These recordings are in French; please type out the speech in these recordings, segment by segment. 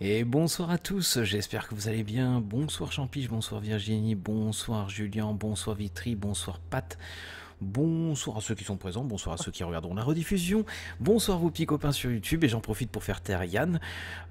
Et bonsoir à tous, j'espère que vous allez bien. Bonsoir Champiche, bonsoir Virginie, bonsoir Julien, bonsoir Vitry, bonsoir Pat. Bonsoir à ceux qui sont présents, bonsoir à ceux qui regarderont la rediffusion, bonsoir vos petits copains sur YouTube et j'en profite pour faire taire Yann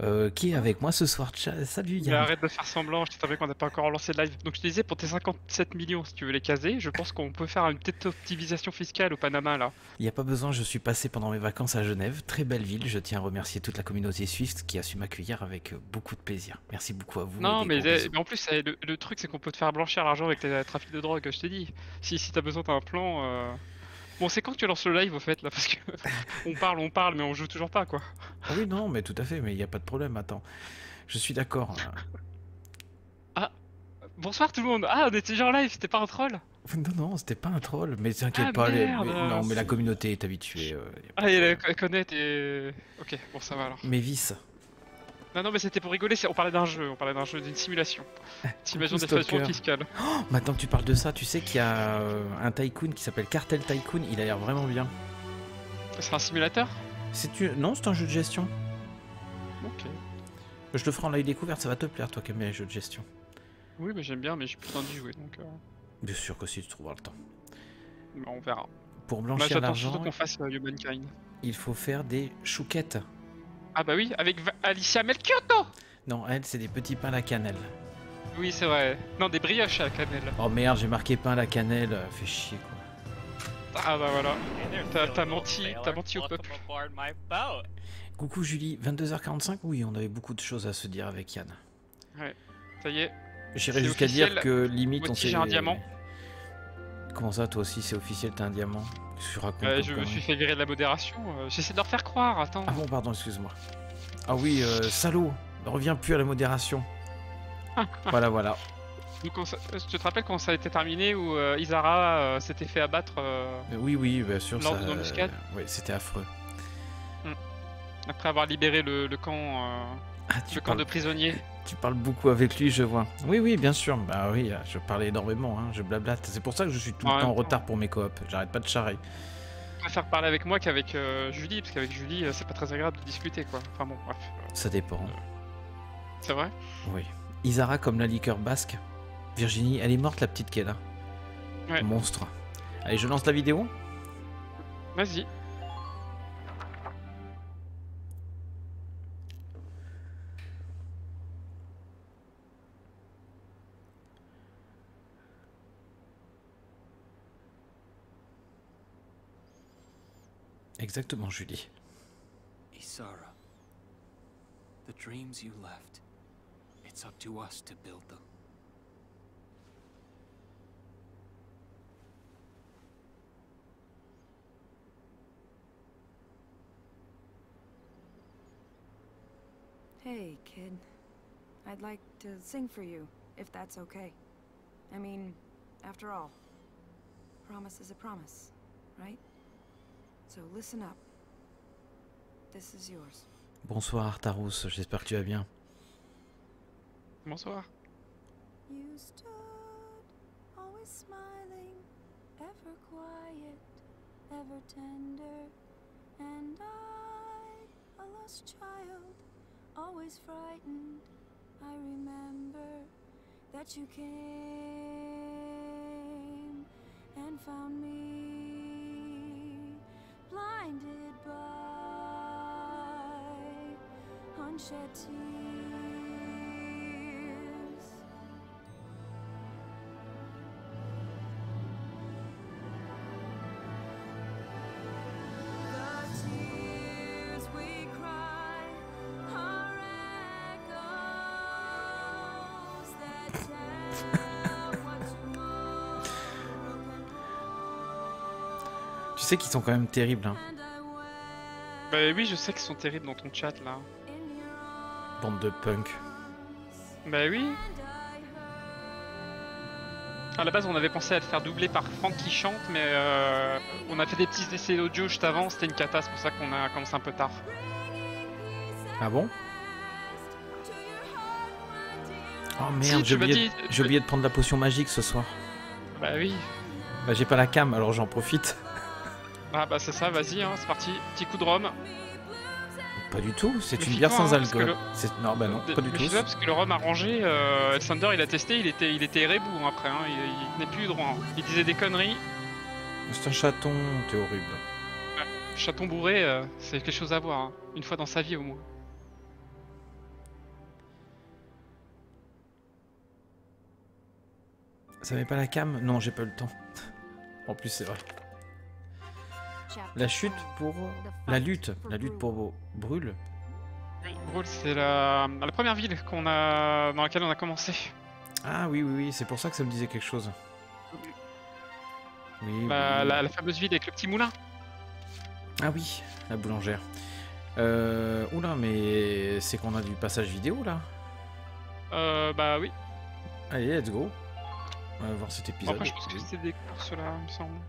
euh, qui est avec moi ce soir. Tcha- Salut Mais Yann. arrête de faire semblant, je t'avais qu'on n'a pas encore lancé le live. Donc je te disais, pour tes 57 millions, si tu veux les caser, je pense qu'on peut faire une petite optimisation fiscale au Panama là. Il n'y a pas besoin, je suis passé pendant mes vacances à Genève, très belle ville, je tiens à remercier toute la communauté suisse qui a su m'accueillir avec euh, beaucoup de plaisir. Merci beaucoup à vous. non, mais, mais en plus, le, le truc c'est qu'on peut te faire blanchir l'argent avec tes trafics de drogue, je t'ai dit. Si, si t'as besoin d'un plan. Euh, Bon, c'est quand que tu lances le live au fait là Parce que on parle, on parle, mais on joue toujours pas quoi. Ah oui, non, mais tout à fait, mais il n'y a pas de problème, attends. Je suis d'accord. Bonsoir tout le monde Ah, on était déjà en live, c'était pas un troll Non, non, c'était pas un troll, mais t'inquiète Ah, pas. les- mais- non, mais la communauté est habituée. euh, Ah, problème. connaît tes. Ok, bon, ça va alors. Mes vices. Non, non, mais c'était pour rigoler, on parlait d'un jeu, on parlait d'un jeu, d'une simulation. Simulation d'exploitation fiscale. Maintenant que tu parles de ça, tu sais qu'il y a euh, un tycoon qui s'appelle Cartel Tycoon, il a l'air vraiment bien. C'est un simulateur Non, c'est un jeu de gestion. Ok. Je te ferai en live découverte, ça va te plaire, toi qui aimes les jeux de gestion. Oui, mais j'aime bien, mais j'ai plus le temps d'y jouer, donc euh, Bien sûr que si tu trouveras le temps. bah, on verra. Pour blanchir l'argent, qu'on fasse euh, Humankind. il faut faire des chouquettes. Ah bah oui, avec Va- Alicia Melchiotto Non, elle, c'est des petits pains à la cannelle. Oui, c'est vrai. Non, des brioches à la cannelle. Oh merde, j'ai marqué pain à la cannelle, euh, fait chier quoi. Ah bah voilà. T'as- menti- t'as menti au peuple. Coucou Julie, 22h45 Oui, on avait beaucoup de choses à se dire avec Yann. Ça y est. J'irais jusqu'à dire que limite on s'est. j'ai un diamant. Comment ça, toi aussi, c'est officiel, t'as un diamant? Qu'est-ce que tu racontes Euh, je me suis fait virer de la modération. euh, J'essaie de leur faire croire, attends. Ah bon, pardon, excuse-moi. Ah oui, euh, salaud, ne reviens plus à la modération. voilà, voilà. Donc, euh, tu te rappelles quand ça a été terminé où euh, Isara s'était fait abattre Oui, oui, bien sûr. Lors ça, de Oui, c'était affreux. après avoir libéré le, le camp, euh, Ah, tu le camp parles, de prisonniers tu parles beaucoup avec lui, je vois. Oui, oui, bien sûr. Bah oui, euh, je parlais énormément, hein, je blablate. C'est pour ça que je suis tout le temps en retard pour mes coops. J'arrête pas de charrer. Je préfère parler avec moi qu'avec euh, Julie, parce qu'avec Julie, euh, c'est pas très agréable de discuter quoi. Enfin bon, bref. Ça dépend. C'est vrai? Oui. Isara comme la liqueur basque. Virginie, elle est morte la petite qu'elle a. Ouais. Monstre. Allez, je lance la vidéo. Vas-y. Exactement, Julie. Isara, the dreams you left, it's up to us to build them. Hey, kid. I'd like to sing for you, if that's okay. I mean, after all, promise is a promise, right? Bonsoir Artarous, j'espère que tu vas bien. Bonsoir. You stood, always smiling, ever quiet, ever tender, and I, a lost child, always frightened. I remember that you came and found me blinded by unshed tears. Sais qu'ils sont quand même terribles, hein. Bah oui, je sais qu'ils sont terribles dans ton chat là. Bande de punk. Bah oui. À la base, on avait pensé à le faire doubler par Franck qui chante, mais euh, on a fait des petits essais audio juste avant, c'était une cata, c'est pour ça qu'on a commencé un peu tard. Ah bon? Oh merde, j'ai oublié, dit- oublié de prendre la potion magique ce soir. Bah oui. Bah j'ai pas la cam, alors j'en profite. Ah bah c'est ça, vas-y, hein, c'est parti. Petit coup de rhum. Pas pas du tout. C'est une bière sans hein, alcool. le- C'est- Non, bah non, pas du tout. méfie-toi, parce que le rhum arrangé, euh, Elsander il a testé, il était, il était hein, après, hein, il, il n'est plus droit. Il disait des conneries. C'est un chaton, t'es horrible. Chaton bourré, euh, c'est quelque chose à voir, hein. une fois dans sa vie au moins. Ça met pas la cam? Non, j'ai pas eu le temps. En plus, c'est vrai. La chute pour. La lutte. La lutte pour Brûle. Brûle, c'est la, la première ville qu'on a, dans laquelle on a commencé. Ah oui, oui, oui, c'est pour ça que ça me disait quelque chose. Oui, La, oui. la- la fameuse ville avec le petit moulin. Ah oui, la boulangère. Euh. Oula, mais c'est qu'on a du passage vidéo là Euh, bah oui. Allez, let's go. On va voir cet épisode. après, je pense que c'était des courses là, il me semble.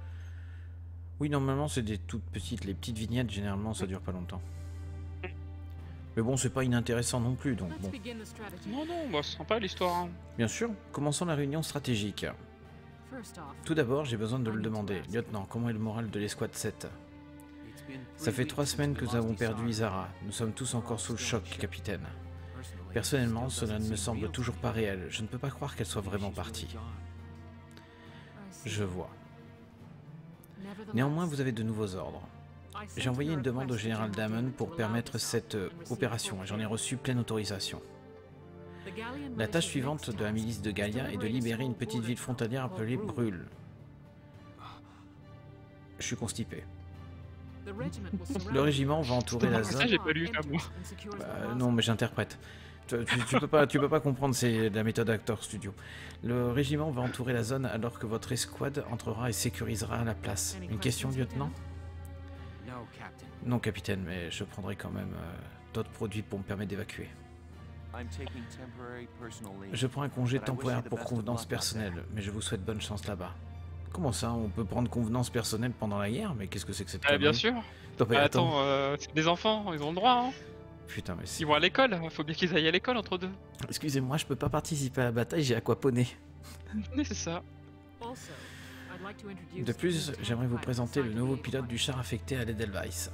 Oui, normalement, c'est des toutes petites. Les petites vignettes, généralement, ça dure pas longtemps. Mais bon, c'est pas inintéressant non plus, donc bon. Non, non, bah, c'est sympa l'histoire. hein. Bien sûr, commençons la réunion stratégique. Tout d'abord, j'ai besoin de le demander. Lieutenant, comment est le moral de l'escouade 7 Ça fait trois semaines que nous avons perdu Isara. Nous sommes tous encore sous le choc, capitaine. Personnellement, cela ne me semble toujours pas réel. Je ne peux pas croire qu'elle soit vraiment partie. Je vois. Néanmoins, vous avez de nouveaux ordres. J'ai envoyé une demande au général Damon pour permettre cette euh, opération et j'en ai reçu pleine autorisation. La tâche suivante de la milice de Galia est de libérer une petite ville frontalière appelée Brûle. Je suis constipé. Le régiment va entourer la Ça, zone. j'ai pas lu, là, moi. Bah, non, mais j'interprète. Tu, peux pas, tu peux pas comprendre, c'est la méthode Actor Studio. Le régiment va entourer la zone alors que votre escouade entrera et sécurisera la place. Une question, lieutenant. Non, capitaine, mais je prendrai quand même euh, d'autres produits pour me permettre d'évacuer. I'm taking temporary personal leave. Je prends un congé But I wish you temporaire the pour best of convenance personnelle, there. mais je vous souhaite bonne chance là-bas. Comment ça, on peut prendre convenance personnelle pendant la guerre? Mais qu'est-ce que c'est que cette Ah, bien sûr. Ah, attends. attends, euh, c'est des enfants, ils ont le droit. Hein. Putain, mais si. Ils vont à l'école, faut bien qu'ils aillent à l'école entre deux. Excusez-moi, je peux pas participer à la bataille, j'ai aquaponé. Mais c'est ça. De plus, j'aimerais vous présenter le nouveau pilote du char affecté à l'Edelweiss.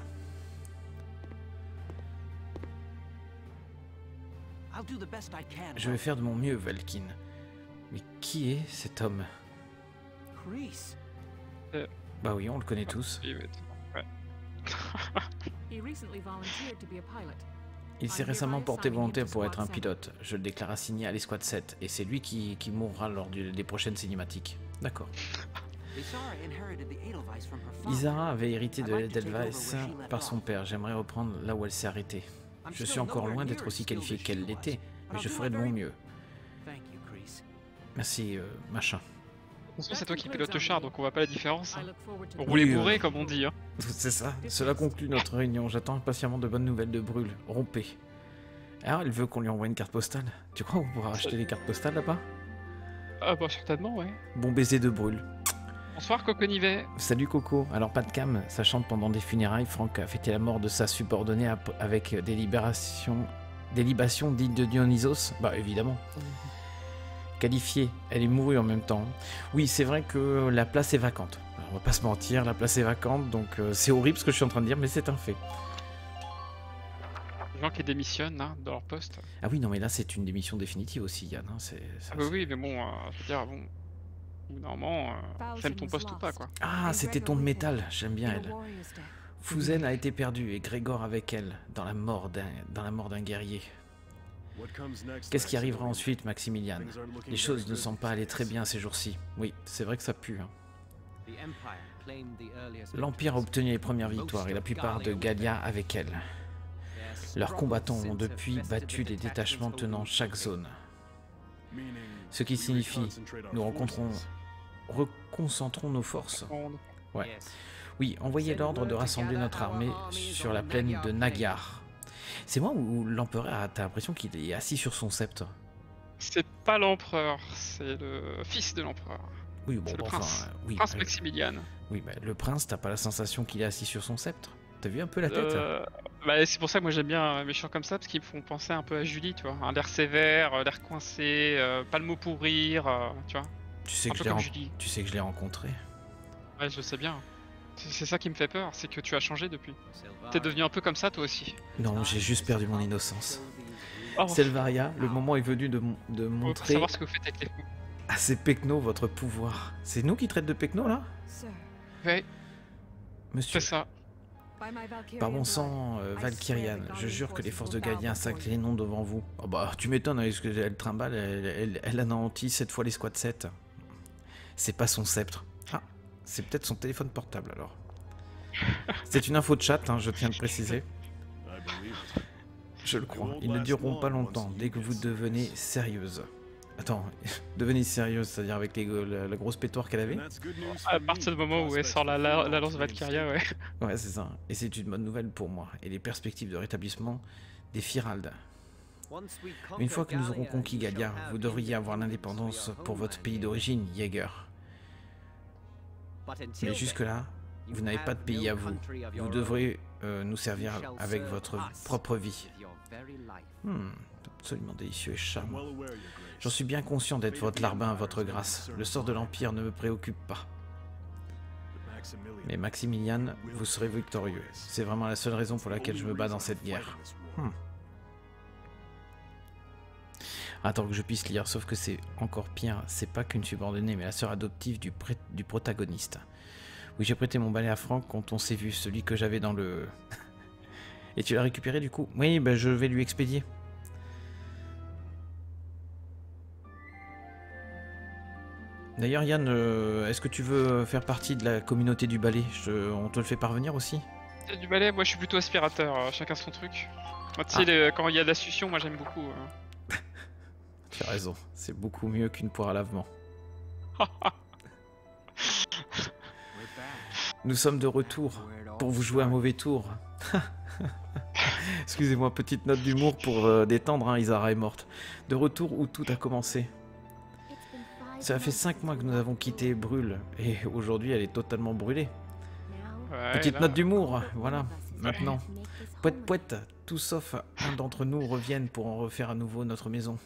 I'll do the best I can. Je vais faire de mon mieux, Valkin. Mais qui est cet homme? Chris. Bah oui, on le connaît tous. Il va être- Il s'est récemment porté volontaire pour être un pilote. Je le déclare assigné à l'escouade 7, et c'est lui qui, qui mourra lors du- des prochaines cinématiques. D'accord. Isara avait hérité de l'Edelweiss par son père. J'aimerais reprendre là où elle s'est arrêtée. Je suis encore loin d'être aussi qualifié qu'elle l'était, mais je ferai de mon mieux. Merci, euh, machin. C'est toi qui pilotes le char, donc on voit pas la différence. hein. Oui, Rouler euh, bourré, comme on dit. Hein. C'est ça. Cela conclut notre réunion. J'attends impatiemment de bonnes nouvelles de Brûle. Rompez. Alors, elle veut qu'on lui envoie une carte postale. Tu crois qu'on pourra acheter des cartes postales là-bas? Ah, bah, certainement, ouais. Bon baiser de Brûle. Bonsoir, Coconivet. Salut Coco. Alors pas de cam, sachant que pendant des funérailles, Franck a fêté la mort de sa subordonnée avec des libérations, des libations dites de Dionysos. Bah évidemment. Qualifiée, elle est mourue en même temps. Oui, c'est vrai que la place est vacante. Alors, on va pas se mentir, la place est vacante, donc euh, c'est horrible ce que je suis en train de dire, mais c'est un fait. Les gens qui démissionnent hein, de leur poste. Ah oui, non mais là c'est une démission définitive aussi, Yann. hein, c'est- ça, Ah, bah oui, mais bon, euh, je veux dire, bon. Normalement, euh, t'aimes ton poste ou pas, quoi. Ah, c'était ton de métal, j'aime bien elle. Fouzen a été perdue et Grégor avec elle, dans la mort d'un, dans la mort d'un guerrier. Qu'est-ce qui arrivera ensuite, Maximilian? Les choses ne semblent pas aller très bien ces jours-ci. Oui, c'est vrai que ça pue. hein. L'Empire a obtenu les premières victoires et la plupart de Gallia avec elle. Leurs combattants ont depuis battu the détachements tenant chaque zone. Ce qui signifie, nous rencontrons, reconcentrons nos forces. Ouais. Oui, envoyez l'ordre de rassembler notre armée sur la plaine de Magyar. C'est moi ou l'empereur, a- t'as l'impression qu'il est assis sur son sceptre C'est pas l'empereur, c'est le fils de l'empereur. Oui, bon, le bon, prince. euh, oui, Prince euh, Maximilian. oui, bah, le prince, t'as pas la sensation qu'il est assis sur son sceptre T'as vu un peu la tête? Euh, bah, c'est pour ça que moi j'aime bien un méchant comme ça, parce qu'ils me font penser un peu à Julie, tu vois. Un l'air sévère, euh, l'air coincé, euh, pas le mot pour rire, euh, tu vois. Tu sais Un que je tu sais que je l'ai rencontré. Ouais, je sais bien. C'est ça qui me fait peur, c'est que tu as changé depuis. T'es devenu un peu comme ça toi aussi. Non, j'ai juste perdu mon innocence. Oh, Selvaria, le moment est venu de, montrer savoir ce que vous faites avec les coups. à ces pecnos votre pouvoir. C'est nous qui traite de pecnos là? Ouais, Monsieur c'est ça. Par mon sang, euh, Valkyrian, je jure que les forces de Galien s'inclineront devant vous. Oh bah, tu m'étonnes, avec ce que elle trimballe, elle, elle, elle anéantit 7 fois les squad 7. C'est pas son sceptre. Ah, c'est peut-être son téléphone portable alors. C'est une info de chat, hein, je tiens à le préciser. Je le crois. Ils ne dureront pas longtemps dès que vous devenez sérieuse. Attends, devenez sérieuse, c'est-à-dire avec les- la, la grosse pétoire qu'elle avait À partir du moment où elle sort la, la, la lance Valkyria, ouais. Ouais, c'est ça. Et c'est une bonne nouvelle pour moi et les perspectives de rétablissement des Firaldes. Une fois que nous aurons conquis Galia, vous devriez avoir l'indépendance pour votre pays d'origine, Jaeger. Mais jusque-là, vous n'avez pas de pays à vous. Vous devrez euh, nous servir avec votre propre vie. Hmm, absolument délicieux et charmant. J'en suis bien conscient d'être votre larbin, votre grâce. Le sort de l'Empire ne me préoccupe pas. Mais Maximilian, vous serez victorieux. C'est vraiment la seule raison pour laquelle je me bats dans cette guerre. Hmm. Attends que je puisse lire, sauf que c'est encore pire. C'est pas qu'une subordonnée, mais la sœur adoptive du, du protagoniste. Oui, j'ai prêté mon balai à Franck quand on s'est vu, celui que j'avais dans le... Et tu l'as récupéré du coup? Oui, ben je vais lui expédier. D'ailleurs, Yann, euh, est-ce que tu veux faire partie de la communauté du balai? Je- On te le fait parvenir aussi? Du balai, moi je suis plutôt aspirateur, euh, chacun son truc. Moi, Ah. les- quand il y a de la succion, moi j'aime beaucoup. euh. Tu as raison, c'est beaucoup mieux qu'une poire à lavement. Nous sommes de retour pour vous jouer un mauvais tour. Excusez-moi, petite note d'humour pour euh, détendre, hein, Isara est morte. De retour où tout a commencé. Ça fait 5 mois que nous avons quitté Brûle, et aujourd'hui elle est totalement brûlée. Ouais, Petite là, note d'humour, voilà, maintenant. Poète poète, tout sauf un d'entre nous reviennent pour en refaire à nouveau notre maison.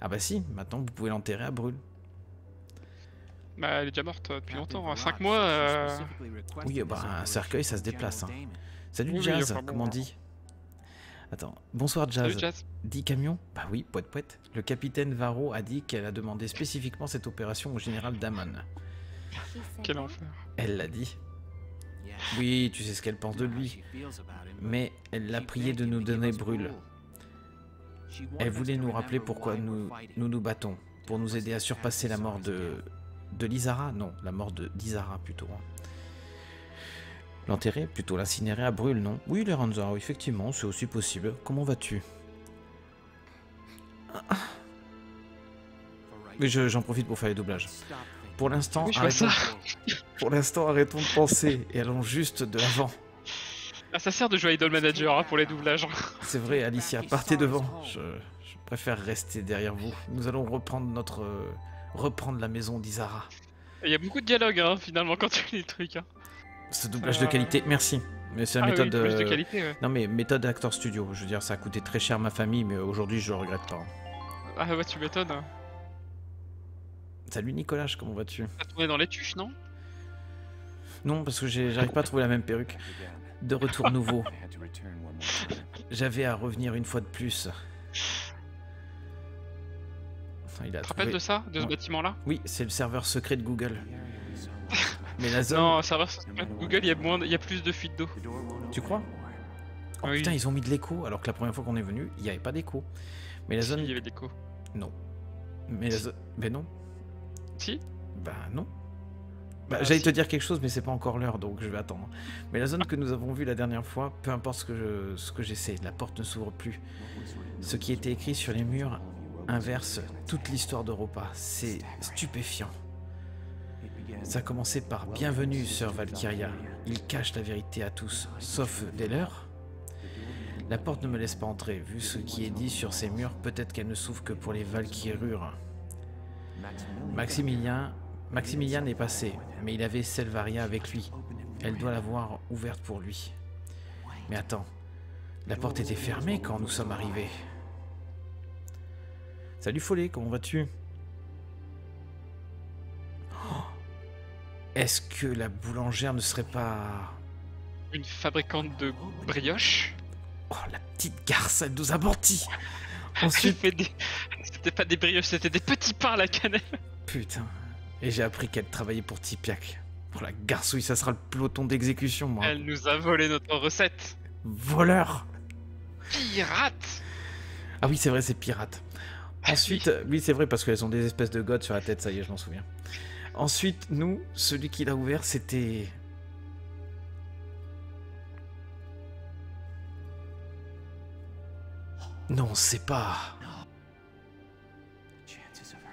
Ah bah si, maintenant vous pouvez l'enterrer à Brûle. Bah, elle est déjà morte euh, depuis longtemps. 5 mois, euh... Oui, bah un cercueil ça se déplace. Hein. Salut Oui, Jazz, comment on dit? Attends, bonsoir Jazz. Salut Jazz. Dit camion? Bah oui, poète poète. Le capitaine Varro a dit qu'elle a demandé spécifiquement cette opération au général Damon. Quel enfer. Elle l'a dit. Oui, tu sais ce qu'elle pense de lui. Mais elle l'a prié de nous donner brûle. Elle voulait nous rappeler pourquoi nous nous, nous battons. Pour nous aider à surpasser la mort de... De Lizara Non, la mort de d'Isara plutôt. hein. L'enterrer, plutôt l'incinérer à brûle, non? Oui, Leranza, effectivement, c'est aussi possible. Comment vas-tu? Mais je- j'en profite pour faire les doublages. Pour l'instant, Oui, arrêtons, pour l'instant, arrêtons de penser et allons juste de l'avant. Ah, ça sert de jouer à Idol Manager hein, pour les doublages. C'est vrai, Alicia, partez devant. Je, je préfère rester derrière vous. Nous allons reprendre notre, euh, reprendre la maison d'Isara. Il y a beaucoup de dialogue hein, finalement quand tu lis le truc. Hein. Ce doublage de qualité, merci. Mais c'est la Ah méthode. oui, de euh, qualité, ouais. Non mais méthode Actor Studio. Je veux dire, ça a coûté très cher à ma famille, mais aujourd'hui je le regrette pas. Ah ouais, tu m'étonnes. hein. Salut Nicolas, comment vas-tu? T'as tourné dans les tuches, non? Non, parce que j'arrive pas à trouver la même perruque. De retour nouveau. J'avais à revenir une fois de plus. Enfin, il a Tu te rappelles trouvé- de ça De ce Ouais. bâtiment-là? Oui, c'est le serveur secret de Google. Mais la zone, Non, ça va. Google, il y, a moins de- il y a plus de fuites d'eau. tu crois Oh Oui. putain, ils ont mis de l'écho, alors que la première fois qu'on est venu, il n'y avait pas d'écho. Mais la Si, zone, Il y avait non. Mais la zone, ben non. Si Bah non. Bah, Bah, J'allais te dire quelque chose, mais c'est pas encore l'heure, donc je vais attendre. Mais la zone que nous avons vue la dernière fois, peu importe ce que je- ce que j'essaie, la porte ne s'ouvre plus. Ce qui était écrit sur les murs inverse toute l'histoire d'Europa. C'est stupéfiant. Ça a commencé par Bienvenue, sœur Valkyria. Il cache la vérité à tous, sauf des leurs. La porte ne me laisse pas entrer. Vu ce qui est dit sur ces murs, peut-être qu'elle ne s'ouvre que pour les Valkyrures. Maximilien, Maximilien est passé, mais il avait Selvaria avec lui. Elle doit l'avoir ouverte pour lui. Mais attends, la porte était fermée quand nous sommes arrivés. Salut Follet, comment vas-tu? Oh Est-ce que la boulangère ne serait pas... Une fabricante de brioches? Oh, la petite garce, elle nous a menti Ensuite, fait des- C'était pas des brioches, c'était des petits pains à la cannelle. putain. Et j'ai appris qu'elle travaillait pour Tipiak. Pour la garçouille, ça sera le peloton d'exécution, moi. Elle nous a volé notre recette. Voleur Pirate Ah oui, c'est vrai, c'est pirate. Ensuite, euh, oui, c'est vrai, parce qu'elles ont des espèces de godes sur la tête, ça y est, je m'en souviens. Ensuite, nous, celui qui l'a ouvert, c'était... Non, c'est pas...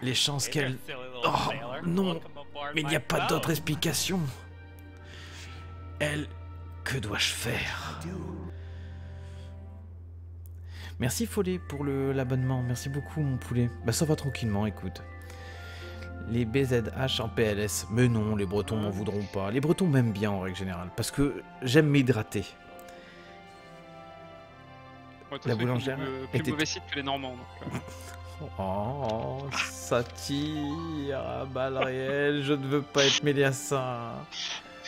Les chances qu'elle... Oh, non Mais il n'y a pas d'autre explication. Elle... Que dois-je faire? Merci Follet pour l'abonnement. Merci beaucoup mon poulet. Bah ça va tranquillement, écoute. Les BZH en PLS. Mais non, les Bretons m'en voudront pas. Les Bretons m'aiment bien en règle générale. Parce que j'aime m'hydrater. Ouais, La boulangère du, euh, plus était- mauvais site que les Normands. donc, euh. Oh, ça tire à balles réelles. Je ne veux pas être mêlé à ça.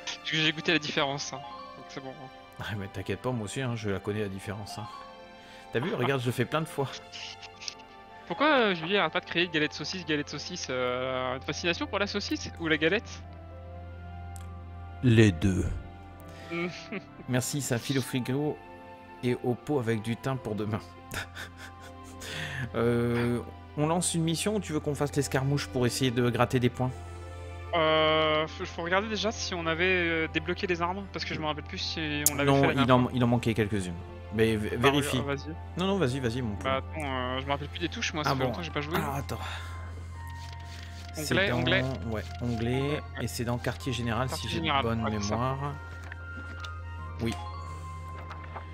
Parce que j'ai goûté la différence. hein. Donc c'est bon. Ah, mais t'inquiète pas, moi aussi, hein, je la connais la différence. hein. T'as vu, regarde, je le fais plein de fois. Pourquoi euh, Julie arrête pas de créer galette saucisse, galette saucisse euh, Une fascination pour la saucisse ou la galette? Les deux. Merci, ça file au frigo et au pot avec du thym pour demain. Euh, on lance une mission ou tu veux qu'on fasse l'escarmouche pour essayer de gratter des points? Euh. Faut, regarder déjà si on avait euh, débloqué les armes. Parce que je me rappelle plus si on l'avait fait. Non, la il en, il en manquait quelques-unes. Mais vérifie. Ah, Vas-y. Non, non, vas-y, vas-y, mon Bah attends, euh, je me rappelle plus des touches moi, ça Ah fait bon. longtemps que j'ai pas joué. Alors attends. C'est Onglet, dans- onglet. Ouais, onglet. Ouais. Et c'est dans quartier général Quartier si j'ai une bonne ouais, c'est ça. mémoire.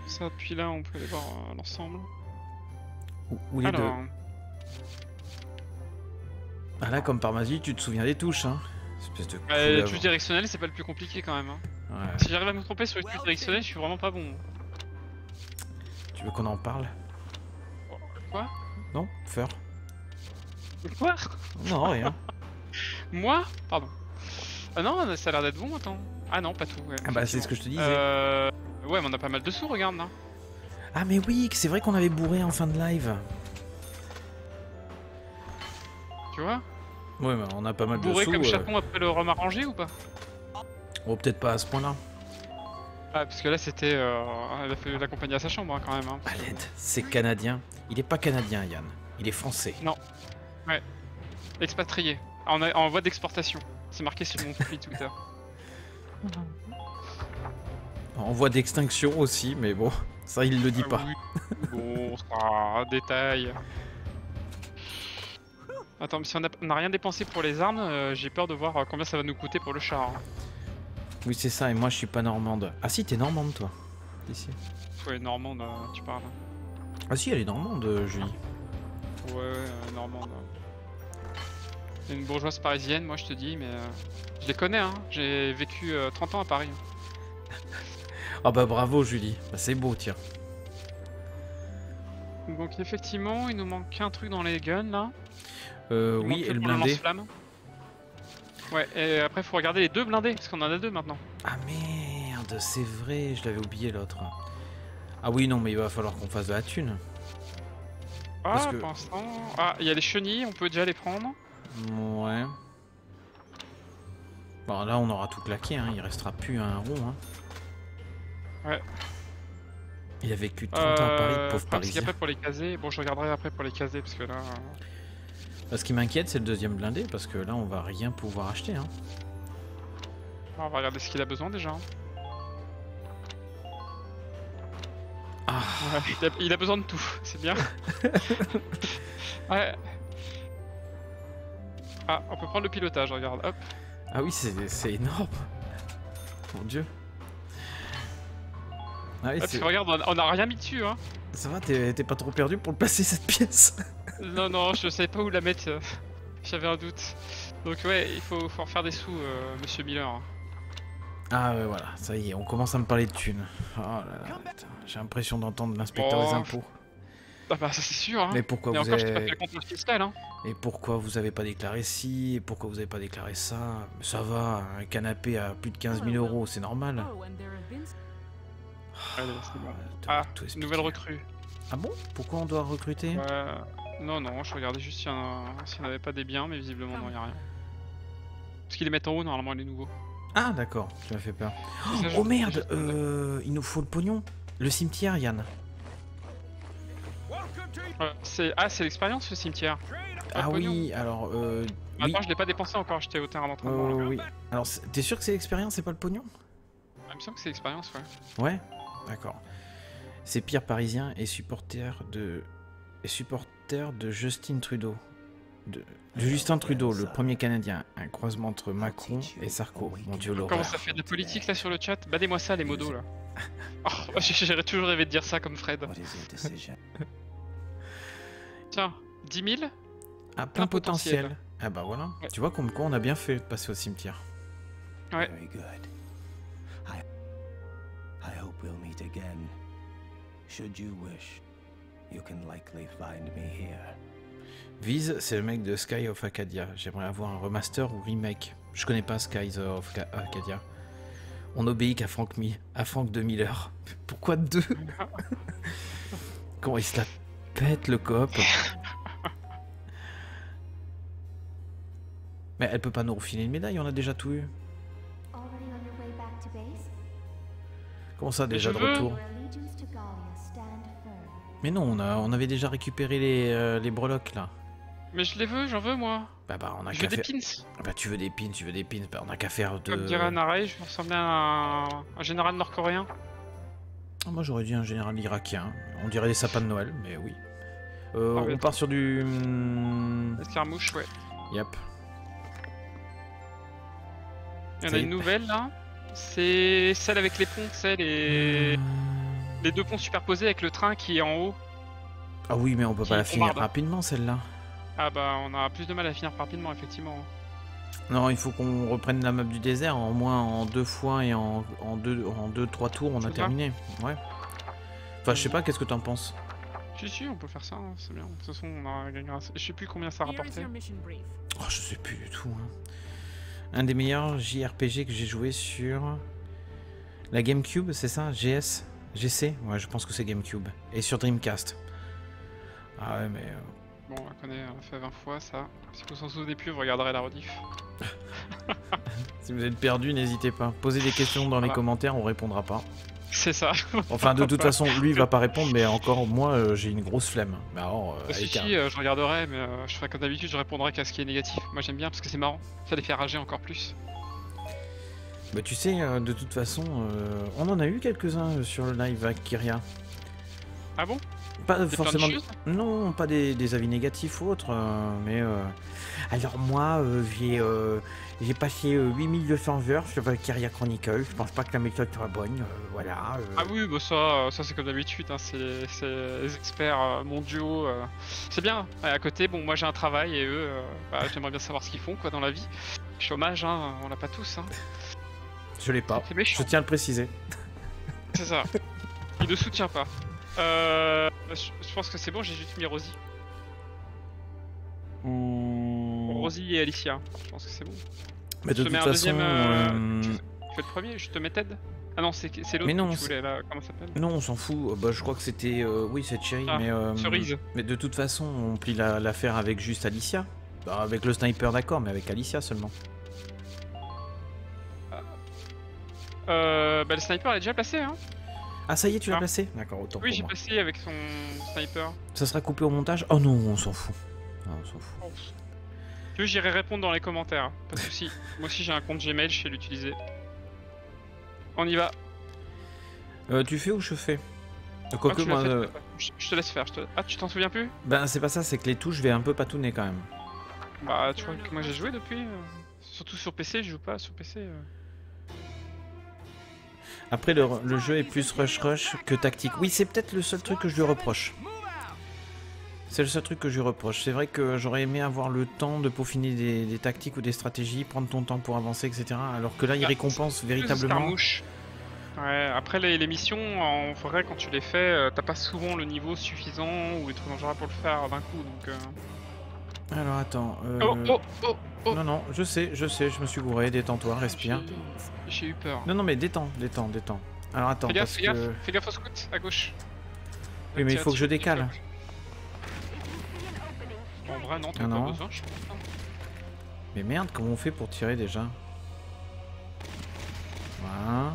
Ça, puis là, on peut aller voir euh, l'ensemble. Ou, ou les deux. Alors, Ah là, comme par magie, tu te souviens des touches, hein Espèce de euh, les couleuvre. touches directionnelles, c'est pas le plus compliqué quand même. hein. Ouais. Si j'arrive à me tromper sur les touches directionnelles, je suis vraiment pas bon. Tu veux qu'on en parle? Quoi? Non? Feur Quoi? Non, rien. Moi? Pardon. Ah non, ça a l'air d'être bon, attends. Ah non, pas tout. Ouais, ah bah c'est ce que je te disais. Euh... Ouais, mais on a pas mal de sous, regarde là. Ah mais oui, c'est vrai qu'on avait bourré en fin de live. Tu vois Ouais, mais on a pas mal de Bourré comme euh. chaton après le rhum arrangé ou pas Oh, peut-être pas à ce point-là. Ah, parce que là c'était. Euh... Elle a fait l'accompagner à sa chambre hein, quand même. Hein. C'est canadien. Il est pas canadien, Yann. Il est français. Expatrié. En, en voie d'exportation. C'est marqué sur mon profil Twitter. En voie d'extinction aussi, mais bon, ça il le dit Ah pas. oui. Bon, ça, détail. Attends, mais si on n'a rien dépensé pour les armes, euh, j'ai peur de voir euh, combien ça va nous coûter pour le char. hein. Oui, c'est ça, et moi je suis pas normande. Ah si, t'es normande toi. Ici. Ouais, normande, euh, tu parles. Ah si, elle est normande, euh, Julie. Ouais, ouais, normande. Une bourgeoise parisienne, moi je te dis, mais euh, je les connais, hein. J'ai vécu euh, 30 ans à Paris. Ah bah bravo, Julie. Bah, c'est beau, tiens. Donc effectivement, il nous manque un truc dans les guns là. Euh, Il oui, et le blindé. Ouais, et après faut regarder les deux blindés, parce qu'on en a deux maintenant. Ah merde, c'est vrai, je l'avais oublié l'autre. Ah oui, non, mais il va falloir qu'on fasse de la thune. Ah, Parce que- pour l'instant. Ah, il y a les chenilles, on peut déjà les prendre. Ouais. Bon, là, on aura tout claqué, hein. il restera plus un rond. Hein. Ouais. Il a vécu 30 ans à Paris, Euh, pauvre parce parisien. qu'après pour les caser, bon je regarderai après pour les caser parce que là. euh, Ce qui m'inquiète, c'est le deuxième blindé, parce que là, on va rien pouvoir acheter. Hein. on va regarder ce qu'il a besoin déjà. hein. Ah, Ouais, il, a, il a besoin de tout, c'est bien. ouais. Ah, on peut prendre le pilotage, regarde, hop. ah oui, c'est énorme. Mon dieu. Ah oui, Ah, parce c'est- que regarde, on a- on a rien mis dessus, hein. ça va, t'es pas trop perdu pour placer cette pièce? Non, non, je savais pas où la mettre. J'avais un doute. Donc ouais, il faut, faut en faire des sous, euh, monsieur Miller. Ah ouais, voilà, ça y est, on commence à me parler de thunes. Oh là là, putain, j'ai l'impression d'entendre l'inspecteur des Oh, impôts. Ah bah ça c'est sûr. Hein. Mais pourquoi Et vous encore, je t'ai pas avez... fait le fiscal. Hein. Et pourquoi vous avez pas déclaré ci Et pourquoi vous avez pas déclaré ça? Ça va, un canapé à plus de 15 000 euros, c'est normal. Oh, Allez, c'est bon. t'aurais Ah, tout nouvelle recrue. Ah bon? Pourquoi on doit recruter? Ouais. Non, non, je regardais juste s'il y, en n'y avait pas des biens, mais visiblement non, il n'y a rien. Parce qu'ils les mettent en haut, normalement, les nouveaux. Ah d'accord, tu m'as fait peur. Et Oh merde, euh, il nous faut le pognon. Le cimetière, Yann. C'est... Ah, c'est l'expérience, le cimetière. Ah oui, alors euh, oui. Attends, je l'ai pas dépensé encore, j'étais au terrain d'entraînement. là. oui. Alors c'est- t'es sûr que c'est l'expérience, c'est pas le pognon? Ah, Il me semble que c'est l'expérience, ouais. Ouais, d'accord. C'est Pierre Parisien et supporter de et supporter de Justin Trudeau. De, de Justin Trudeau, le premier Canadien, un croisement entre Macron et Sarko. Mon dieu, Comment l'horreur. ça fait de la politique là sur le chat? Badez-moi ça, les modos là. Oh, j'ai toujours rêvé de dire ça comme Fred. Tiens, 10 000 Ah, plein plein potentiel. potentiel. Ah bah voilà. Ouais. Tu vois comme quoi on a bien fait de passer au cimetière. Ouais. Very good. I I hope we'll meet again. Should you wish, you can likely find me here. Viz, c'est le mec de Sky of Acadia. J'aimerais avoir un remaster ou remake. Je connais pas Sky of Ca- Acadia. On obéit qu'à Frank, Mi à Frank de Miller. Pourquoi deux? Comment il se la pète le coop Mais elle peut pas nous refiler une médaille, on a déjà tout eu. Comment ça déjà de retour. Mais non, on, a, on avait déjà récupéré les, euh, les breloques là. Mais je les veux, j'en veux moi. Bah bah on a Je qu'à veux des faire. pins. Bah tu veux des pins, tu veux des pins, bah on a qu'à faire de. Comme dirait Anarei, je me ressemblais à un, un général nord-coréen. Ah, Moi j'aurais dit un général irakien. On dirait des sapins de Noël, mais oui. Euh, Ah on part sur du. Escarmouche, ouais. Yep. Il y en a une nouvelle là. C'est celle avec les ponts, c'est les... les deux ponts superposés avec le train qui est en haut. Ah oui, mais on peut pas la finir bombarde. rapidement celle-là. Ah bah on a plus de mal à finir rapidement effectivement. Non, il faut qu'on reprenne la map du désert en moins en deux fois et en, en deux, en deux, trois tours, on a terminé. Ouais. Enfin, je sais pas, qu'est-ce que t'en penses? Si si on peut faire ça, hein, c'est bien. De toute façon on a gagné un- Je sais plus combien ça rapportait. Oh, je sais plus du tout. hein. Un des meilleurs JRPG que j'ai joué sur la GameCube, c'est ça? GS GC Ouais, je pense que c'est GameCube. Et sur Dreamcast. Ah ouais, mais. euh, Bon on la connaît, on l'a fait 20 fois ça. Si vous s'en souvenez plus, vous regarderez la rediff. Si vous êtes perdu, n'hésitez pas. Posez des questions dans les commentaires, on répondra pas. C'est ça. Enfin, de toute façon, lui il va pas répondre, mais encore moi, euh, j'ai une grosse flemme. Mais alors, euh, si si, un- euh, je regarderai, mais euh, je ferai comme d'habitude, je répondrai qu'à ce qui est négatif. Moi j'aime bien parce que c'est marrant. Ça les fait rager encore plus. Bah, tu sais, de toute façon, euh, on en a eu quelques-uns sur le live avec Kyria. Ah bon? Pas de forcément. Non, pas des, des avis négatifs ou autres, euh, mais. euh, Alors, moi, euh, j'ai j'ai passé euh, 8200 heures sur Valkyria Chronicle. Je pense pas que la méthode soit bonne. voilà. Ah oui, bah ça, ça c'est comme d'habitude, hein, c'est les experts mondiaux. C'est bien. Et à côté, bon, moi j'ai un travail et eux, bah, j'aimerais bien savoir ce qu'ils font quoi dans la vie. Chômage, hein, on l'a pas tous. Hein. Je l'ai pas. Je tiens à le préciser. c'est ça. Il ne soutient pas. Euh, je, pense que c'est bon, j'ai juste mis Rosie. Mmh. Rosie et Alicia. Je pense que c'est bon. Mais de je te toute mets un façon. deuxième. euh, euh, tu, tu fais le premier, je te mets Ted Ah non, c'est c'est l'autre Mais non, que tu voulais là. Comment ça s'appelle? Non, on s'en fout. Euh, Bah, je crois que c'était. euh, Oui, c'est Cherry, Ah, mais. euh, Cerise. Mais de toute façon, on plie la- l'affaire avec juste Alicia. Bah, avec le sniper, d'accord, mais avec Alicia seulement. Euh, bah le sniper elle est déjà placé, hein. Ah, ça y est, tu l'as Ah. placé D'accord, autant Oui, j'ai placé avec son sniper. Ça sera coupé au montage Oh non, on s'en fout. Ah, on s'en fout. Tu veux, j'irai répondre dans les commentaires, pas de soucis. Moi aussi j'ai un compte Gmail, je sais l'utiliser. On y va. Euh, tu fais ou je fais Ah, Quoique, tu l'as moi. fait, euh, je, je te laisse faire. je te- Ah, tu t'en souviens plus? Ben, c'est pas ça, c'est que les touches, je vais un peu patouner quand même. Bah, tu vois que moi j'ai joué depuis. euh, Surtout sur PC, je joue pas sur PC. euh. Après, le, le jeu est plus rush-rush que tactique. Oui, c'est peut-être le seul truc que je lui reproche. C'est le seul truc que je lui reproche. C'est vrai que j'aurais aimé avoir le temps de peaufiner des, des tactiques ou des stratégies, prendre ton temps pour avancer, etc. Alors que là, il Ah, récompense véritablement. Ouais, après les, les missions, en vrai, quand tu les fais, euh, t'as pas souvent le niveau suffisant ou des trucs dangereux pour le faire d'un coup, donc... euh. Alors attends. euh, Oh, oh, oh, oh Non, non, je sais, je sais, je me suis gouré. Détends-toi, respire. J'ai eu peur. Non, non, mais détends, détends, détends. Alors attends, Fais gaffe, parce fais gaffe, que. fais gaffe au scout, à gauche. Oui, mais il faut que je décale. En vrai, non, t'as Ah pas non. besoin, je pense. Mais merde, comment on fait pour tirer déjà Voilà.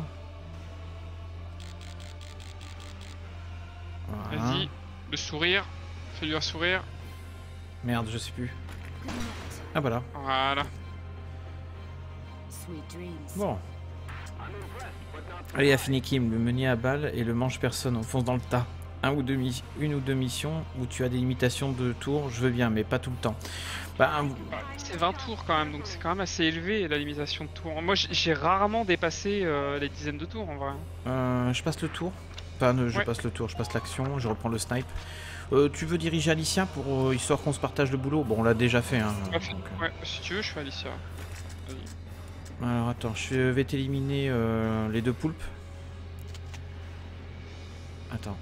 Voilà. Vas-y, le sourire. Fais-lui un sourire. Merde, je sais plus. Ah voilà. Voilà. Bon. Allez, Afinikim, le meunier à balle et le manche-personne, on fonce dans le tas. Un ou deux une ou deux missions où tu as des limitations de tours, je veux bien, mais pas tout le temps. Bah, un- C'est 20 tours quand même, donc c'est quand même assez élevé la limitation de tours. Moi, j'ai- rarement dépassé euh, les dizaines de tours en vrai. euh, je passe le tour. Enfin, ne- je Ouais. passe le tour, je passe l'action, je reprends le snipe. Euh, tu veux diriger Alicia pour euh, histoire qu'on se partage le boulot? Bon, on l'a déjà fait. Hein, Ouais, donc, euh. Ouais, si tu veux, je fais Alicia. Vas-y. Alors attends, je vais t'éliminer euh, les deux poulpes. Attends.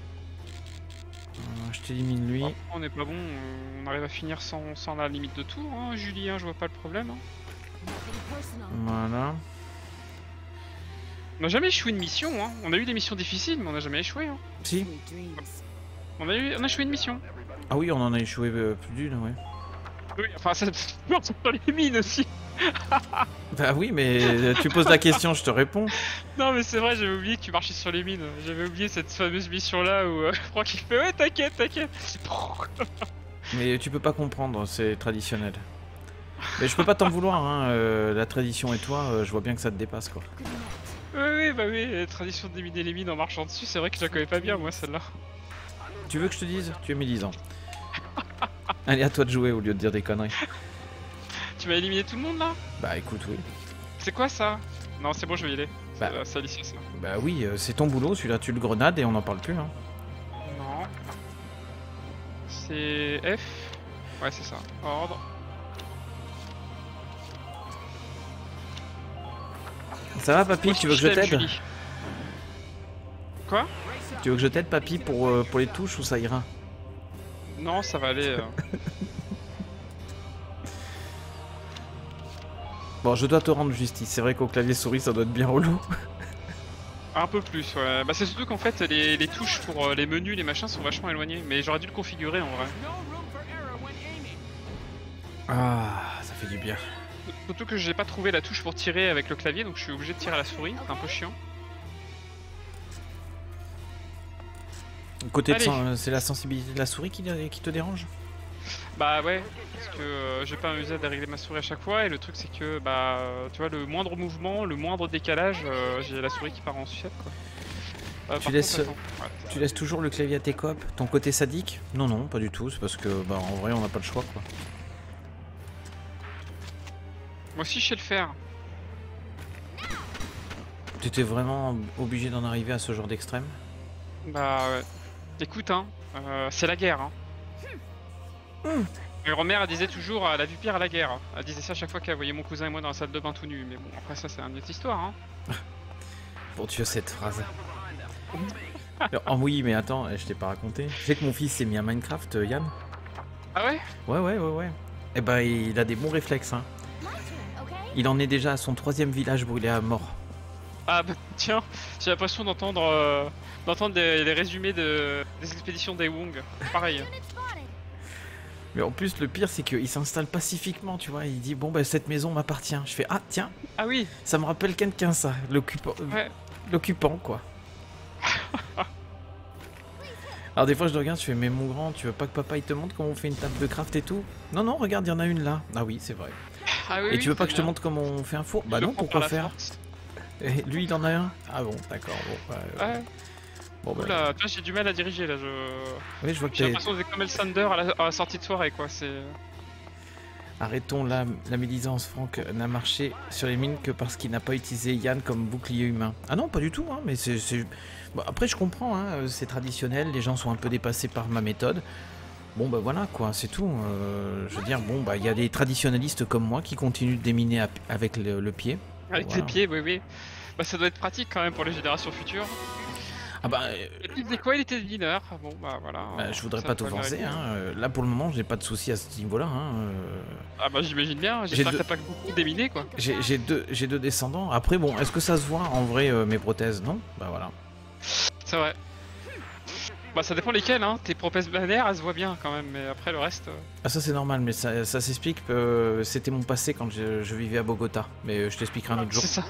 Euh, je t'élimine lui. On n'est pas bon, euh, on arrive à finir sans, sans la limite de tours, hein, Julien, je vois pas le problème. hein. Voilà. On n'a jamais échoué une mission, hein. on a eu des missions difficiles, mais on n'a jamais échoué. Hein. Si. On, a eu, on a échoué une mission. Ah oui, on en a échoué euh, plus d'une, ouais. Oui, enfin, ça pas les mines aussi. Bah oui, mais euh, tu poses la question, je te réponds. Non, mais c'est vrai, j'avais oublié que tu marchais sur les mines. J'avais oublié cette fameuse mission là où euh, je crois qu'il fait Ouais, t'inquiète, t'inquiète. Mais tu peux pas comprendre, c'est traditionnel. Mais je peux pas t'en vouloir, hein. euh, la tradition et toi, euh, je vois bien que ça te dépasse, quoi. Oui, oui, bah oui, la tradition de déminer les mines en marchant dessus, c'est vrai que je la connais pas bien, moi, celle-là. Tu veux que je te dise Tu 10 ans. Allez, à toi de jouer au lieu de dire des conneries. Tu m'as éliminé tout le monde là Bah écoute, oui. C'est quoi ça Non, c'est bon, je vais y aller. Bah. euh, c'est Alicia, ça. Bah oui, euh, c'est ton boulot, celui-là tu le grenades et on n'en parle plus, hein. Non. C'est F Ouais, c'est ça. Ordre. Ça va, papy Tu veux que je t'aide. Quoi? Tu veux que je t'aide, papy, pour, euh, pour les touches ou ça ira Non, ça va aller. euh. Bon, je dois te rendre justice. C'est vrai qu'au clavier souris, ça doit être bien relou. Un peu plus, ouais. Bah, c'est surtout qu'en fait, les, les touches pour euh, les menus, les machins sont vachement éloignés. Mais j'aurais dû le configurer en vrai. Ah, ça fait du bien. Surtout que j'ai pas trouvé la touche pour tirer avec le clavier, donc je suis obligé de tirer à la souris. C'est un peu chiant. Côté c'est la sensibilité de la souris qui, qui te dérange Bah ouais, parce que euh, j'ai pas amusé à régler ma souris à chaque fois, et le truc c'est que, bah, tu vois, le moindre mouvement, le moindre décalage, euh, j'ai la souris qui part en sucette, quoi. Euh, par laisses- contre, attends, ouais. Tu laisses toujours le clavier à tes copes Ton côté sadique? Non, non, pas du tout. C'est parce que, bah, en vrai, on n'a pas le choix, quoi. Moi aussi je sais le faire. T'étais vraiment obligé d'en arriver à ce genre d'extrême? Bah ouais. Écoute, hein, euh, c'est la guerre, hein. Ma grand-mère, disait toujours, elle a vu pire à la guerre. Elle disait ça à chaque fois qu'elle voyait mon cousin et moi dans la salle de bain tout nu. Mais bon, après ça, c'est une autre histoire, hein. Pour Dieu, cette phrase. oh oui, mais attends, je t'ai pas raconté. Tu sais que mon fils s'est mis à Minecraft, euh, Yann? Ah ouais? Ouais, ouais, ouais, ouais. Eh ben, il a des bons réflexes, hein. Il en est déjà à son troisième village brûlé à mort. Ah bah tiens, j'ai l'impression d'entendre euh, d'entendre des, des résumés de, des expéditions des Wong. Pareil. Mais en plus, le pire, c'est qu'il s'installe pacifiquement, tu vois. Il dit, bon, bah, cette maison m'appartient. Je fais, ah, tiens, Ah oui, ça me rappelle quelqu'un, ça. L'occupant, ouais. l'occupant, quoi. Alors, des fois, je le regarde, je fais, mais mon grand, tu veux pas que papa il te montre comment on fait une table de craft et tout? Non, non, regarde, il y en a une là. Ah oui, c'est vrai. Ah oui, et oui, tu veux pas que je te montre comment on fait un four? Bah Je non, pourquoi faire? Et lui, il en a un? Ah bon, d'accord. Bon, bah, euh, Ouais. Bon, bah, Oula, j'ai du mal à diriger là. Je... oui, je vois que J'ai l'impression d'être comme El Sander à la, à la sortie de soirée quoi. C'est. Arrêtons la, la médisance, Franck n'a marché sur les mines que parce qu'il n'a pas utilisé Yann comme bouclier humain. Ah non, pas du tout, hein, mais c'est... Bon, après, je comprends, hein, euh, c'est traditionnel, les gens sont un peu dépassés par ma méthode. Bon, bah voilà, quoi, c'est tout. euh, je veux dire, bon, bah, il y a des traditionnalistes comme moi qui continuent de déminer avec le, le pied. Avec Voilà. tes pieds, oui, oui. Bah ça doit être pratique quand même pour les générations futures. Ah bah, euh, Il disait quoi Il était mineur. Ah Bon bah voilà. bah, je voudrais pas t'offenser. Hein. euh, Là pour le moment, j'ai pas de soucis à ce niveau-là. Hein. euh, Ah bah j'imagine bien. J'espère deux- que t'as pas beaucoup déminé quoi. J'ai deux, j'ai deux descendants. Après, bon, est-ce que ça se voit en vrai euh, mes prothèses? Non? Bah voilà. C'est vrai. Bah ça dépend lesquels hein. Tes prothèses planaires elles se voient bien quand même. Mais après le reste. euh, Ah ça c'est normal, mais ça, ça s'explique. euh, C'était mon passé quand je, je vivais à Bogota. Mais euh, je t'expliquerai un autre jour. C'est ça.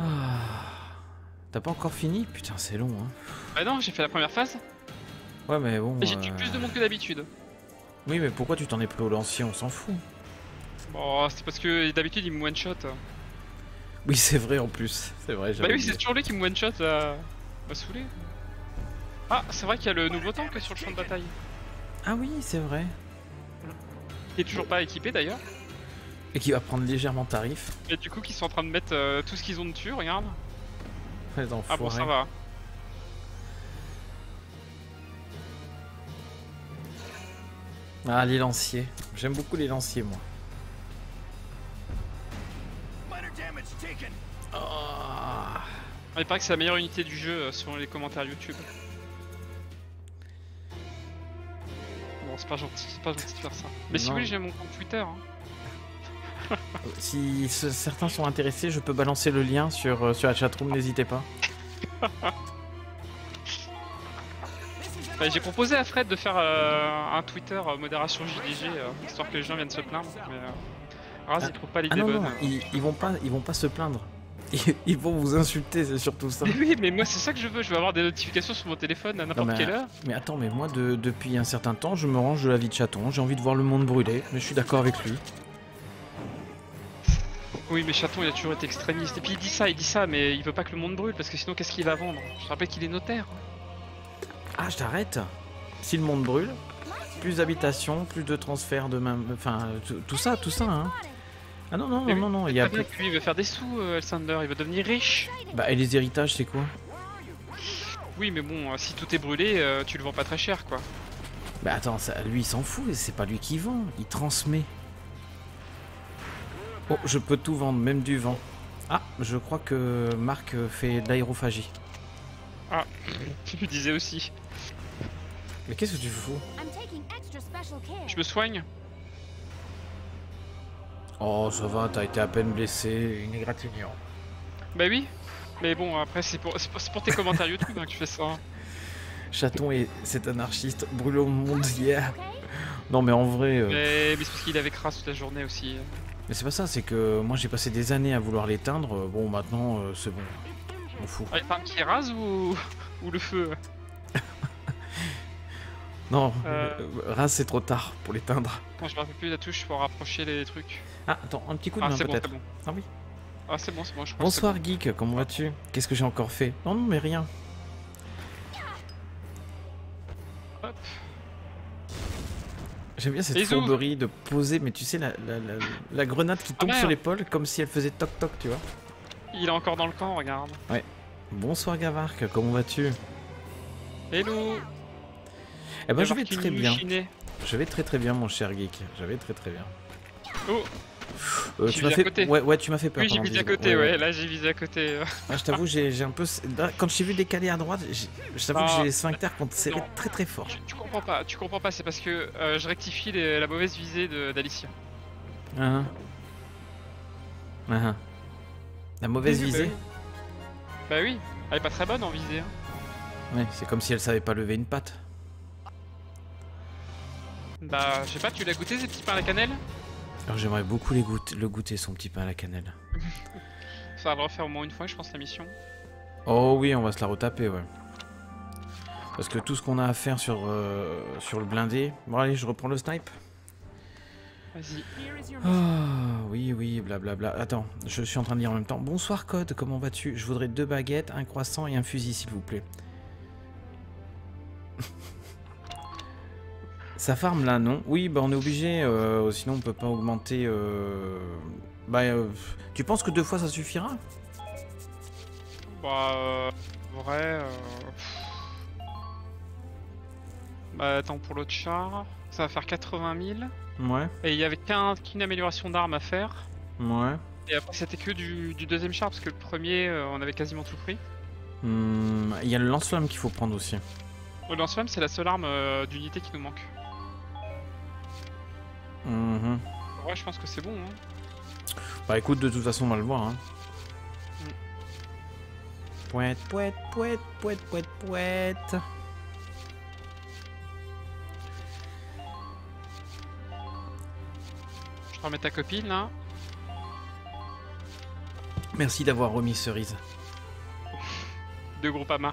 Ah. T'as pas encore fini Putain, c'est long. Hein. Bah non j'ai fait la première phase. Ouais, mais bon. J'ai tué euh, plus de monde que d'habitude. Oui, mais pourquoi tu t'en es pris au lancier On s'en fout. Bon c'est parce que d'habitude il me one shot. Oui, c'est vrai en plus. C'est vrai. Bah oui c'est toujours lui qui me one shot là. M'a saoulé. Ah c'est vrai qu'il y a le nouveau tank sur le champ de bataille. Ah oui, c'est vrai. Qui est toujours pas équipé d'ailleurs. Et qui va prendre légèrement tarif. Et du coup, qui sont en train de mettre euh, tout ce qu'ils ont dessus, regarde. Les Ah bon, ça va. Ah, les lanciers. J'aime beaucoup les lanciers, moi. Ah. Il paraît que c'est la meilleure unité du jeu euh, selon les commentaires YouTube. Bon, c'est pas gentil, c'est pas gentil de faire ça. Mais si vous voulez, j'ai mon compte Twitter. hein. Si ce- certains sont intéressés, je peux balancer le lien sur, euh, sur la chatroom, n'hésitez pas. Bah, j'ai proposé à Fred de faire euh, un Twitter euh, modération JDG, euh, histoire que les gens viennent se plaindre. Mais euh, Raz, il trouve pas Ah l'idée bonne. non, ils, ils vont pas, ils vont pas se plaindre. Ils, ils vont vous insulter, c'est surtout ça. Mais oui, mais moi c'est ça que je veux, je veux avoir des notifications sur mon téléphone à n'importe quelle heure. Mais attends, mais moi, de- depuis un certain temps, je me range de la vie de chaton. J'ai envie de voir le monde brûler, mais je suis d'accord avec lui. Oui, mais Chaton il a toujours été extrémiste. Et puis il dit ça, il dit ça, mais il veut pas que le monde brûle parce que sinon qu'est-ce qu'il va vendre? Je te rappelle qu'il est notaire. Ah, je t'arrête Si le monde brûle, plus d'habitations, plus de transferts de même. Enfin, tout- ça, tout ça, hein. Ah non, non, non, non, non, il y a plus. lui il veut faire des sous, euh, Elsander, il veut devenir riche. Bah, et les héritages, c'est quoi? Oui, mais bon, euh, si tout est brûlé, euh, tu le vends pas très cher quoi. Bah, attends, ça, lui, il s'en fout, c'est pas lui qui vend, il transmet. Oh, je peux tout vendre, même du vent. Ah, je crois que Marc fait de l'aérophagie. Tu lui disais aussi. Mais qu'est-ce que tu fous I'm taking extra special care. Je me soigne. Oh, ça va, t'as été à peine blessé, une égratignure. Bah oui. Mais bon, après c'est pour, tes commentaires YouTube hein, que tu fais ça. hein. Chaton et cet anarchiste brûle au monde hier. Non, mais en vrai. euh, Mais, mais c'est parce qu'il avait crasse toute la journée aussi. Mais c'est pas ça, c'est que moi j'ai passé des années à vouloir l'éteindre. euh, Bon, maintenant euh, c'est bon. On fout. Ah, enfin, qui rase ou, ou le feu Non, Euh. Raz c'est trop tard pour l'éteindre. Non, je me rappelle plus la touche pour rapprocher les trucs. Ah, attends, un petit coup de Ah, main peut-être. bon. Ah oui. Ah, c'est bon, c'est bon, je c'est Bonsoir Geek, comment vas-tu? Qu'est-ce que j'ai encore fait? Non, non, mais rien. Hop. J'aime bien cette fourberie de poser, mais tu sais, la, la, la- la grenade qui tombe sur l'épaule comme si elle faisait toc-toc, tu vois. Il est encore dans le camp, regarde. Bonsoir Gavark, comment vas-tu? Hello Eh ben, je vais très bien. Je vais très très bien, mon cher Geek. Je vais très très bien. Oh Euh, tu m'as fait... côté. Ouais, ouais, tu m'as fait peur. Oui, j'ai visé à 10 secondes. côté, ouais, là j'ai visé à côté. Ah, je t'avoue, j'ai un peu. Quand j'ai vu décaler à droite, j'ai- je t'avoue que Ah. j'ai les sphincters qui ont serré très très fort. Tu, tu comprends pas, tu comprends pas, c'est parce que euh, je rectifie les- la mauvaise visée d'Alicia. Ah, ah. La mauvaise Oui, bah visée oui. Bah oui, elle est pas très bonne en visée. hein. Ouais, c'est comme si elle savait pas lever une patte. Bah, je sais pas, tu l'as goûté ces petits pains à la cannelle Alors j'aimerais beaucoup les goûter, le goûter, son petit pain à la cannelle. Ça va le refaire au moins une fois, je pense, la mission. Oh oui, on va se la retaper, ouais. Parce que tout ce qu'on a à faire sur, euh, sur le blindé... Bon allez, je reprends le snipe. Vas-y. Ah oui, oui, blablabla. Attends, je suis en train de lire en même temps. Bonsoir Code, comment vas-tu? Je voudrais deux baguettes, un croissant et un fusil, s'il vous plaît. Ça farm là, non Oui, bah on est obligé, euh, sinon on peut pas augmenter... euh, Bah, euh, tu penses que deux fois ça suffira? Bah, euh, vrai. Bah attends, pour l'autre char, ça va faire 80 000. Ouais, Et il y avait qu'un- qu'une amélioration d'armes à faire. ouais. Et après, c'était que du, du deuxième char, parce que le premier, euh, on avait quasiment tout pris. Hmm, Il y a le lance-flamme qu'il faut prendre aussi. Le lance-flamme, c'est la seule arme euh, d'unité qui nous manque. Mhm. Ouais, je pense que c'est bon. Hein. Bah écoute, de toute façon, on va le voir. Hein. Mm. Pouette, pouette, pouette, pouette, pouette, pouette. Je remets ta copine là. Merci d'avoir remis Cerise. De Groupama.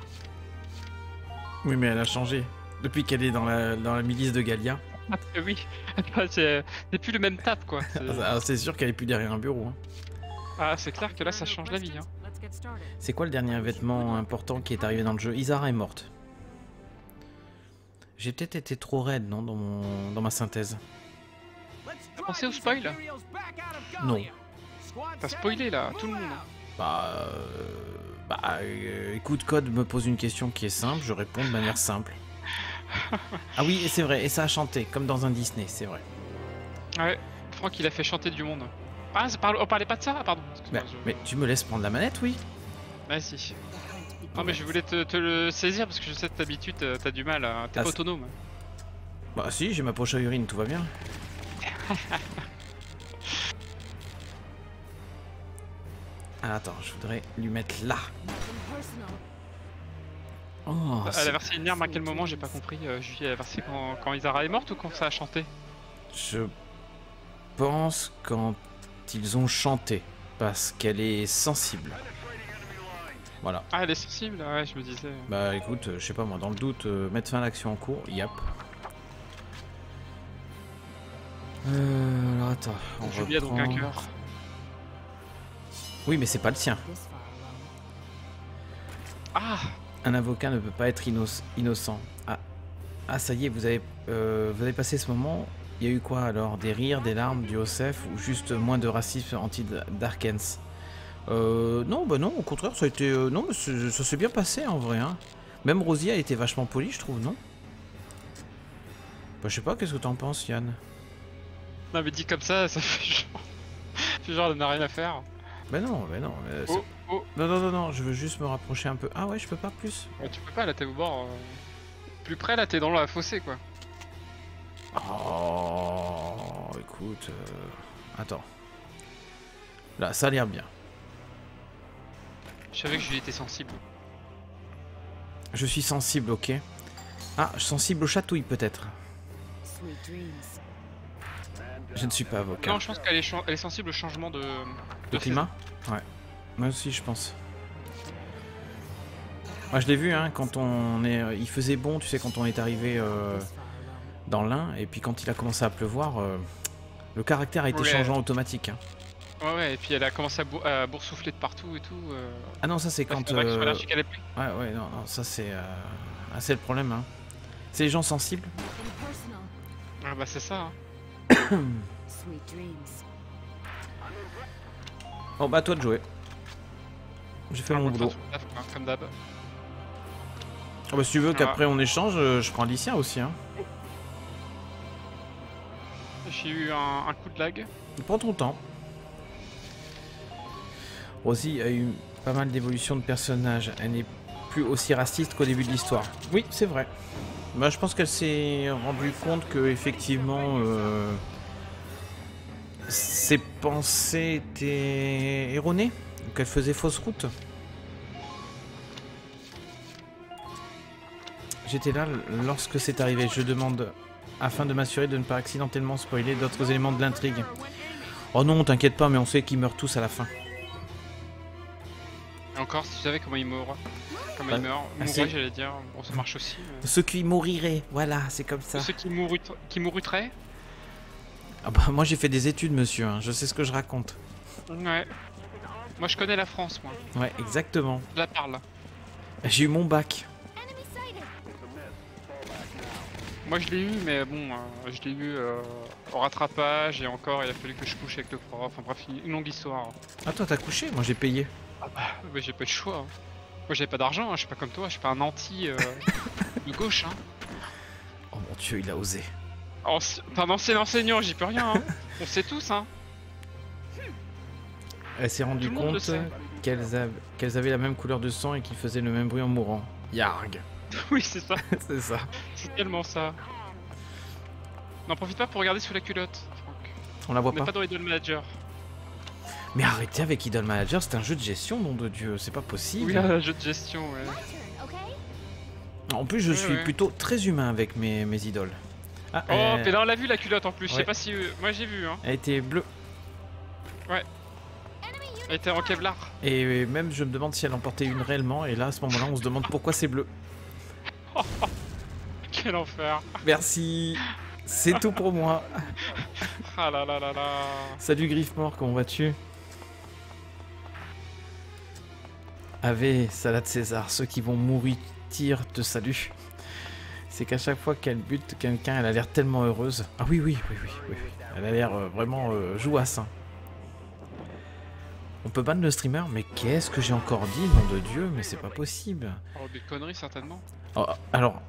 Oui, mais elle a changé. Depuis qu'elle est dans la, dans la milice de Galia. Ah, oui, c'est plus le même tap quoi. C'est- Ah, C'est sûr qu'elle est plus derrière un bureau. hein. Ah, c'est clair que là, ça change la vie. Hein. C'est quoi le dernier vêtement important qui est arrivé dans le jeu? Isara est morte. J'ai peut-être été trop raide, non, dans, mon... dans ma synthèse. T'as pensé au spoil? Non. T'as spoilé là, tout le monde. Bah, euh, bah euh, écoute, Code me pose une question qui est simple, je réponds de manière simple. Ah oui, et c'est vrai, et ça a chanté, comme dans un Disney, c'est vrai. Ouais, Franck il a fait chanter du monde. Ah, ça parle... on parlait pas de ça Ah, pardon. excuse-moi, Mais, je- mais tu me laisses prendre la manette, oui Ouais, si. Non, mais je voulais te, te le saisir parce que je sais que d'habitude euh, t'as du mal, euh, t'es Ah, pas autonome. Bah si, j'ai ma poche à urine, tout va bien. Ah, attends, je voudrais lui mettre là. Oh, Elle c'est- a versé une arme à quel moment J'ai pas compris. Euh, Julie, elle a versé quand, quand Isara est morte ou quand ça a chanté je pense quand ils ont chanté, parce qu'elle est sensible. Voilà. Ah, elle est sensible Ouais, je me disais. Bah écoute, euh, je sais pas moi, dans le doute, euh, mettre fin à l'action en cours, yap. Euh, alors attends, on Julie a donc un reprend. cœur. Oui, mais c'est pas le sien. Ah Un avocat ne peut pas être inno- innocent. Ah, ah ça y est, vous avez, euh, vous avez passé ce moment. Il y a eu quoi alors? Des rires, des larmes, du Osef ou juste moins de racisme anti-Darkens euh, Non, bah non, au contraire, ça a été. euh, non, mais ça s'est bien passé en vrai. Hein. Même Rosie a été vachement polie, je trouve, non? Bah, je sais pas, qu'est-ce que t'en penses, Yann? Non, mais dit comme ça, ça fait genre. genre, elle n'a rien à faire. Bah non, bah non. Oh, oh Non, non, non, non, je veux juste me rapprocher un peu. Ah ouais, je peux pas plus. Mais tu peux pas, là, t'es au bord. euh, Plus près, là, t'es dans la fossé, quoi. Oh, écoute. euh, Attends. Là, ça a l'air bien. Je savais que Julie était sensible. Je suis sensible, ok. Ah, sensible aux chatouilles peut-être. Sweet dreams. Je ne suis pas avocat. Non, je pense qu'elle est, sensible au changement de. Le climat Ouais. Moi aussi, je pense. Moi, je l'ai vu, hein, quand on est. Il faisait bon, tu sais, quand on est arrivé euh, dans l'Ain, et puis quand il a commencé à pleuvoir, euh, le caractère a été Ouais. changeant automatique. hein. Ouais, ouais, et puis elle a commencé à, bou- à boursoufler de partout et tout. Euh... Ah non, ça c'est quand. sont euh. Ouais, ouais, non, non, ça c'est. euh, Ah, c'est le problème, hein. C'est les gens sensibles. Ah, bah, c'est ça. hein. Bon, bah, à toi de jouer. J'ai fait mon boulot. Comme d'hab. Ah bah, si tu veux qu'après on échange, euh, je prends Alicia aussi. Hein. J'ai eu un, un coup de lag. Prends ton temps. Rosie a eu pas mal d'évolutions de personnages. Elle n'est plus aussi raciste qu'au début de l'histoire. Oui, c'est vrai. Bah, je pense qu'elle s'est rendue compte que effectivement euh, ses pensées étaient erronées, qu'elle faisait fausse route. J'étais là lorsque c'est arrivé. Je demande afin de m'assurer de ne pas accidentellement spoiler d'autres éléments de l'intrigue. Oh non, t'inquiète pas, mais on sait qu'ils meurent tous à la fin. Encore, si tu savais comment il meurt. Comment Bah, il meurt. ah, Mourait, c'est- j'allais dire. Bon, ça marche aussi. mais- Ceux qui mouriraient, voilà, c'est comme ça. Ceux qui, mourut... qui mouruteraient Ah bah, moi j'ai fait des études, monsieur, hein, je sais ce que je raconte. Ouais. Moi, je connais la France, moi. Ouais, exactement. Je la parle. J'ai eu mon bac. Moi, je l'ai eu, mais bon, euh, je l'ai eu euh, au rattrapage et encore, il a fallu que je couche avec le prof. Enfin bref, une longue histoire. Ah, toi t'as couché? Moi j'ai payé. Ah bah, bah, j'ai pas de choix. hein. Moi, j'avais pas d'argent, hein, je suis pas comme toi, je suis pas un anti euh, de gauche. Hein. Oh mon dieu, il a osé. T'es un ancien enseignant, j'y peux rien. Hein. On sait tous, hein. Elle s'est rendue compte qu'elles av- qu'elles avaient la même couleur de sang et qu'ils faisaient le même bruit en mourant. Yarg. oui, c'est ça. C'est ça. C'est tellement ça. N'en profite pas pour regarder sous la culotte, Franck. On la voit On n'est pas. pas dans Idol Manager. Mais arrêtez avec Idol Manager, c'est un jeu de gestion, nom de Dieu, c'est pas possible. Oui, un jeu de gestion, ouais. En plus, je Ouais, suis ouais. plutôt très humain avec mes, mes idoles. Ah, Oh, euh, mais là on l'a vu la culotte en plus, je ouais. sais pas si. euh, Moi j'ai vu, hein. elle était bleue. Enemy Elle était en Kevlar. Et même, je me demande si elle en portait une réellement. Et là, à ce moment-là, on se demande pourquoi c'est bleu. Quel enfer. Merci. C'est tout pour moi. Ah là là là là. Salut Griffmore, comment vas-tu? Ave, salade César, ceux qui vont mourir te saluent. C'est qu'à chaque fois qu'elle bute quelqu'un, elle a l'air tellement heureuse. Ah oui, oui, oui, oui, oui. oui. Elle a l'air euh, vraiment euh, jouasse. hein. On peut ban le streamer, mais qu'est-ce que j'ai encore dit, nom de Dieu Mais c'est pas possible. Oh, des conneries certainement. Oh, alors,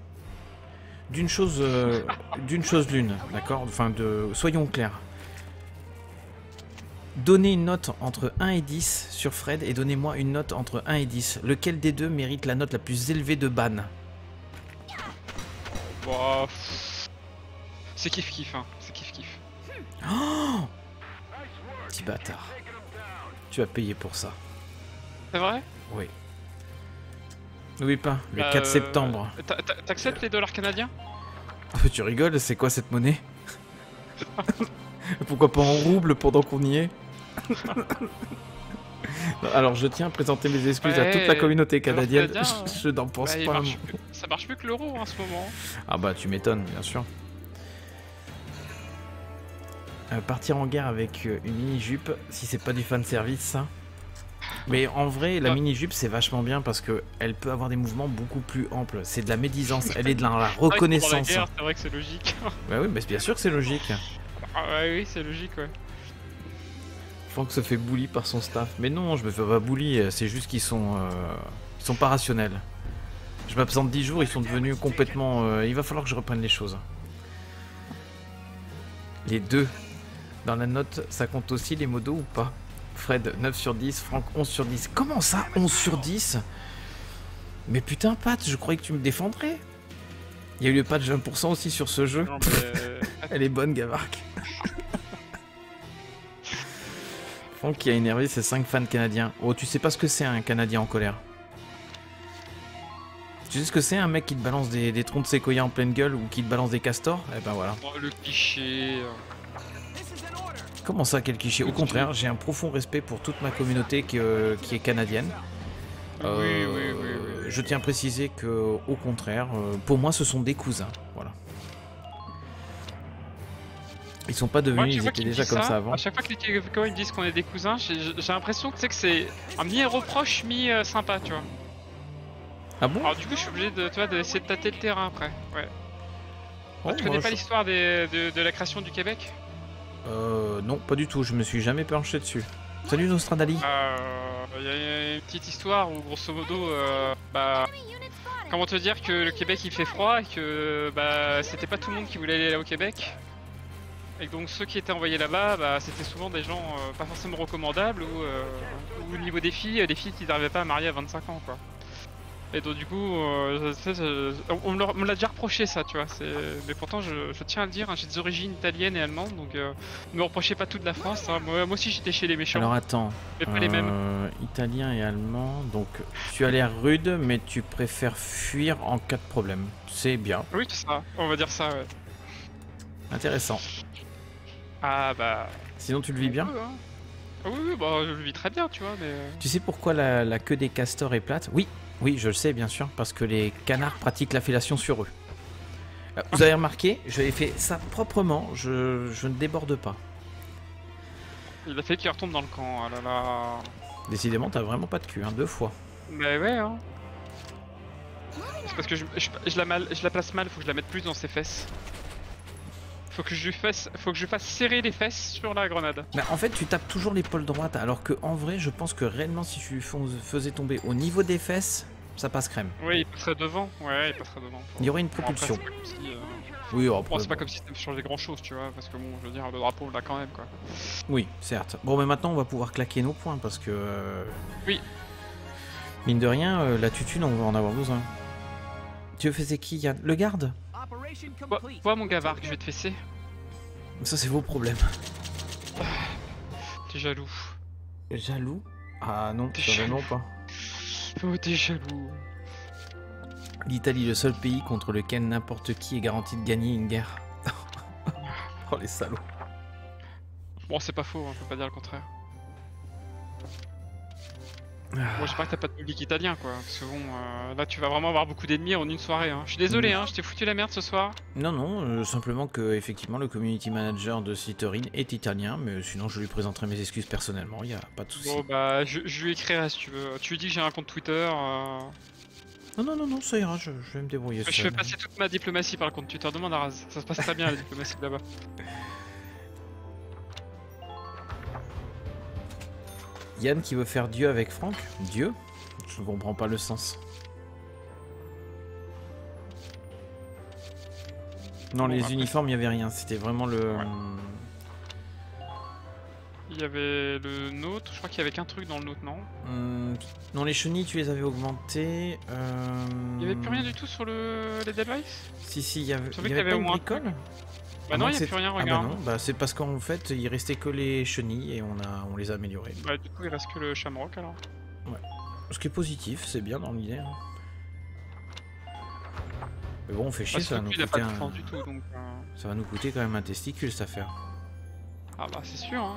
d'une chose, euh, d'une chose l'une, d'accord? Enfin, de, soyons clairs. Donnez une note entre 1 et 10 sur Fred et donnez-moi une note entre 1 et 10. Lequel des deux mérite la note la plus élevée de ban? C'est kiff kiff, hein. C'est kiff kiff. Petit bâtard. Tu vas payer pour ça. C'est vrai? Oui. N'oublie pas, le Euh, 4 septembre. t'a- t'a- T'acceptes les dollars canadiens? Ah, tu rigoles, c'est quoi cette monnaie? Pourquoi pas en rouble pendant qu'on y est? Alors je tiens à présenter mes excuses à toute la communauté canadienne. canadien, hein. Je, je n'en pense Bah, pas. marche Ça marche plus que l'euro en ce moment. Ah bah tu m'étonnes, bien sûr. Euh, partir en guerre avec euh, une mini-jupe, si c'est pas du fan service, ça. Mais en vrai, la mini-jupe c'est vachement bien parce que elle peut avoir des mouvements beaucoup plus amples. C'est de la médisance, elle est de la, la reconnaissance. C'est vrai que c'est logique. Bah oui, mais bien sûr que c'est logique. Ah ouais, oui, c'est logique, ouais. Franck se fait bully par son staff. Mais non, je me fais pas bully, euh, c'est juste qu'ils sont, euh, ils sont pas rationnels. Je m'absente 10 jours, ils sont devenus complètement. euh, il va falloir que je reprenne les choses. Les deux. Dans la note, ça compte aussi les modos ou pas Fred 9 sur 10, Franck 11 sur 10. Comment ça 11 sur 10 Mais putain, Pat, je croyais que tu me défendrais. Il y a eu le patch 20% aussi sur ce jeu. Non, mais, euh, Elle est bonne, Gavark. Franck qui a énervé ses 5 fans canadiens. Oh, tu sais pas ce que c'est un Canadien en colère. Tu sais ce que c'est un mec qui te balance des, des troncs de séquoia en pleine gueule ou qui te balance des castors? Eh ben voilà. oh, le cliché. Euh. Comment ça, quel cliché Au contraire, j'ai un profond respect pour toute ma communauté qui, euh, qui est canadienne. Oui, Euh, oui, oui, oui. Je tiens à préciser que, au contraire, euh, pour moi, ce sont des cousins. Voilà. Ils sont pas devenus, ils étaient déjà comme ça avant. À chaque fois que les Québécois ils disent qu'on est des cousins, j'ai l'impression que, tu sais, que c'est un mi-reproche, mi-sympa, tu vois. Ah bon? Alors du coup, je suis obligé de, tu vois, d'essayer de tâter le terrain après. Ouais. Oh, tu moi, connais pas je- l'histoire de la création du Québec? Euh, non, pas du tout, je me suis jamais penché dessus. Salut Nostradali. Euh, Il y a une petite histoire où, grosso modo, euh, bah, comment te dire que le Québec il fait froid et que bah, c'était pas tout le monde qui voulait aller là au Québec. Et donc ceux qui étaient envoyés là-bas, bah, c'était souvent des gens euh, pas forcément recommandables euh, ou au niveau des filles, des filles qui n'arrivaient pas à marier à 25 ans quoi. Et donc du coup, euh, on, me l'a- on me l'a déjà reproché ça, tu vois. Mais pourtant, je, je tiens à le dire, hein, j'ai des origines italiennes et allemandes, donc euh, ne me reprochez pas toute la France. hein. Moi, moi aussi, j'étais chez les méchants, Alors attends, mais pas les mêmes. euh, italien et allemand, donc tu as l'air rude, mais tu préfères fuir en cas de problème. C'est bien, Oui, c'est ça. On va dire ça. Ouais. intéressant. Ah bah. Sinon tu le vis bien peut, hein. Ah oui, oui, bah je le vis très bien, tu vois, mais. euh, Tu sais pourquoi la, la queue des castors est plate? Oui, oui, je le sais bien sûr, parce que les canards pratiquent la fellation sur eux. Euh, Vous avez remarqué, j'avais fait ça proprement, je, je ne déborde pas. Il a fait qu'il retombe dans le camp. Ah là là. Décidément, t'as vraiment pas de cul, hein, deux fois. Bah ouais, hein. C'est parce que je, je, je la mal, je la place mal, faut que je la mette plus dans ses fesses. Faut que je lui fasse, faut que je fasse serrer les fesses sur la grenade. Bah, en fait, tu tapes toujours l'épaule droite, alors que en vrai, je pense que réellement, si tu fais- faisais tomber au niveau des fesses, ça passe crème. Oui, il passerait devant. Ouais, il passerait devant. Il y aurait une après, propulsion. pas si, euh, Oui, bon, après, c'est pas comme si ça changeait grand chose, tu vois, parce que bon, je veux dire, le drapeau, là quand même, quoi. Oui, certes. Bon, mais maintenant, on va pouvoir claquer nos points parce que. euh, Oui. Mine de rien, euh, la tutune, on va en avoir besoin. Tu c'est qui Yann? Le garde? Quoi, mon gavard, que je vais te fesser Ça, c'est vos problèmes. T'es jaloux. Jaloux? Ah non, non pas. Oh, t'es jaloux. L'Italie, le seul pays contre lequel n'importe qui est garanti de gagner une guerre. oh les salauds. Bon, c'est pas faux, on peut pas dire le contraire. Moi, j'espère que t'as pas de public italien, quoi. Parce que bon, euh, là, tu vas vraiment avoir beaucoup d'ennemis en une soirée. Hein. Je suis désolé, hein, je t'ai foutu la merde ce soir. Non, non, euh, simplement que effectivement le community manager de Slytherin est italien, mais sinon je lui présenterai mes excuses personnellement, il y a pas de souci. Bon, bah, je, je lui écrirai si tu veux. Tu lui dis que j'ai un compte Twitter. euh, Non, non, non, non, ça ira, je, je vais me débrouiller. Je seul. fais passer toute ma diplomatie par le compte Twitter. Demande à Raz. Ça se passe très bien la diplomatie là-bas. Yann qui veut faire Dieu avec Franck Dieu Je ne comprends pas le sens. Non, Bon, les après- uniformes, il n'y avait rien, c'était vraiment le. Ouais. Il y avait le nôtre. Je crois qu'il y avait qu'un truc dans le nôtre, non? Hum, non, les chenilles, tu les avais augmentées. euh, Il y avait plus rien du tout sur le les Deadlights Si, si, il y avait, il savais y qu'il y avait pas au moins bricole? Bah non, moins il a plus rien, c'est- Ah regarde. bah non, bah c'est parce qu'en fait, il restait que les chenilles et on, a, on les a améliorées. Bah, du coup, il reste que le Shamrock alors. Ce qui est positif, c'est bien dans l'idée. hein. Mais bon, on fait chier, ça va, nous coûter un... du tout, donc. euh, ça va nous coûter quand même un testicule cette affaire. Ah bah, c'est sûr, hein.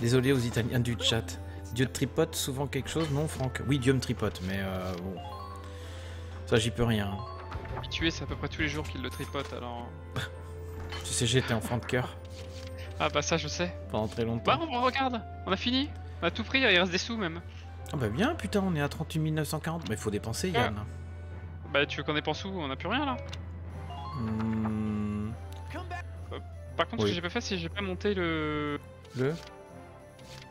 Désolé aux Italiens du chat. Dieu te tripote souvent quelque chose, non Franck Oui, Dieu me tripote, mais euh, bon. Ça, j'y peux rien. Habitué, c'est à peu près tous les jours qu'il le tripote alors. Tu sais, j'étais enfant de cœur Ah bah, ça, je sais. pendant très Bah, longtemps. on regarde. On a fini. On a tout pris, il reste des sous même. Ah bah bien, putain, on est à 38 940. Mais faut dépenser, Yann. Bah, tu veux qu'on dépense où? On a plus rien là. Hmm, Par contre, ce que j'ai pas fait, c'est que j'ai pas monté le le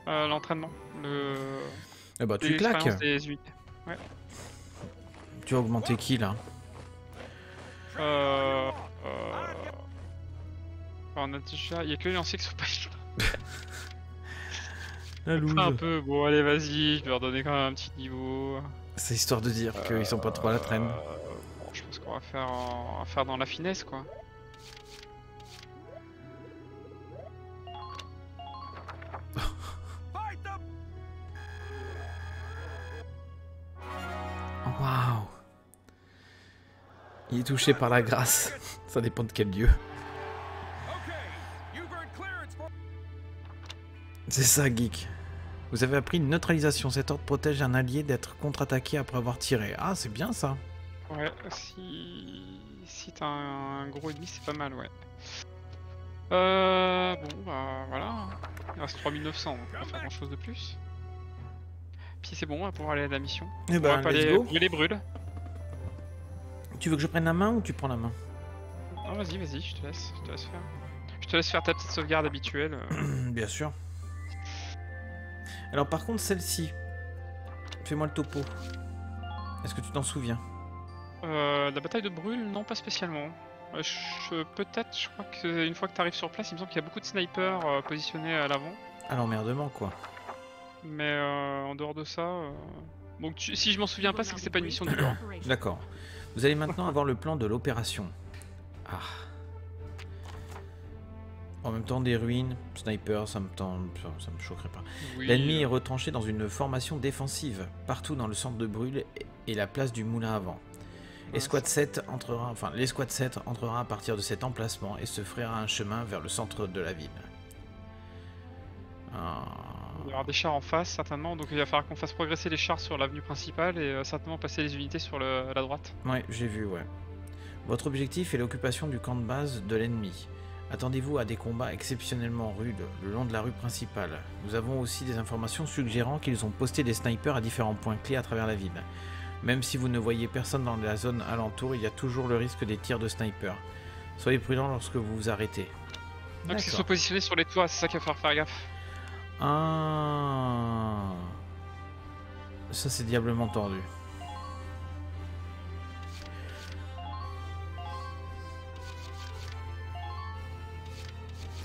euh, l'entraînement. Le. Eh bah, tu claques. des unités. Tu as augmenté qui là? Euh. euh... On a déjà. Il y a que les lanciers qui sont pas La loose. Un peu, bon allez vas-y, je vais leur donner quand même un petit niveau. C'est histoire de dire qu'ils sont pas trop à la traîne. Euh, bon, je pense qu'on va faire, en- on va faire dans la finesse quoi. Waouh Il est touché par la grâce. Ça dépend de quel dieu. C'est ça, geek. Vous avez appris une neutralisation. Cet ordre protège un allié d'être contre-attaqué après avoir tiré. Ah, c'est bien ça. Ouais, si. Si t'as un gros ennemi, c'est pas mal, ouais. Euh. Bon, bah voilà. Il reste 3900, donc on va pas faire grand chose de plus. Puis c'est bon, on va pouvoir aller à la mission. Eh on va pas aller go. brûler brûle. Tu veux que je prenne la main ou tu prends la main Non, vas-y, vas-y, je te laisse, je te laisse faire. Je te laisse faire ta petite sauvegarde habituelle. Bien sûr. Alors par contre, celle-ci. Fais-moi le topo. Est-ce que tu t'en souviens Euh, la bataille de Brûle, non, pas spécialement. Euh, Peut-être, je crois que une fois que tu arrives sur place, il me semble qu'il y a beaucoup de snipers euh, positionnés à l'avant. À l'emmerdement, quoi. Mais en dehors de ça. Donc tu- si je m'en souviens pas, c'est que c'est pas une mission du. D'accord. Vous allez maintenant avoir le plan de l'opération. Ah. En même temps, des ruines, sniper, ça me, ça, me choquerait pas. Oui, L'ennemi est retranché dans une formation défensive, partout dans le centre de brûle et la place du moulin avant. Escouade 7 entrera, enfin, l'escouade 7 entrera à partir de cet emplacement et se fera un chemin vers le centre de la ville. Ah. Il va y avoir des chars en face, certainement. Donc il va falloir qu'on fasse progresser les chars sur l'avenue principale et euh, certainement passer les unités sur le- la droite. Ouais, j'ai vu, ouais. Votre objectif est l'occupation du camp de base de l'ennemi. Attendez-vous à des combats exceptionnellement rudes le long de la rue principale. Nous avons aussi des informations suggérant qu'ils ont posté des snipers à différents points clés à travers la ville. Même si vous ne voyez personne dans la zone alentour, il y a toujours le risque des tirs de sniper. Soyez prudent lorsque vous vous arrêtez. Donc D'accord. sont positionnés sur les toits, c'est ça qu'il va falloir faire gaffe. Ah. Ça, c'est diablement tordu.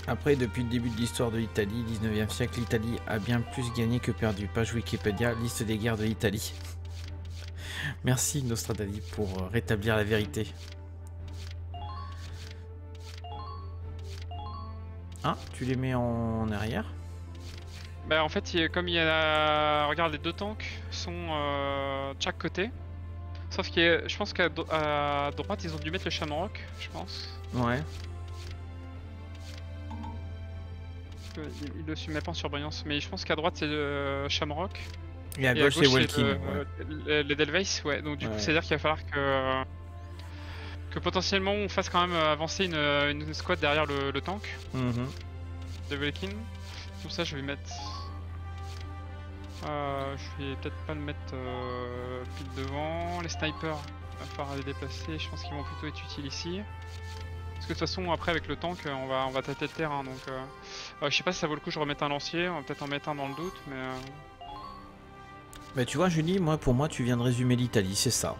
Après, depuis le début de l'histoire de l'Italie, 19e siècle, l'Italie a bien plus gagné que perdu. Page Wikipédia, liste des guerres de l'Italie. Merci Nostradali pour euh, rétablir la vérité. Ah, tu les mets en arrière bah en fait, il- comme il y a... Regarde, les deux tanks sont euh, de chaque côté. Sauf que je pense qu'à do- droite, ils ont dû mettre le Shamrock, je pense. Ouais. Euh, Il, il le met pas en surbrillance, mais je pense qu'à droite, c'est le Shamrock. Et à Et gauche, c'est Welkin. le- ouais. le- les Delveis, ouais. Donc du coup, c'est-à-dire qu'il va falloir que... Que potentiellement on fasse quand même avancer une, une squad derrière le, le tank Mhm. de Welkin. Pour ça, je vais mettre... Euh, je vais peut-être pas le mettre euh, pile devant. Les snipers, il va falloir les déplacer. Je pense qu'ils vont plutôt être utiles ici. Parce que de toute façon, après avec le tank, euh, on va, on va tâter le terrain. Donc, euh, euh, je sais pas si ça vaut le coup que je remette un lancier. On va peut-être en mettre un dans le doute, mais. Bah tu vois Julie, moi pour moi tu viens de résumer l'Italie, c'est ça.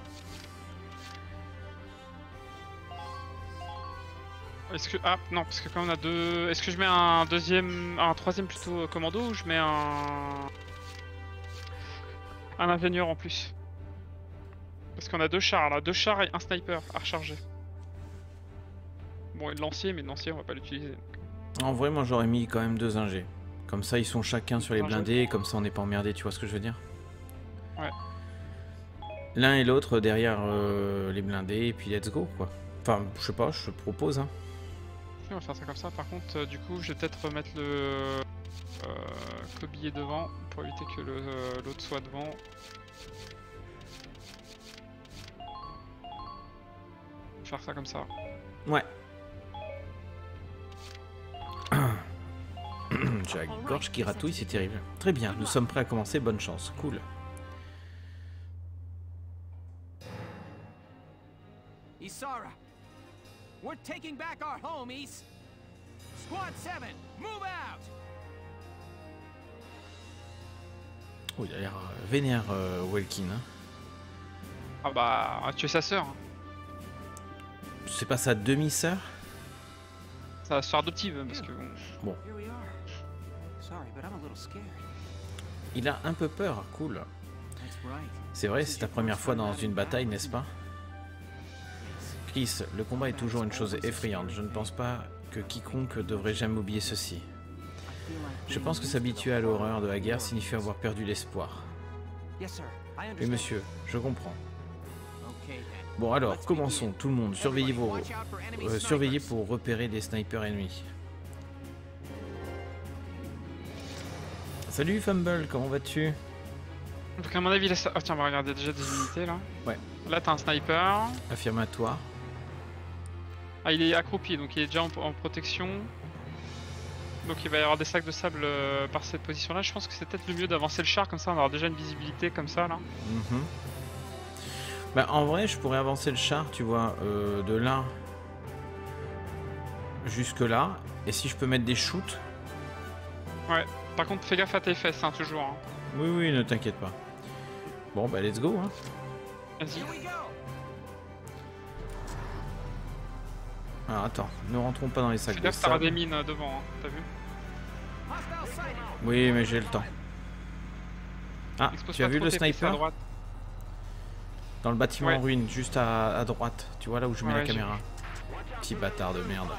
Est-ce que ah non parce que quand on a deux, est-ce que je mets un deuxième, un troisième plutôt commando ou je mets un un ingénieur en plus Parce qu'on a deux chars là, deux chars et un sniper à recharger. Bon et le lancier, mais le lancier on va pas l'utiliser. En vrai moi j'aurais mis quand même deux ingés. Comme ça ils sont chacun sur les blindés, et comme ça on n'est pas emmerdé, tu vois ce que je veux dire? Ouais. L'un et l'autre derrière euh, les blindés et puis let's go quoi. Enfin je sais pas, je propose hein. On va faire ça comme ça. Par contre, euh, du coup, je vais peut-être remettre le euh, cobillet devant pour éviter que le, euh, l'autre soit devant. Faire ça comme ça. Ouais. J'ai la gorge qui ratouille, c'est terrible. Très bien, nous sommes prêts à commencer, bonne chance, cool. Isara, we're taking back our home, East. Squad 7, move out! Oh, il a l'air euh, vénère, euh, Welkin. hein. Ah bah, on a tué sa sœur. hein. C'est pas sa demi-sœur? Sa sœur adoptive, parce que bon. Here we are. Sorry, but I'm a little scared. Il a un peu peur, cool. That's right. C'est vrai, c'est ta première fois dans une bataille, n'est-ce pas? Chris, le combat est toujours une chose effrayante. Je ne pense pas que quiconque devrait jamais oublier ceci. Je pense que s'habituer à l'horreur de la guerre signifie avoir perdu l'espoir. Oui, monsieur, je comprends. Bon alors, commençons, tout le monde, surveillez vos... Euh, surveillez pour repérer des snipers ennemis. Salut Fumble, comment vas-tu? Donc à mon avis, là, ça... oh, tiens, on va regarder déjà des unités là. Ouais. Là, t'as un sniper. Affirme à toi. Ah, il est accroupi, donc il est déjà en, en protection. Donc il va y avoir des sacs de sable euh, par cette position-là. Je pense que c'est peut-être le mieux d'avancer le char, comme ça on aura déjà une visibilité comme ça là. Mhm. Bah en vrai, je pourrais avancer le char, tu vois, euh, de là jusque là. Et si je peux mettre des shoots, Par contre, fais gaffe à tes fesses, hein, toujours. hein. oui, oui, ne t'inquiète pas. Bon, bah let's go. Hein. Vas-y. Alors attends, ne rentrons pas dans les sacs Fais sable. des mines euh, devant, hein, t'as vu! Oui, mais j'ai le temps. Ah, Expose tu as vu le sniper. Dans le bâtiment Ouais. en ruine, juste à, à droite. Tu vois là où je mets Ouais, la caméra. Petit bâtard de merde.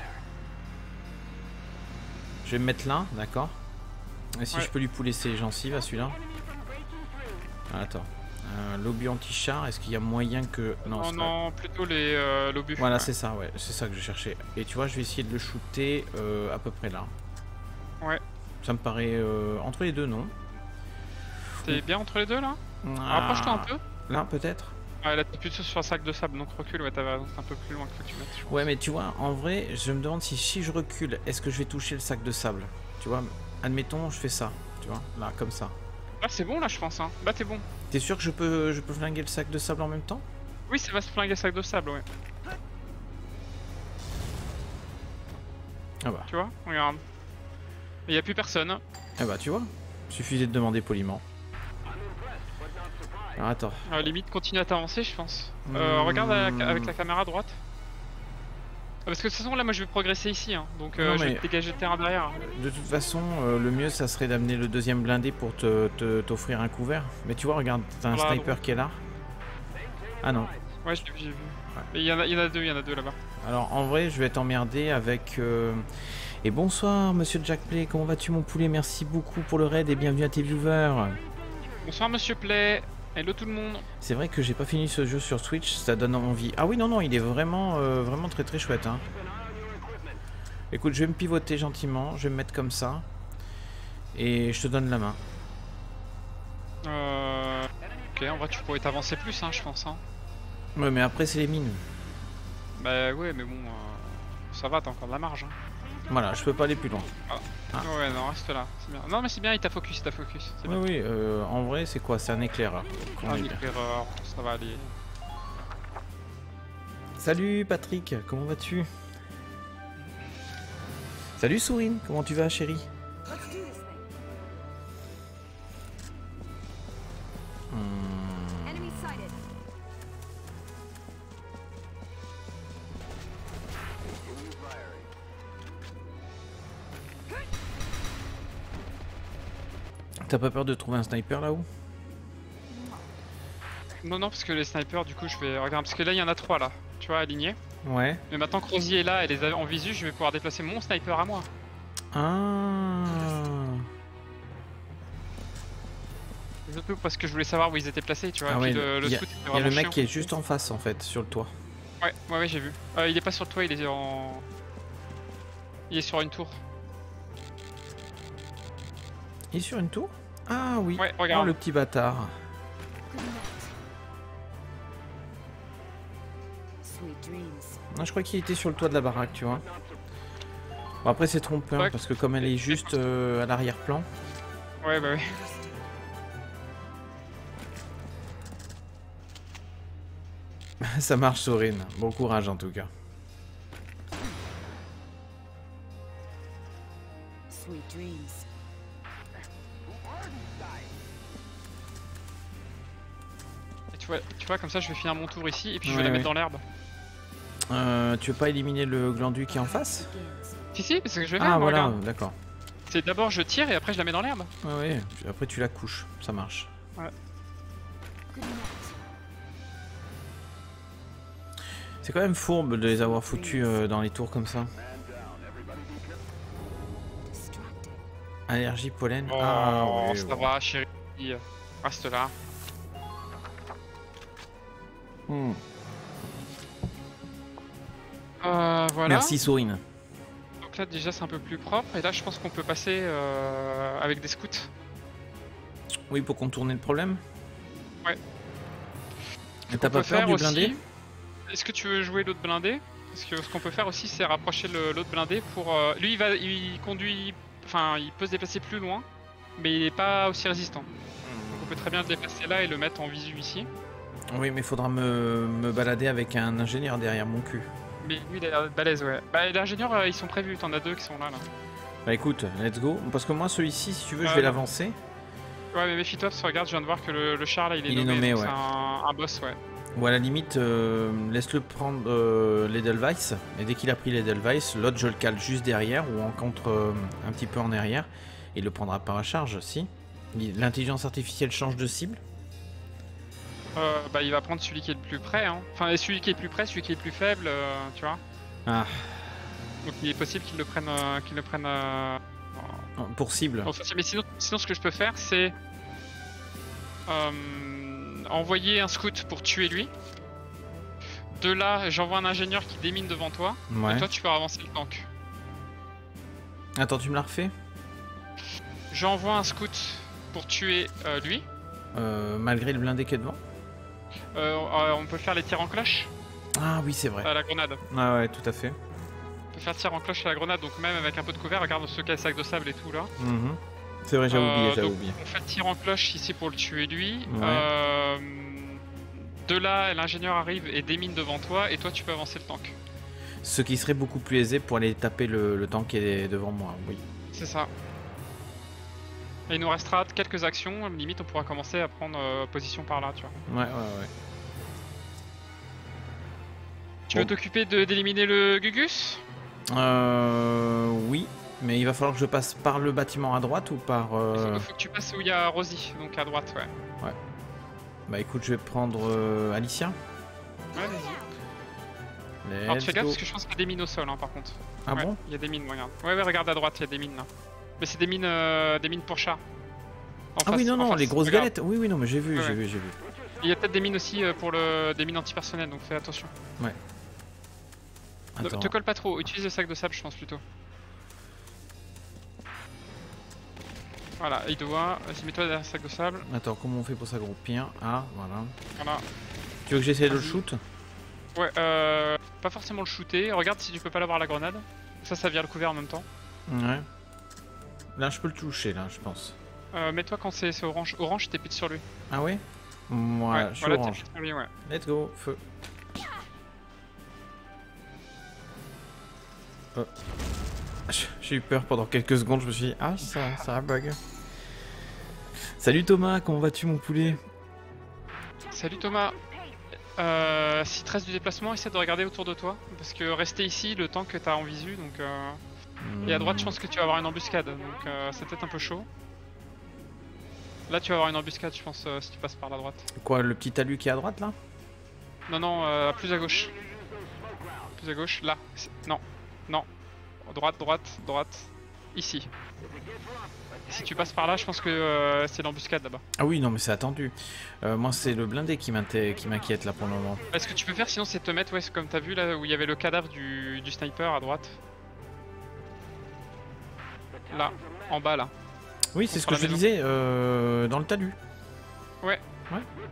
Je vais me mettre là, d'accord Et si Ouais. je peux lui pouler ses gencives à celui-là Ah, Attends. Euh, L'obus anti-char, est-ce qu'il y a moyen que... Non, Non, non, plutôt les euh, l'obus. Voilà, ouais. c'est ça, ouais. C'est ça que je cherchais. Et tu vois, je vais essayer de le shooter euh, à peu près là. Ouais. Ça me paraît... euh, entre les deux, non T'es bien entre les deux là Ah, Rapproche-toi un peu. Là, peut-être Ouais, là t'es plutôt sur un sac de sable, donc recule, ouais, t'avais raison, c'est un peu plus loin que tu mettes. Ouais, mais tu vois, en vrai, je me demande si si je recule, est-ce que je vais toucher le sac de sable? Tu vois, admettons, je fais ça, tu vois, là, comme ça. Là c'est bon là, je pense. Hein. Là t'es bon. T'es sûr que je peux, je peux flinguer le sac de sable en même temps? Oui, ça va se flinguer sac de sable, ouais. Ah bah, Tu vois Regarde. Il y a plus personne. ah bah, tu vois, suffisait de demander poliment. Alors, attends, Euh, limite, continue à t'avancer, je pense. Euh, Hmm. Regarde avec, avec la caméra à droite. Parce que de toute façon, là, moi, je vais progresser ici, hein. donc euh, Non, je vais mais- dégager le terrain derrière. De toute façon, euh, le mieux, ça serait d'amener le deuxième blindé pour te- te- t'offrir un couvert. Mais tu vois, regarde, t'as un Voilà, sniper qui est là. Ah non. Ouais, je l'ai vu, j'ai vu. Mais il y, en a- il y en a deux, il y en a deux là-bas. Alors en vrai, je vais t'emmerder avec. euh, Et bonsoir, monsieur Jack Play, comment vas-tu, mon poulet? Merci beaucoup pour le raid et bienvenue à tes viewers. Bonsoir, monsieur Play. Hello tout le monde. C'est vrai que j'ai pas fini ce jeu sur Switch, ça donne envie. Ah oui, non, non, il est vraiment, euh, vraiment très très chouette. Hein. Écoute, je vais me pivoter gentiment, je vais me mettre comme ça. Et je te donne la main. Euh... Ok, en vrai, tu pourrais t'avancer plus, hein, je pense. Hein. Ouais, mais après, c'est les mines. Bah ouais, mais bon, euh, ça va, t'as encore de la marge. Hein. Voilà, je peux pas aller plus loin. Ah. Ouais, non, reste là, c'est bien. Non, mais c'est bien, il t'a focus, il t'a focus. Oui, bien. oui, euh, en vrai, c'est quoi C'est un éclaireur. Ah, bien. erreur, ça va aller. Salut Patrick, comment vas-tu? Salut Sourine, comment tu vas chérie? Hmm, T'as pas peur de trouver un sniper là-haut Non, non, parce que les snipers, du coup, je vais. Regarde, parce que là, il y en a trois là, tu vois, alignés. Ouais. Mais maintenant que Rosier est là et les a en visu, je vais pouvoir déplacer mon sniper à moi. Ah Surtout parce que je voulais savoir où ils étaient placés, tu vois. Ah et puis ouais, le, y a- scout y le mec chiant. qui est juste en face en fait, sur le toit. Ouais, ouais, ouais, j'ai vu. Euh, il est pas sur le toit, il est en. Il est sur une tour. Il est sur une tour? Ah oui. Ouais, Oh regarde. le petit bâtard. Non, je crois qu'il était sur le toit de la baraque, tu vois. Bon, après c'est trompeur Ouais. parce que comme elle est juste euh, à l'arrière-plan. Ouais, bah ouais. Ça marche Sourine. Bon courage en tout cas. Sweet dreams. Et tu vois, tu vois, comme ça, je vais finir mon tour ici et puis je Ouais, vais la ouais. mettre dans l'herbe. Euh, tu veux pas éliminer le glandu qui est en face? Si, si, c'est ce que je vais faire. Ah moi, voilà, d'accord. C'est d'abord je tire et après je la mets dans l'herbe. Ouais, ouais. Après tu la couches, ça marche. C'est quand même fourbe de les avoir foutus euh, dans les tours comme ça. Allergie pollen. Oh, ah ouais, ça va, chérie. Reste là. Hmm. Euh, voilà. Merci Sourine. Donc là, déjà, c'est un peu plus propre. Et là, je pense qu'on peut passer euh, avec des scouts. Oui, pour contourner le problème Ouais. Et t'as pas peur du aussi- blindé Est-ce que tu veux jouer l'autre blindé? Parce que ce qu'on peut faire aussi, c'est rapprocher l'autre blindé pour. euh, Lui, il va, il conduit. Enfin, il peut se déplacer plus loin, mais il est pas aussi résistant. Donc on peut très bien le déplacer là et le mettre en visu ici. Oui, mais faudra me, me balader avec un ingénieur derrière mon cul. Mais lui, il a l'air balèze, ouais. Bah, l'ingénieur, euh, ils sont prévus. T'en as deux qui sont là, là. Bah écoute, let's go. Parce que moi, celui-ci, si tu veux, je vais non. l'avancer. Ouais, mais méfie-toi parce que regarde, je viens de voir que le, le char là, il est Il est nommé. nommé, donc ouais. C'est un, un boss, ouais. Ou à la limite, euh, laisse-le prendre euh, l'Edelweiss. Et dès qu'il a pris l'Edelweiss, l'autre, je le cale juste derrière ou en contre euh, un petit peu en arrière. Il le prendra par à charge, si. L'intelligence artificielle change de cible. Euh, bah, il va prendre celui qui est le plus près, hein. Enfin, celui qui est le plus près, celui qui est le plus faible, tu vois. Ah, Donc il est possible qu'il le prenne, qu'il le prenne pour cible. Mais sinon, sinon, ce que je peux faire, c'est euh, envoyer un scout pour tuer lui. De là, j'envoie un ingénieur qui démine devant toi. Ouais. Et toi, tu peux avancer le tank. Attends, tu me l'as refait J'envoie un scout pour tuer euh, lui. Euh, Malgré le blindé qui est devant? Euh, euh, on peut faire les tirs en cloche? Ah oui, c'est vrai. à la grenade. Ah ouais, tout à fait. On peut faire tir en cloche à la grenade, donc même avec un peu de couvert, regarde le sac de sable et tout là. Mhm. C'est vrai, j'ai Euh, oublié, j'avais oublié. On fait tir en cloche ici pour le tuer lui. Ouais. Euh, de là, l'ingénieur arrive et démine devant toi, et toi tu peux avancer le tank. Ce qui serait beaucoup plus aisé pour aller taper le, le tank qui est devant moi, oui. C'est ça. Et il nous restera quelques actions, limite on pourra commencer à prendre euh, position par là, tu vois. Ouais, ouais, ouais. Tu veux t'occuper d'éliminer le Gugus? Euh, oui, mais il va falloir que je passe par le bâtiment à droite ou par... euh, Il faut que tu passes où il y a Rosie, donc à droite, ouais. Bah écoute, je vais prendre euh, Alicia. Ouais, vas-y. Alors tu fais gaffe parce que je pense qu'il y a des mines au sol, hein, par contre. Ah Ouais, bon? Il y a des mines, regarde. Ouais, ouais, regarde à droite, il y a des mines là. Mais c'est des mines, euh, des mines pour chat. En Ah oui, non, non, face, les grosses regarde. galettes. Oui, oui, non, mais j'ai vu, Ouais, j'ai ouais. vu, j'ai vu. Il y a peut-être des mines aussi euh, pour le, des mines antipersonnelles, donc fais attention. Ne- Attends. te colle pas trop, utilise le sac de sable, je pense plutôt. Voilà, il doit. Vas-y, mets-toi derrière le sac de sable. Attends, comment on fait pour s'aggrouper Ah, voilà. Voilà. Tu veux que j'essaie de le shoot Ouais, euh. Pas forcément le shooter. Regarde si tu peux pas l'avoir la grenade. Ça, ça vire le couvert en même temps. Ouais. Là, je peux le toucher, là, je pense. Euh, mets-toi quand c'est orange. Orange, t'es pile sur lui. Ah ouais Voilà, ouais, je suis voilà, orange. sur lui, ouais. Let's go, feu. Oh. J'ai eu peur pendant quelques secondes, je me suis dit, ah, ça, ça bug. Salut Thomas, comment vas-tu mon poulet? Salut Thomas. Euh, si te reste du déplacement, essaie de regarder autour de toi. Parce que rester ici le temps que t'as en visu. Donc, euh... Et à droite, je pense que tu vas avoir une embuscade. Donc, euh, c'est peut-être un peu chaud. Là, tu vas avoir une embuscade, je pense, euh, si tu passes par la droite. Quoi, le petit talus qui est à droite là? Non, non, euh, plus à gauche. Plus à gauche, là. Non, non. Droite, droite, droite. Ici. Si tu passes par là, je pense que euh, c'est l'embuscade là-bas. Ah oui, non, mais c'est attendu. Euh, moi, c'est le blindé qui m'inquiète là pour le moment. Ce que tu peux faire sinon, c'est te mettre, ouais, comme t'as vu là où il y avait le cadavre du, du sniper à droite? Là, en bas là. Oui, c'est ce que je maison. disais euh, dans le talus.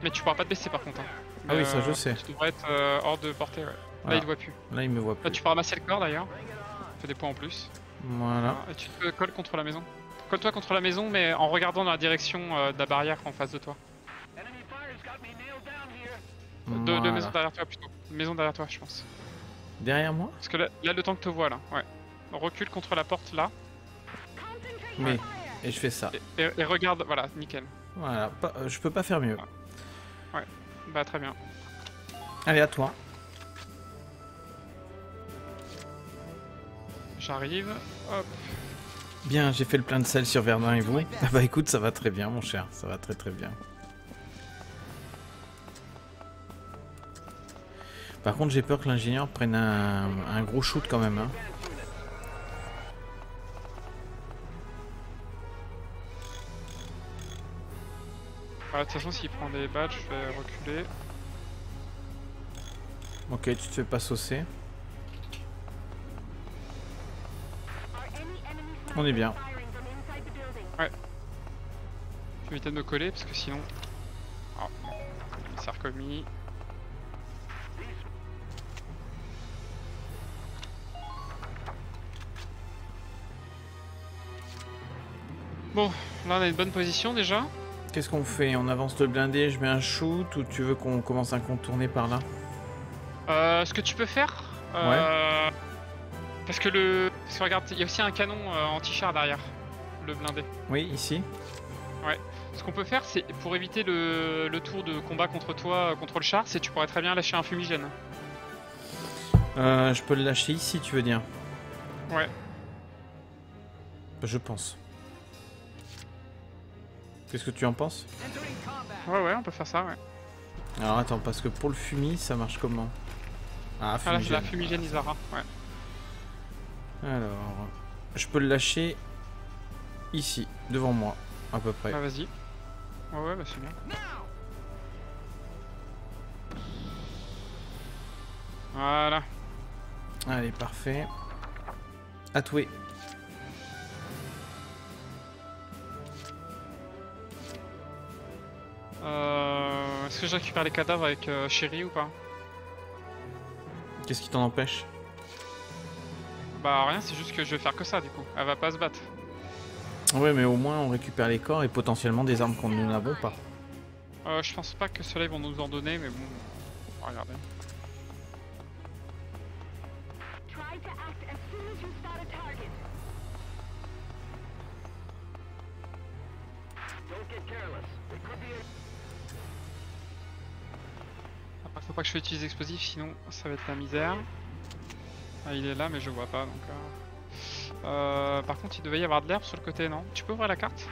Mais tu pourras pas te baisser par contre. hein. Ah oui, ça, je sais. Tu devrais être euh, hors de portée, ouais. Là, il te voit plus. Là, il me voit Là, plus. tu peux ramasser le corps d'ailleurs. Fais des points en plus. Voilà. Et tu te colles contre la maison. Colle-toi contre la maison, mais en regardant dans la direction euh, de la barrière en face de toi. De, de Voilà. maison derrière toi plutôt. Maison derrière toi, je pense. Derrière moi Parce que là, là, le temps que te vois là, ouais. Recule contre la porte là. Oui. Et je fais ça. Et, et- et regarde, voilà, nickel. Voilà. Pas- euh, je peux pas faire mieux. Bah, très bien. Allez, à toi. J'arrive. Hop. Bien, j'ai fait le plein de sel sur Verdun et vous Ah bah écoute, ça va très bien, mon cher. Ça va très très bien. Par contre, j'ai peur que l'ingénieur prenne un, un gros shoot quand même. Hein. De toute façon, s'il prend des badges, je vais reculer. Ok, tu te fais pas saucer. On est bien. Je vais éviter de me coller parce que sinon. Ah, bon. C'est recommis. Bon, là on a une bonne position déjà. Qu'est-ce qu'on fait? On avance le blindé, je mets un shoot ou tu veux qu'on commence à contourner par là? Euh, ce que tu peux faire. euh, Parce que le. Parce que regarde, il y a aussi un canon euh, anti-char derrière. Le blindé. Oui, ici Ce qu'on peut faire, c'est pour éviter le, le tour de combat contre toi, euh, contre le char, c'est tu pourrais très bien lâcher un fumigène. Euh, Je peux le lâcher ici, tu veux dire? Ouais. Je pense. Qu'est-ce que tu en penses? Ouais, ouais, on peut faire ça, ouais. Alors attends, parce que pour le fumis, ça marche comment? Ah, Ah là, c'est la fumigène. fumigène Isara, ouais. Alors, je peux le lâcher ici, devant moi, à peu près. Bah vas-y. Ouais, ouais, bah c'est bien. Voilà. Allez, parfait. Atoué. Euh, Est-ce que je récupère les cadavres avec euh, Chéri ou pas? Qu'est-ce qui t'en empêche? Bah rien, c'est juste que je vais faire que ça du coup. Elle va pas se battre. Ouais, mais au moins on récupère les corps et potentiellement des armes qu'on nous n'avons pas. Euh, je pense pas que ceux-là ils vont nous en donner, mais bon, on va regarder. pas que je utilise l'explosif, sinon ça va être la misère. Ah, il est là, mais je vois pas donc. Euh... Euh, par contre, il devait y avoir de l'herbe sur le côté, non? Tu peux ouvrir la carte?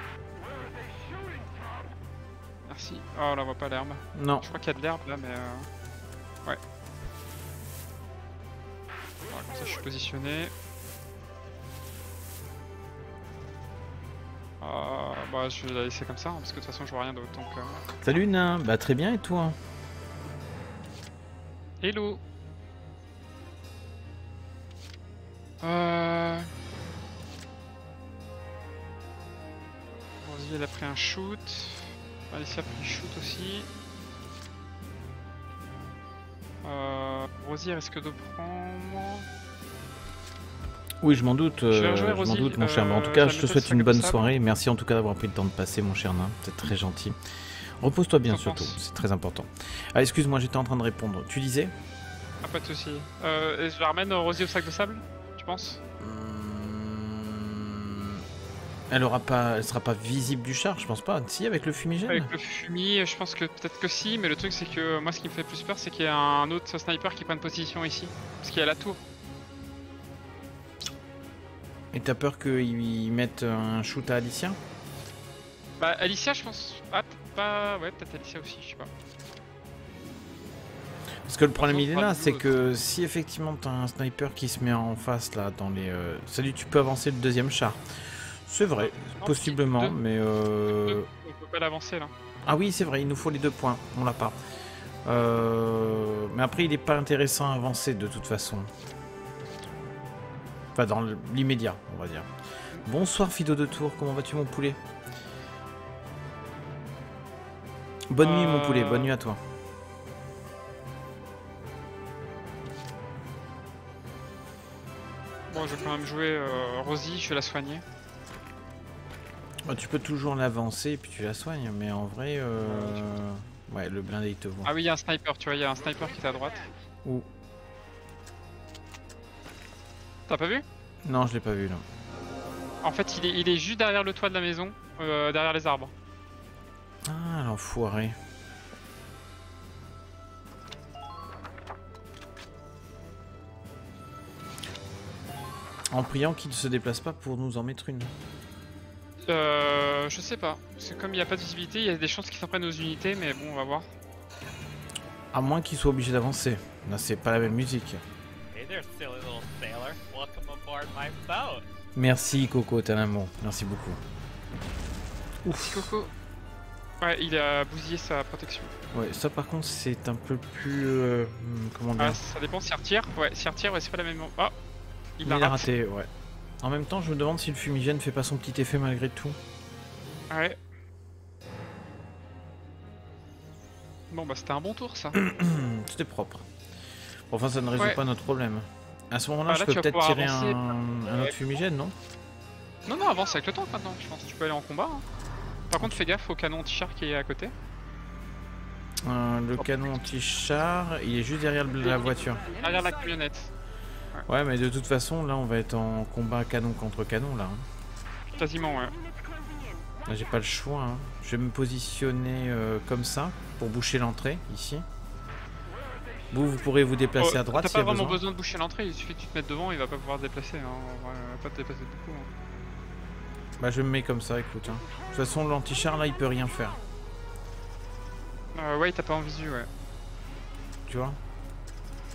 Merci. Oh, là, on voit pas l'herbe. Non. Je crois qu'il y a de l'herbe là, mais. Euh... Ouais. Voilà, comme ça, je suis positionné. Euh, bah, je vais la laisser comme ça, hein, parce que de toute façon, je vois rien d'autre. Donc, euh... Salut Nain, bah très bien et toi? Hello Euh... Vas-y, elle a pris un shoot. Alicia a pris un shoot aussi. Euh... Rosie risque de prendre... Oui, je m'en doute, Je euh, je m'en doute mon cher. Mais en tout euh, cas, je te souhaite une bonne soirée. Merci en tout cas d'avoir pris le temps de passer, mon cher nain. C'est très gentil. Repose-toi bien surtout, c'est très important. Ah, excuse-moi, j'étais en train de répondre. Tu disais? Ah, pas de soucis. Euh, je la ramène euh, Rosie au sac de sable? Penses Hmm, Elle aura pas, elle sera pas visible du char, je pense pas. Si, avec le fumigène. Avec le fumier, je pense que peut-être que si, mais le truc c'est que moi ce qui me fait plus peur c'est qu'il y a un autre sniper qui prenne position ici. Parce qu'il y a la tour. Et t'as peur qu'ils mettent un shoot à Alicia? Bah Alicia je pense... Ah pas... Ouais peut-être Alicia aussi, je sais pas. Parce que le problème il est là, c'est que si effectivement t'as un sniper qui se met en face là dans les. euh, Salut, tu peux avancer le deuxième char. C'est vrai, possiblement, mais euh... On peut pas l'avancer là. Ah oui, c'est vrai, il nous faut les deux points, on l'a pas. Euh, Mais après, il est pas intéressant à avancer de toute façon. Enfin, dans l'immédiat, on va dire. Bonsoir Fido de Tour, comment vas-tu mon poulet? Bonne nuit mon poulet, Euh, bonne nuit à toi. Bon je vais quand même jouer euh, Rosie, je vais la soigner. Bah, tu peux toujours l'avancer et puis tu la soignes, mais en vrai, euh... ouais, le blindé il te voit. Ah oui il y a un sniper, tu vois, il y a un sniper qui est à droite. Où T'as pas vu? Non, je l'ai pas vu là. En fait il est, il est juste derrière le toit de la maison, euh, derrière les arbres. Ah, l'enfoiré. En priant qu'il ne se déplace pas pour nous en mettre une. Euh, je sais pas. Parce que comme il n'y a pas de visibilité, il y a des chances qu'ils s'en prennent aux unités, mais bon, on va voir. À moins qu'il soit obligé d'avancer. Là, c'est pas la même musique. Hey there, silly little sailor. Welcome aboard my boat. Merci Coco, t'as un mot. Merci beaucoup. Ouf. Coco. Ouais, il a bousillé sa protection. Ouais, ça par contre, c'est un peu plus. euh, hmm, comment dire? Ah, ça dépend s'il retire. Ouais, s'il retire, ouais, c'est pas la même. Ah Il Il a a raté. raté, ouais. En même temps, je me demande si le fumigène fait pas son petit effet malgré tout. Ouais. Bon, bah, c'était un bon tour ça. C'était propre. Bon, enfin, ça ne résout Ouais. pas notre problème. À ce moment-là, Ah, je peux peut-être tirer avancer. un, un autre fumigène, non? Non, non, avance avec le temps maintenant, je pense. Tu peux aller en combat. hein. Par contre, fais gaffe au canon anti-char qui est à côté. Euh, Le canon anti-char, il est juste derrière la voiture. Derrière la camionnette. Ouais, mais de toute façon, là, on va être en combat canon contre canon, là. hein. Quasiment, ouais. Là, j'ai pas le choix. hein. Je vais me positionner euh, comme ça, pour boucher l'entrée, ici. Vous, vous pourrez vous déplacer Oh, à droite T'as pas vraiment besoin. besoin de boucher l'entrée, il suffit de tu te mettre devant, il va pas pouvoir se déplacer. Hein. il va pas te déplacer beaucoup. hein. Bah, je me mets comme ça, écoute. hein. De toute façon, l'anti-char, là, il peut rien faire. Euh, ouais, t'as pas en visu, ouais. Tu vois?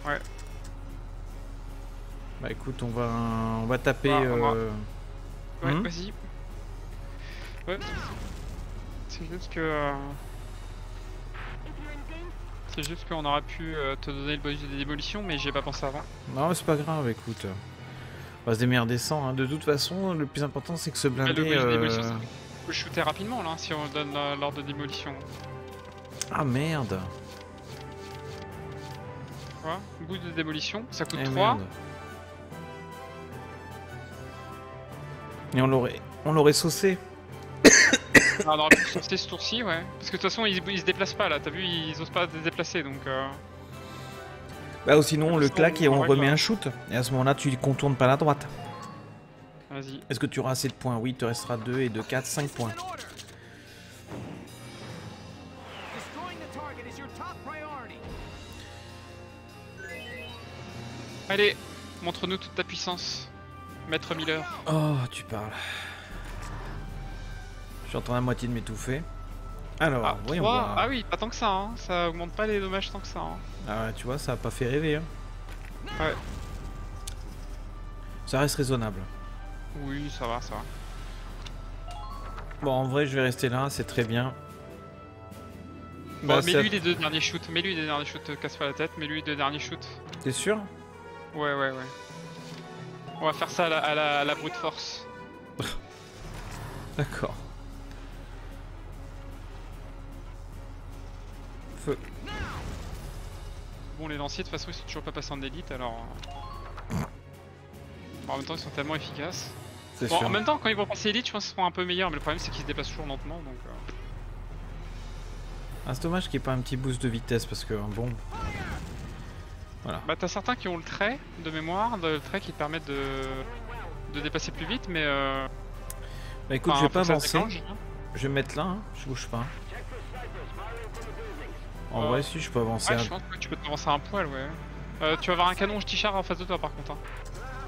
Ouais. Bah, écoute, on va, on va taper... Ah, on va- euh, Ouais, Hmm vas-y. Ouais, c'est juste que. euh, C'est juste qu'on aurait pu euh, te donner le bonus de démolition, mais j'y ai pas pensé avant. Non, c'est pas grave, écoute. On va se démerder sans. hein. De toute façon, le plus important, c'est que ce Ouais, le blindé... bonus de euh, peut shooter rapidement là, si on donne l'ordre de démolition. Ah, merde Tu vois Bout de démolition, ça coûte Eh, 3. merde. Et on l'aurait... On l'aurait saucé. Ah, on aurait pu sauter ce tour-ci, ouais. Parce que de toute façon, ils, ils se déplacent pas là, t'as vu, ils osent pas se déplacer donc. Euh... Bah, ou sinon, on le façon, claque et on remet un shoot. Et à ce moment-là, tu contournes pas la droite. Vas-y. Est-ce que tu auras assez de points? Oui, il te restera 2 et 2, 4, 5 points. Allez, montre-nous toute ta puissance. Maître Miller. Oh, tu parles. Je suis en train à moitié de m'étouffer. Alors, Ah, voyons voir. Ah oui, pas tant que ça, hein. ça augmente pas les dommages tant que ça. Hein. Ah ouais, tu vois, ça a pas fait rêver. Hein. Ouais. Ça reste raisonnable. Oui, ça va, ça va. Bon, en vrai, je vais rester là, c'est très bien. Bon, Bah, mets-lui les deux derniers shoots, mets-lui les deux derniers shoots, te casse pas la tête, mets-lui les deux derniers shoots. T'es sûr? Ouais, ouais, ouais. On va faire ça à la, à la, à la brute force. D'accord. Feu. Bon, les lanciers, de toute façon, ils sont toujours pas passés en élite, alors... euh. Bon, en même temps, ils sont tellement efficaces. Bon, sûr. en même temps, quand ils vont passer élite, je pense qu'ils seront un peu meilleurs, mais le problème, c'est qu'ils se déplacent toujours lentement, donc... euh. Ah, c'est dommage qu'il n'y ait pas un petit boost de vitesse parce que bon. Voilà. Bah, t'as certains qui ont le trait de mémoire, le trait qui te permet de... de dépasser plus vite, mais... Euh... Bah écoute, enfin, je vais pas avancer. hein. Je vais me mettre là, hein, je bouge pas. En Euh, vrai, si je peux avancer Ouais, un je pense que tu peux t'avancer un poil, ouais. Euh, tu vas avoir un canon char en face de toi, par contre. hein.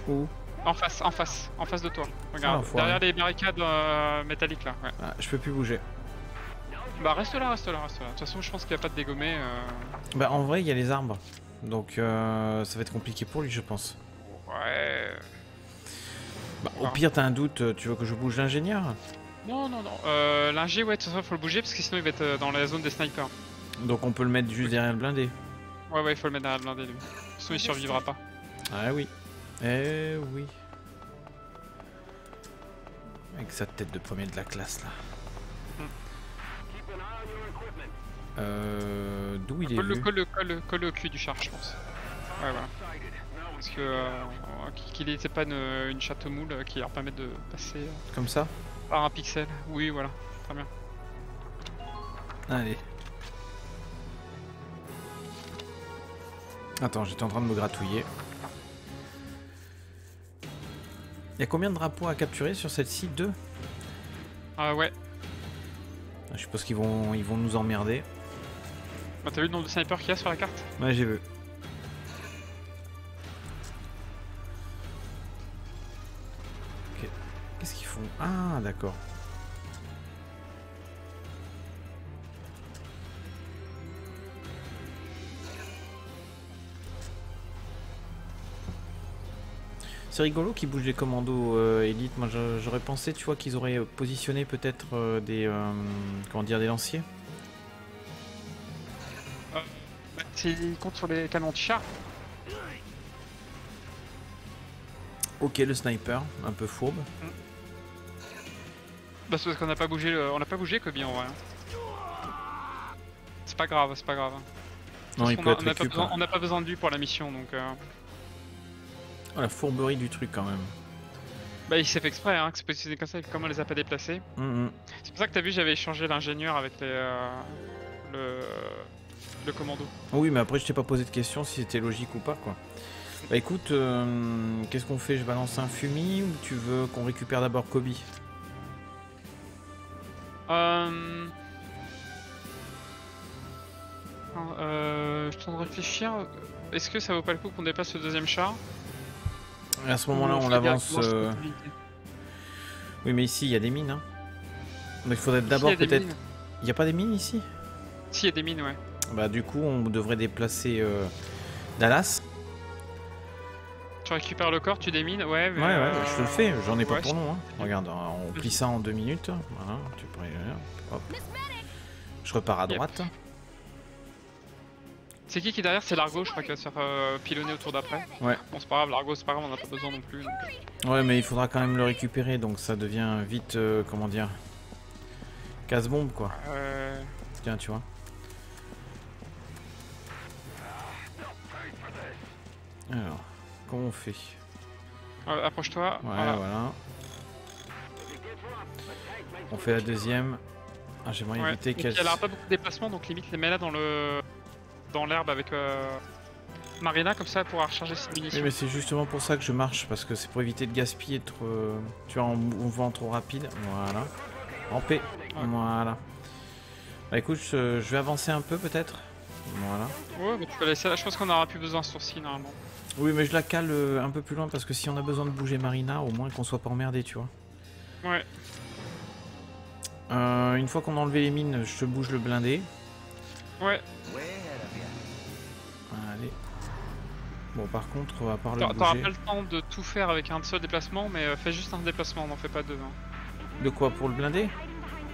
Où? En face, en face, en face de toi. Ah, Regarde, enfoiré. derrière les barricades euh, métalliques là. Ouais. Ah, Je peux plus bouger. Bah reste là, reste là, reste là. De toute façon, je pense qu'il n'y a pas de dégommé. euh. Bah en vrai, il y a les arbres. Donc euh, ça va être compliqué pour lui, je pense. Ouais. Bah, au pire, t'as un doute, euh, tu veux que je bouge l'ingénieur? Non, non, non. Euh, L'ingé, ouais, de toute façon, faut le bouger parce que sinon il va être euh, dans la zone des snipers. Donc on peut le mettre juste derrière le blindé. Ouais, ouais, il faut le mettre dans la blindée lui. Sinon il survivra pas. Ah oui. Eh oui. Avec sa tête de premier de la classe là. Euh, D'où il est le, vu colle, le, colle, le- colle le cul du char, je pense. Ouais, voilà. Parce que euh, qu'il n'était pas une, une chatte moule euh, qui leur permet de passer euh, Comme ça par un pixel. Oui, voilà. Très bien. Allez. Attends, j'étais en train de me gratouiller. Il y a combien de drapeaux à capturer sur celle-ci? Deux? Ah ouais. Je suppose qu'ils vont, ils vont nous emmerder. Bah t'as vu le nombre de snipers qu'il y a sur la carte Ouais, j'ai vu. Ok. Qu'est-ce qu'ils font? Ah, d'accord. C'est rigolo qu'ils bougent les commandos euh, élites. Moi, j'aurais pensé, tu vois, qu'ils auraient positionné peut-être euh, des, euh, comment dire, des lanciers. C'est il compte sur les canons de char. Ok, le sniper, un peu fourbe. Bah c'est parce qu'on n'a pas bougé le... on n'a pas bougé Kobe en vrai. C'est pas grave, c'est pas grave. Non, il on peut a- être on n'a pas, récup, besoin- hein. on n'a pas besoin de lui pour la mission donc. euh, Oh, la fourberie du truc quand même. Bah il s'est fait exprès hein, que c'est positionné comme ça, comment on les a pas déplacés. Hum, hum. C'est pour ça que t'as vu j'avais échangé l'ingénieur avec les, euh, le... le commando. Oui, mais après, je t'ai pas posé de question si c'était logique ou pas, quoi. Bah écoute, euh, qu'est-ce qu'on fait? Je balance un fumier ou tu veux qu'on récupère d'abord Kobe? Euh... Euh, je train de réfléchir. Est-ce que ça vaut pas le coup qu'on dépasse le deuxième char? À ce moment-là, on l'avance. euh, Oui, mais ici, il y a des mines. Hein. Donc il faudrait d'abord peut-être. Il n'y a pas des mines ici? Si, il y a des mines, ouais. Bah du coup, on devrait déplacer euh, Dallas. Tu récupères le corps, tu démines, ouais. Ouais, Mais ouais, euh, je te le fais, j'en ai pas ouais, pour long. Hein. Regarde, on plie ça en deux minutes. Voilà, tu pourrais. Hop. Je repars à Yep. droite. C'est qui qui est derrière? C'est Largo, je crois, qui va se faire euh, pilonner au tour d'après. Ouais. Bon, c'est pas grave, Largo, c'est pas grave, on en a pas besoin non plus. donc, euh. Ouais, mais il faudra quand même le récupérer, donc ça devient vite, euh, comment dire, casse-bombe quoi. Euh, Tiens, tu vois. Alors, comment on fait? Euh, Approche-toi. Ouais, voilà. voilà. On fait la deuxième. Ah, j'aimerais Ouais. éviter qu'elle. elle aura pas beaucoup de déplacement, donc limite les mets là dans le dans l'herbe avec euh, Marina, comme ça elle pourra recharger ses munitions. Oui, mais c'est justement pour ça que je marche, parce que c'est pour éviter de gaspiller trop. Tu vois, en mouvant trop rapide. Voilà. En paix. Voilà. Bah écoute, je, je vais avancer un peu peut-être. Voilà. Ouais, mais tu peux laisser là. Je pense qu'on aura plus besoin de sourcils normalement. Oui, mais je la cale euh, un peu plus loin parce que si on a besoin de bouger Marina, au moins qu'on soit pas emmerdé, tu vois. Ouais. Euh, une fois qu'on a enlevé les mines, je te bouge le blindé. Ouais. Allez. Bon, par contre, on va par le T'a- T'auras pas le temps de tout faire avec un seul déplacement, mais euh, fais juste un déplacement, n'en fais pas deux. hein. De quoi Pour le blindé?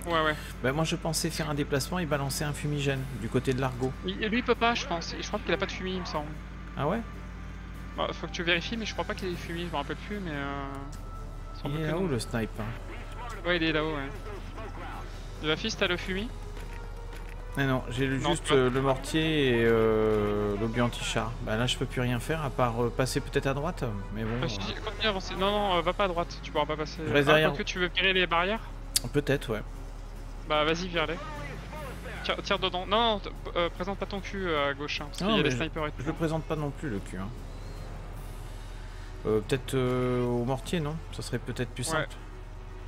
Ouais, ouais. Bah, moi, je pensais faire un déplacement et balancer un fumigène du côté de l'argot. Lui, il peut pas, je pense. Je crois qu'il a pas de fumier, il me semble. Ah ouais? Bah, faut que tu vérifies, mais je crois pas qu'il ait des fumier, je me rappelle plus, mais. Euh... il est que là non. où le snipe hein Ouais, il est là-haut, ouais. De la fils, t'as le fumier Ah non, j'ai juste euh, le mortier et euh, anti-char. Bah là, je peux plus rien faire à part euh, passer peut-être à droite. Mais bon, Euh, je dis, continue à avancer. Non, non, euh, va pas à droite, tu pourras pas passer. Je reste Ah, derrière. quoique tu veux virer les barrières peut-être, ouais. Bah, vas-y, vire-les. Tire, tire dedans. Non, non, euh, présente pas ton cul à gauche, hein, parce qu'il y a les snipers et tout. Je le présente pas non plus, le cul. hein. Euh, peut-être euh, au mortier, non? Ça serait peut-être plus simple.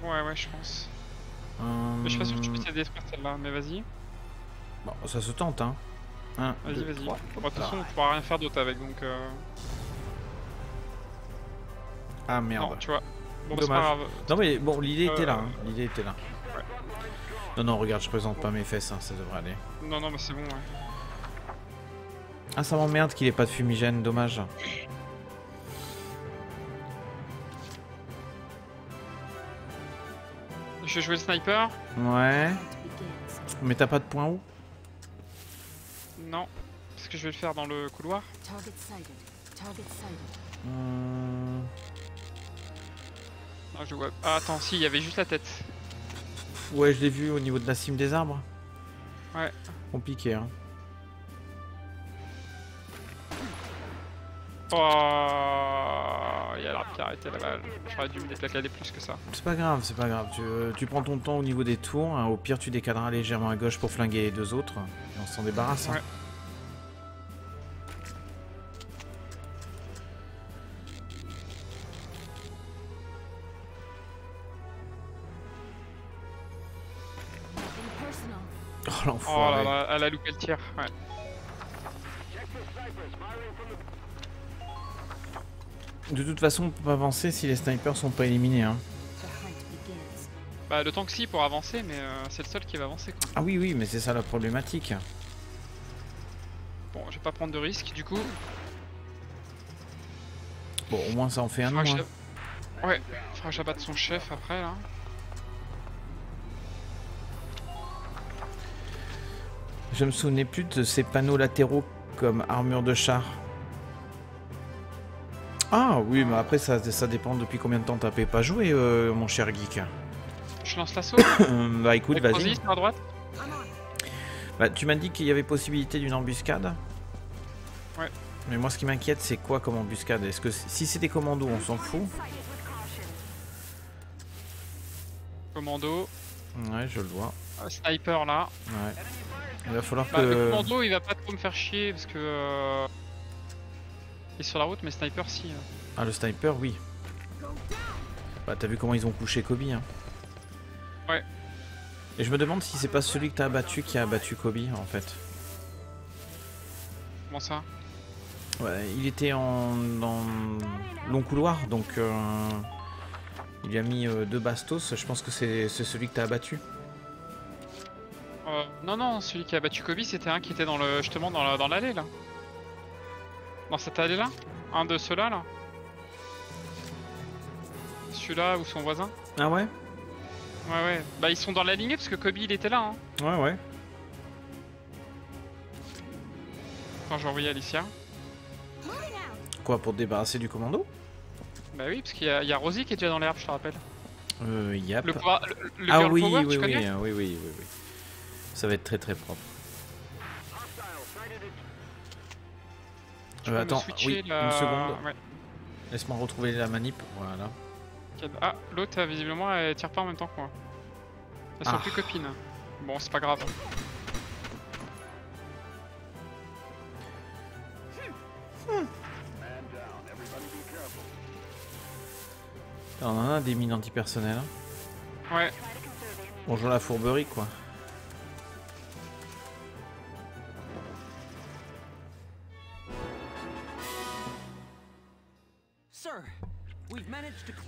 Ouais, ouais, je pense. Mais je suis pas sûr que tu puisses aider celle-là, mais vas-y. Bon, ça se tente, hein. Vas-y, vas-y. Bon, de toute façon, tu pourras rien faire d'autre avec, donc. Euh... Ah merde. Non, tu vois. Bon, bah, c'est pas Dommage. grave. Non mais bon, l'idée était là. Euh, hein. L'idée était là. Non, non, regarde, je présente pas mes fesses, hein, ça devrait aller. Non, non, mais c'est bon, ouais. Ah, ça m'emmerde qu'il ait pas de fumigène, dommage. Je vais jouer le sniper Ouais. Mais t'as pas de point haut Non. Parce que je vais le faire dans le couloir. Target sighted. Target sighted. Hum, Ah, je vois. Ah, attends, si, il y avait juste la tête. Ouais, je l'ai vu au niveau de la cime des arbres. Ouais. Compliqué, hein. Oh, il a l'arbre qui a arrêté la balle. J'aurais dû me déplacader plus que ça. C'est pas grave, c'est pas grave. Tu, euh, tu prends ton temps au niveau des tours. hein. Au pire, tu décaleras légèrement à gauche pour flinguer les deux autres. Et on s'en débarrasse. hein. Ouais. Oh Oh l'enfoiré. là là, elle a loupé le tir. Ouais. De toute façon, on peut pas avancer si les snipers sont pas éliminés. Hein. Bah, le temps que si pour avancer, mais euh, c'est le seul qui va avancer quoi. Ah oui, oui, mais c'est ça la problématique. Bon, je vais pas prendre de risque du coup. Bon, au moins ça en fait un nom. hein. Ouais, faudra que j'abatte son chef après là. Je me souvenais plus de ces panneaux latéraux comme armure de char. Ah oui, mais après ça, ça dépend depuis combien de temps t'as pas joué, euh, mon cher geek. Je lance l'assaut. bah écoute, vas-y. Vas-y, à droite. Bah, tu m'as dit qu'il y avait possibilité d'une embuscade. Ouais. Mais moi, ce qui m'inquiète, c'est quoi comme embuscade? Est-ce que si c'est des commandos, on s'en fout? Commando. Ouais, je le vois. Euh, Sniper là. Ouais. Il va falloir Bah, le que. commando il va pas trop me faire chier parce que. euh, Sur la route, mais sniper si. euh. Ah, le sniper, oui. Bah, t'as vu comment ils ont couché Kobe, hein Ouais. Et je me demande si c'est pas celui que t'as abattu qui a abattu Kobe, en fait. Comment ça? Ouais, il était en dans long couloir, donc euh, il a mis euh, deux bastos. Je pense que c'est celui que t'as abattu. Euh, Non, non, celui qui a battu Kobe c'était un qui était dans le justement dans la- dans l'allée là. Dans cette allée là Un de ceux-là là Celui-là ou son voisin Ah ouais Ouais, ouais. Bah, ils sont dans la lignée parce que Kobe il était là hein. Ouais, ouais. Quand j'ai envoyé Alicia. Quoi, pour te débarrasser du commando Bah oui, parce qu'il y, a- il y a Rosie qui est déjà dans l'herbe, je te rappelle. Euh, yep. Le, le, le ah oui, power, oui, oui, oui, oui, oui, oui. Ça va être très très propre. Tu Euh, attends, oui, la- une seconde. Ouais. Laisse-moi retrouver la manip. Voilà. Ah, l'autre, euh, visiblement, elle tire pas en même temps que moi. Elles sont Ah. plus copines. Bon, c'est pas grave. On en a des mines antipersonnelles. hein. Ouais. Bonjour la fourberie, quoi.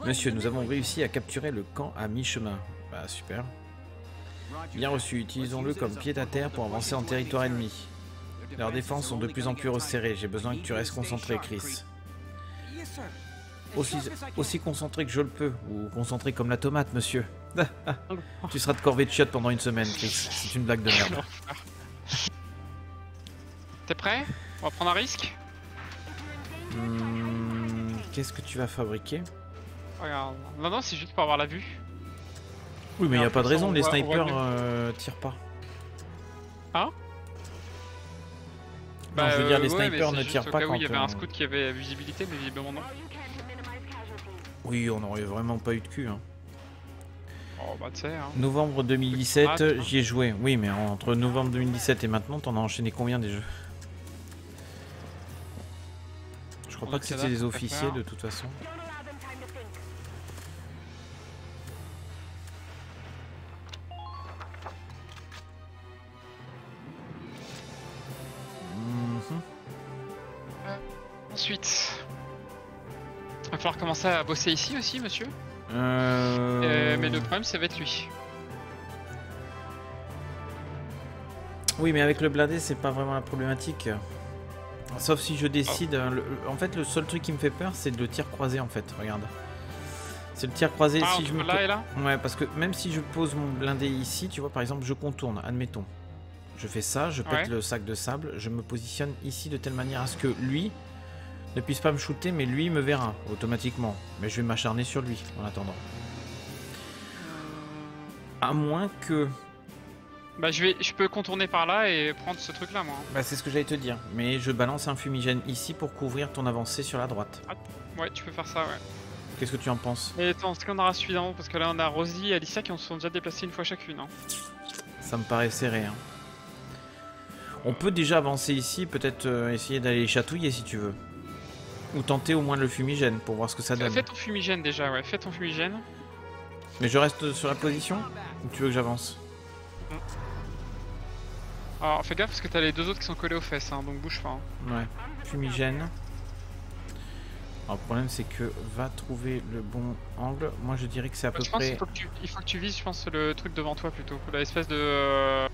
Monsieur, nous avons réussi à capturer le camp à mi-chemin. Bah super. Bien reçu, utilisons-le comme pied à terre pour avancer en territoire ennemi. Leurs défenses sont de plus en plus resserrées, j'ai besoin que tu restes concentré, Chris. Aussi, aussi concentré que je le peux, ou concentré comme la tomate, monsieur. tu seras de corvée de chiottes pendant une semaine, Chris. C'est une blague de merde. T'es prêt? On va prendre un risque? Hmm, Qu'est-ce que tu vas fabriquer? Regarde. Non, non, c'est juste pour avoir la vue. Oui, mais il Alors, a pas de raison, on les voit- snipers euh, tirent pas. Bah, je veux dire, euh, les snipers ne tirent pas quand il y avait un scout qui avait visibilité, mais visiblement non. Oui, on aurait vraiment pas eu de cul. hein. Oh, bah, tu sais, hein. Novembre Ah, 2017, tu vois. j'y ai joué. Oui, mais entre novembre 2017 et maintenant, t'en as enchaîné combien des jeux? Crois On pas que c'était des officiers de toute façon. Ensuite. Il va falloir commencer à bosser ici aussi, monsieur. Euh, Euh, mais le problème, ça va être lui. Oui, mais avec le blindé, c'est pas vraiment la problématique. Sauf si je décide. euh, le- En fait, le seul truc qui me fait peur, c'est le tir croisé. En fait, regarde. C'est le tir croisé. Ah, si je me là et là Ouais, parce que même si je pose mon blindé ici, tu vois, par exemple, je contourne, admettons. Je fais ça, je pète Ouais. le sac de sable, je me positionne ici de telle manière à ce que lui ne puisse pas me shooter, mais lui me verra automatiquement. Mais je vais m'acharner sur lui en attendant. À moins que. Bah, je, vais, je peux contourner par là et prendre ce truc là, moi. Bah, c'est ce que j'allais te dire. Mais je balance un fumigène ici pour couvrir ton avancée sur la droite. Ouais, tu peux faire ça, ouais. Qu'est-ce que tu en penses? Et attends, est-ce qu'on aura suffisamment Parce que là, on a Rosie et Alicia qui se sont déjà déplacées une fois chacune. Hein. Ça me paraît serré. hein. On peut déjà avancer ici, peut-être euh, essayer d'aller chatouiller si tu veux. Ou tenter au moins le fumigène pour voir ce que ça donne. Fais ton fumigène déjà, ouais. Fais ton fumigène. Mais je reste sur la position? Ou tu veux que j'avance? Alors, fais gaffe parce que t'as les deux autres qui sont collés aux fesses, hein, donc bouge pas. hein. Ouais. Fumigène. Alors, le problème c'est que va trouver le bon angle. Moi je dirais que c'est à peu je pense près. qu'il faut, que tu- il faut que tu vises, je pense, le truc devant toi plutôt. La espèce de. euh,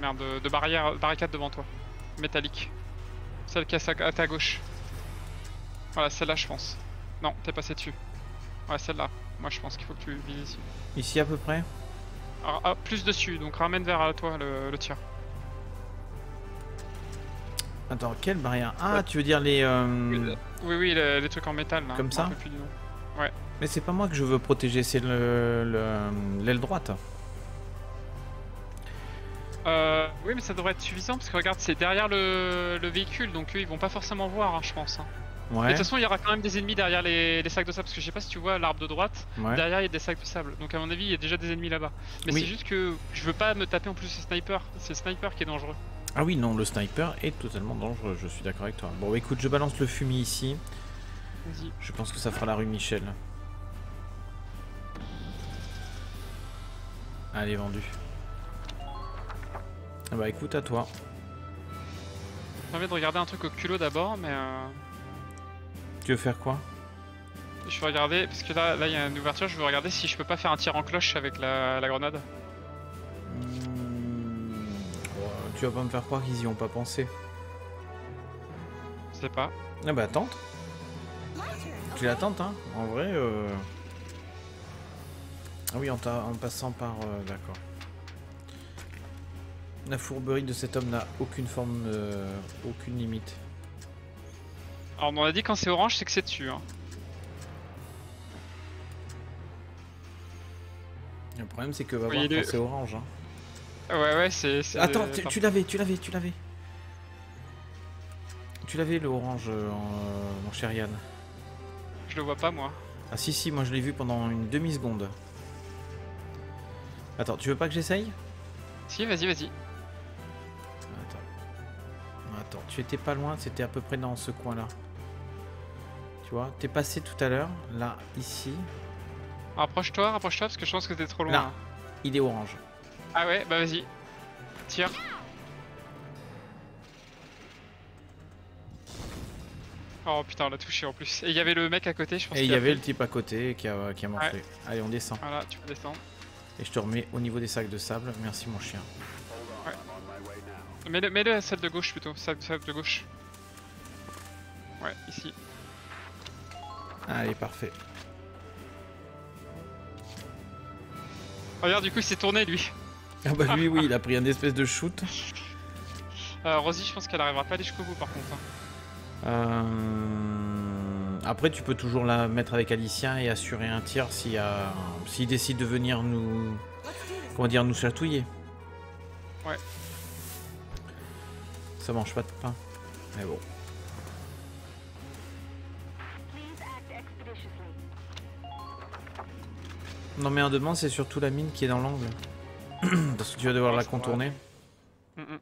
Merde, de, de barrière, barricade devant toi. Métallique. Celle qui est à, ta gauche. Voilà, celle-là, je pense. Non, t'es passé dessus. Ouais, celle-là. Moi, je pense qu'il faut que tu vises ici. Ici à peu près Alors, ah, plus dessus, donc ramène vers toi le, le tir. Attends, quelle barrière Ah, tu veux dire les. euh, Oui, oui, le- les trucs en métal là. Comme ça rappelle plus du nom. Mais c'est pas moi que je veux protéger, c'est le- le- l'aile droite. Euh, oui, mais ça devrait être suffisant parce que regarde, c'est derrière le, le véhicule, donc eux ils vont pas forcément voir, hein, je pense. hein. Mais Ouais. de toute façon, il y aura quand même des ennemis derrière les, les sacs de sable parce que je sais pas si tu vois l'arbre de droite, ouais. derrière il y a des sacs de sable. Donc à mon avis, il y a déjà des ennemis là-bas. Mais Oui. c'est juste que je veux pas me taper en plus ce sniper. C'est le sniper qui est dangereux. Ah oui, non, le sniper est totalement dangereux, je suis d'accord avec toi. Bon, écoute, je balance le fumier ici. Je pense que ça fera la rue Michel. Allez, vendu. Ah bah écoute, à toi. J'ai envie de regarder un truc au culot d'abord, mais euh, Tu veux faire quoi? je vais regarder parce que là, là il y a une ouverture. Je veux regarder si je peux pas faire un tir en cloche avec la, la grenade. Hmm, Tu vas pas me faire croire qu'ils y ont pas pensé. Je sais pas. Ah bah tente. Tu la tentes, hein En vrai, euh... Ah oui, en, en passant par... euh, D'accord. La fourberie de cet homme n'a aucune forme, euh, aucune limite. Alors on a dit quand c'est orange, c'est que c'est dessus. Hein. Le problème, c'est que va voir quand c'est orange. hein. Ouais, ouais, c'est. Attends, tu, tu l'avais, tu l'avais, tu l'avais. Tu l'avais le orange, euh, mon cher Yann. Je le vois pas moi. Ah si, si, moi je l'ai vu pendant une demi-seconde. Attends, tu veux pas que j'essaye? Si, vas-y, vas-y. Attends. Attends, tu étais pas loin, c'était à peu près dans ce coin-là. Tu vois, t'es passé tout à l'heure, là, ici. Rapproche-toi, rapproche-toi parce que je pense que t'es trop loin. Là. Il est orange. Ah ouais, bah vas-y. Tire. Oh putain, on l'a touché en plus. Et il y avait le mec à côté, je pense. Et il y avait le type à côté qui a, qui a morflé. Allez, on descend. Voilà, tu peux descendre. Et je te remets au niveau des sacs de sable. Merci mon chien. Mets-le mets-le à celle de gauche plutôt, celle de gauche. Ouais, ici. Allez, parfait. Regarde, du coup, il s'est tourné lui. Ah bah lui, oui, il a pris un espèce de shoot. Euh, Rosie, je pense qu'elle arrivera pas à aller jusqu'au bout par contre. hein. Euh, Après, tu peux toujours la mettre avec Alicia et assurer un tir s'il y a... s'il décide de venir nous... Comment dire, nous chatouiller. Ouais. Ça mange pas de pain. Mais bon. Non mais en demande, c'est surtout la mine qui est dans l'angle. Parce que tu vas devoir Ouais, la contourner. Mm, mm.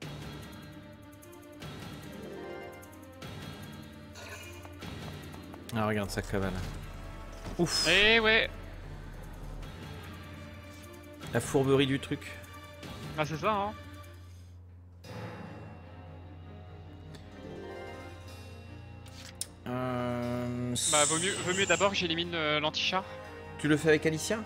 Ah regarde sa cabane. Ouf, Et ouais, la fourberie du truc. ah c'est ça hein. Euh, Bah vaut mieux, vaut mieux d'abord que j'élimine euh, l'anti-char. Tu le fais avec Alicia?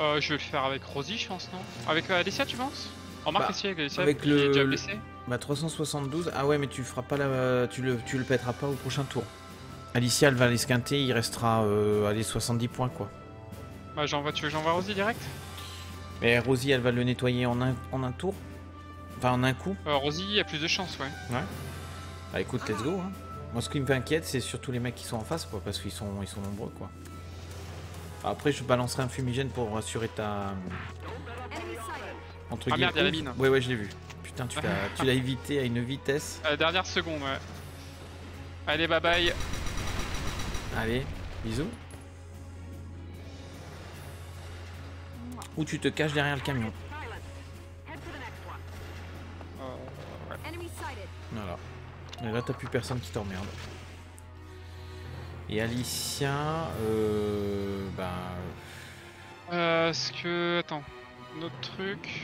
Euh, je vais le faire avec Rosie, je pense, non? Avec euh, Alicia, tu penses? Remarque Bah, ici avec Alicia, avec le- déjà le- blessé. Bah 372. Ah ouais, mais tu feras pas la, tu le, tu le pèteras pas au prochain tour. Alicia, elle va l'esquinter, il restera euh, allez 70 points quoi. Bah j'envoie, tu veux j'envoie Rosie direct? Mais Rosie, elle va le nettoyer en un, en un tour? Enfin en un coup? euh, Rosie a plus de chance, ouais. Bah écoute, let's go. Hein. Moi, ce qui me fait inquiète, c'est surtout les mecs qui sont en face, quoi, parce qu'ils sont, ils sont nombreux, quoi. Après, je balancerai un fumigène pour assurer ta entre Ah, merde, y a la mine. Ouais, ouais, je l'ai vu. Putain, tu l'as, tu l'as évité à une vitesse. Euh, dernière seconde, ouais. Allez, bye bye. Allez, bisous. Ou tu te caches derrière le camion. Euh, sighted. Voilà. Et là, t'as plus personne qui t'emmerde. Et Alicia, euh, bah, Euh, est-ce que... Attends. Un autre truc...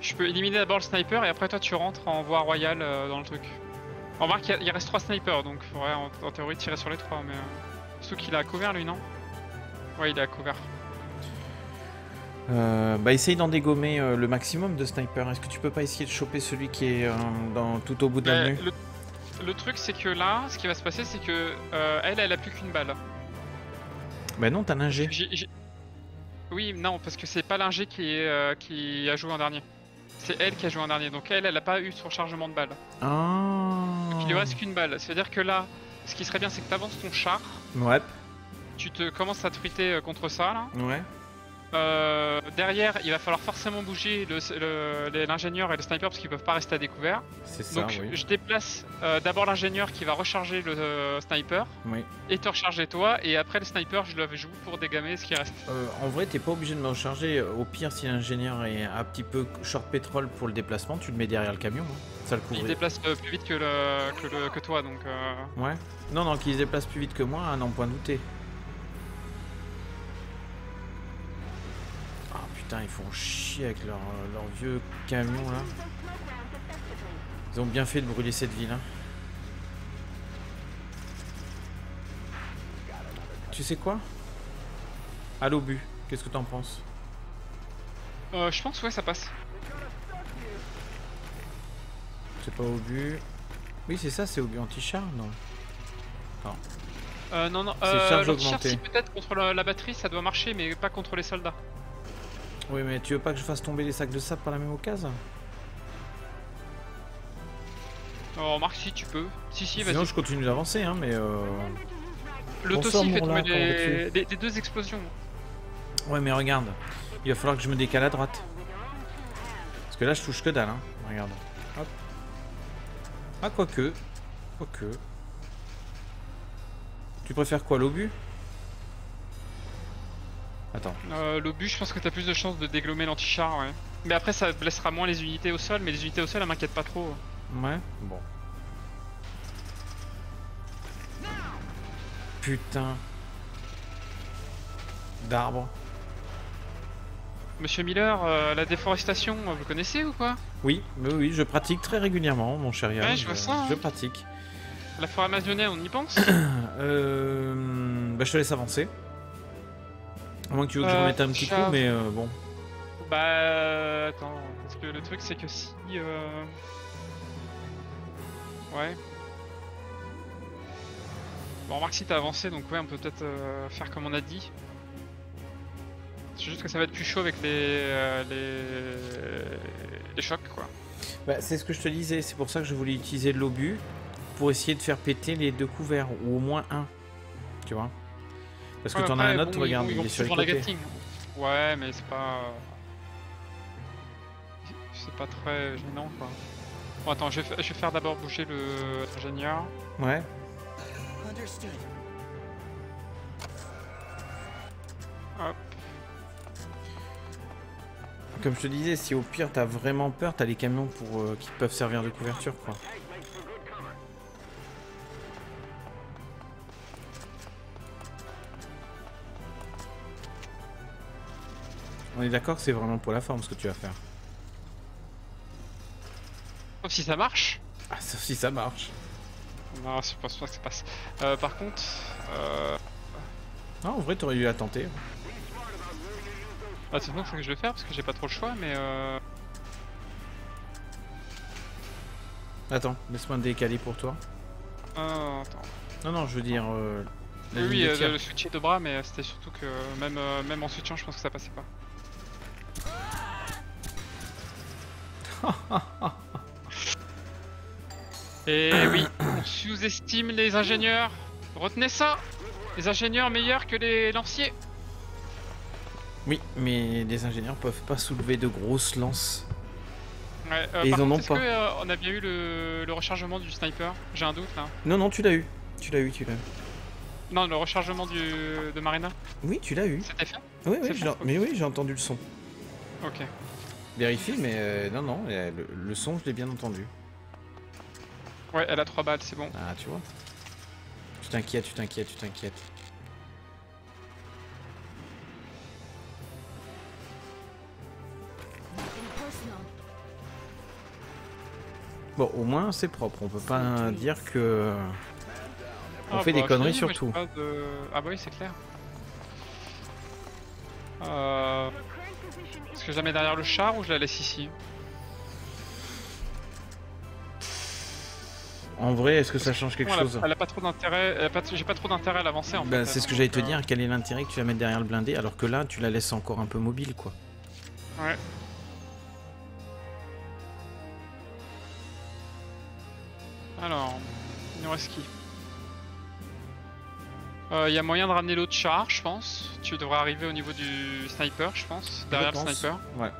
Je peux éliminer d'abord le sniper et après toi tu rentres en voie royale euh, dans le truc. On remarque qu'il y a- il reste 3 snipers donc faudrait en, en théorie tirer sur les 3 mais... Euh... Surtout qu'il a couvert lui non? Ouais il a couvert. euh, bah essaye d'en dégommer euh, le maximum de snipers. Est-ce que tu peux pas essayer de choper celui qui est euh, dans, tout au bout de l'avenue le, le truc c'est que là, ce qui va se passer c'est que euh, elle, elle a plus qu'une balle. Bah non, t'as l'ingé. Oui, non, parce que c'est pas l'ingé qui, est, euh, qui a joué en dernier. C'est elle qui a joué en dernier, donc elle, elle a pas eu son chargement de balles. Ah. Il lui reste qu'une balle. C'est-à-dire que là, ce qui serait bien, c'est que tu avances ton char, Ouais, tu te commences à truiter euh, contre ça là. ouais. Euh, derrière, il va falloir forcément bouger le- le- l'ingénieur et le sniper parce qu'ils peuvent pas rester à découvert. C'est ça, Donc oui. je déplace euh, d'abord l'ingénieur qui va recharger le euh, sniper oui. et te recharger toi, et après le sniper, je le joue pour dégommer ce qui reste. En vrai, t'es pas obligé de me recharger. Au pire, si l'ingénieur est un petit peu short pétrole pour le déplacement, tu le mets derrière le camion. hein. Ça le Il couvre. déplace euh, plus vite que, le, que, le- que toi, donc. Ouais. Non, non, qu'il se déplace plus vite que moi, à n'en point douter. Putain, ils font chier avec leur, leur vieux camion là. Ils ont bien fait de brûler cette ville. Hein. Tu sais quoi? À l'obus, qu'est-ce que t'en penses? Euh, je pense, ouais, ça passe. C'est pas obus. Oui, c'est ça, c'est obus anti-char, non? Euh, non, non, C'est euh, peut-être contre la, la batterie, ça doit marcher, mais pas contre les soldats. Oui, mais tu veux pas que je fasse tomber les sacs de sable par la même occasion Oh, remarque si tu peux. Si, si, vas-y. Sinon, je continue d'avancer, hein, mais euh... L'auto Bonsoir, aussi fait tomber les deux explosions. Ouais, mais regarde, il va falloir que je me décale à droite. Parce que là, je touche que dalle, hein. Regarde. Hop. Ah, quoique. Quoique. Tu préfères quoi, l'obus? Attends. Euh, L'obus, je pense que t'as plus de chances de dégommer l'anti-char, ouais. Mais après, ça blessera moins les unités au sol, mais les unités au sol, elles m'inquiètent pas trop. Ouais Bon. Putain. D'arbres. Monsieur Miller, euh, la déforestation, vous connaissez ou quoi? Oui, oui, oui, je pratique très régulièrement, mon cher Yann. Ouais, je vois ça, hein. Je pratique. La forêt amazonienne, on y pense? Euh, bah, je te laisse avancer. À moins que tu veux que je Euh, remette un petit coup, mais euh, bon. Bah attends, parce que le truc c'est que si... Euh... Ouais. Bon remarque si t'as avancé donc ouais on peut peut-être euh, faire comme on a dit. C'est juste que ça va être plus chaud avec les, euh, les... les chocs quoi. Bah, c'est ce que je te disais, c'est pour ça que je voulais utiliser de l'obus pour essayer de faire péter les deux couverts, ou au moins un. Tu vois Parce que Ouais, t'en as un autre, bon, regarde, il est sur les côtés. Ouais mais c'est pas... C'est pas très gênant quoi. Bon attends, je vais, fa- je vais faire d'abord bouger le ingénieur. Ouais. Understood. Hop. Comme je te disais, si au pire t'as vraiment peur, t'as les camions pour euh, qui peuvent servir de couverture, quoi. On est d'accord que c'est vraiment pour la forme ce que tu vas faire. Sauf si ça marche. Ah, sauf si ça marche. Non, je pense pas que ça passe. Euh, par contre, euh... Ah, en vrai, t'aurais dû la tenter. bah, de toute façon, faut que je le fasse parce que j'ai pas trop le choix, mais euh... Attends, laisse-moi me décaler pour toi. euh, attends. Non, non, je veux dire. euh, Oui, euh, le switcher de bras, mais euh, c'était surtout que même, même en switchant, je pense que ça passait pas. Et oui, on sous-estime les ingénieurs. Retenez ça Les ingénieurs meilleurs que les lanciers Oui, mais les ingénieurs peuvent pas soulever de grosses lances. Ouais, euh, Et ils en contre, ont est-ce pas. que, euh, on a bien eu le, le rechargement du sniper? J'ai un doute là. Non, non, tu l'as eu. Tu l'as eu, tu l'as eu. Non, le rechargement du, de Marina, Oui, tu l'as eu. c'était fait? Oui, oui, C'est j'ai- bon, ok. mais oui, j'ai entendu le son. Ok. Vérifie, mais euh, non, non, euh, le, le son, je l'ai bien entendu. Ouais, elle a 3 balles, c'est bon. Ah, tu vois. Tu t'inquiètes, tu t'inquiètes, tu t'inquiètes. Bon, au moins, c'est propre. On peut pas dire que. On Ah, fait des bah, conneries surtout. de- Ah bah oui, c'est clair. Euh... Que je la mets derrière le char ou je la laisse ici En vrai, est-ce que ça change quelque Bon, elle, a, chose elle a pas trop d'intérêt. J'ai pas trop d'intérêt à l'avancer en Bah, c'est ce que j'allais te euh, dire. Quel est l'intérêt que tu la mettes derrière le blindé alors que là, tu la laisses encore un peu mobile, quoi. Ouais. Alors, il nous reste qui? Il y a moyen de ramener l'autre char, je pense. Tu devrais arriver au niveau du sniper, je pense. Derrière Je le sniper. Ouais.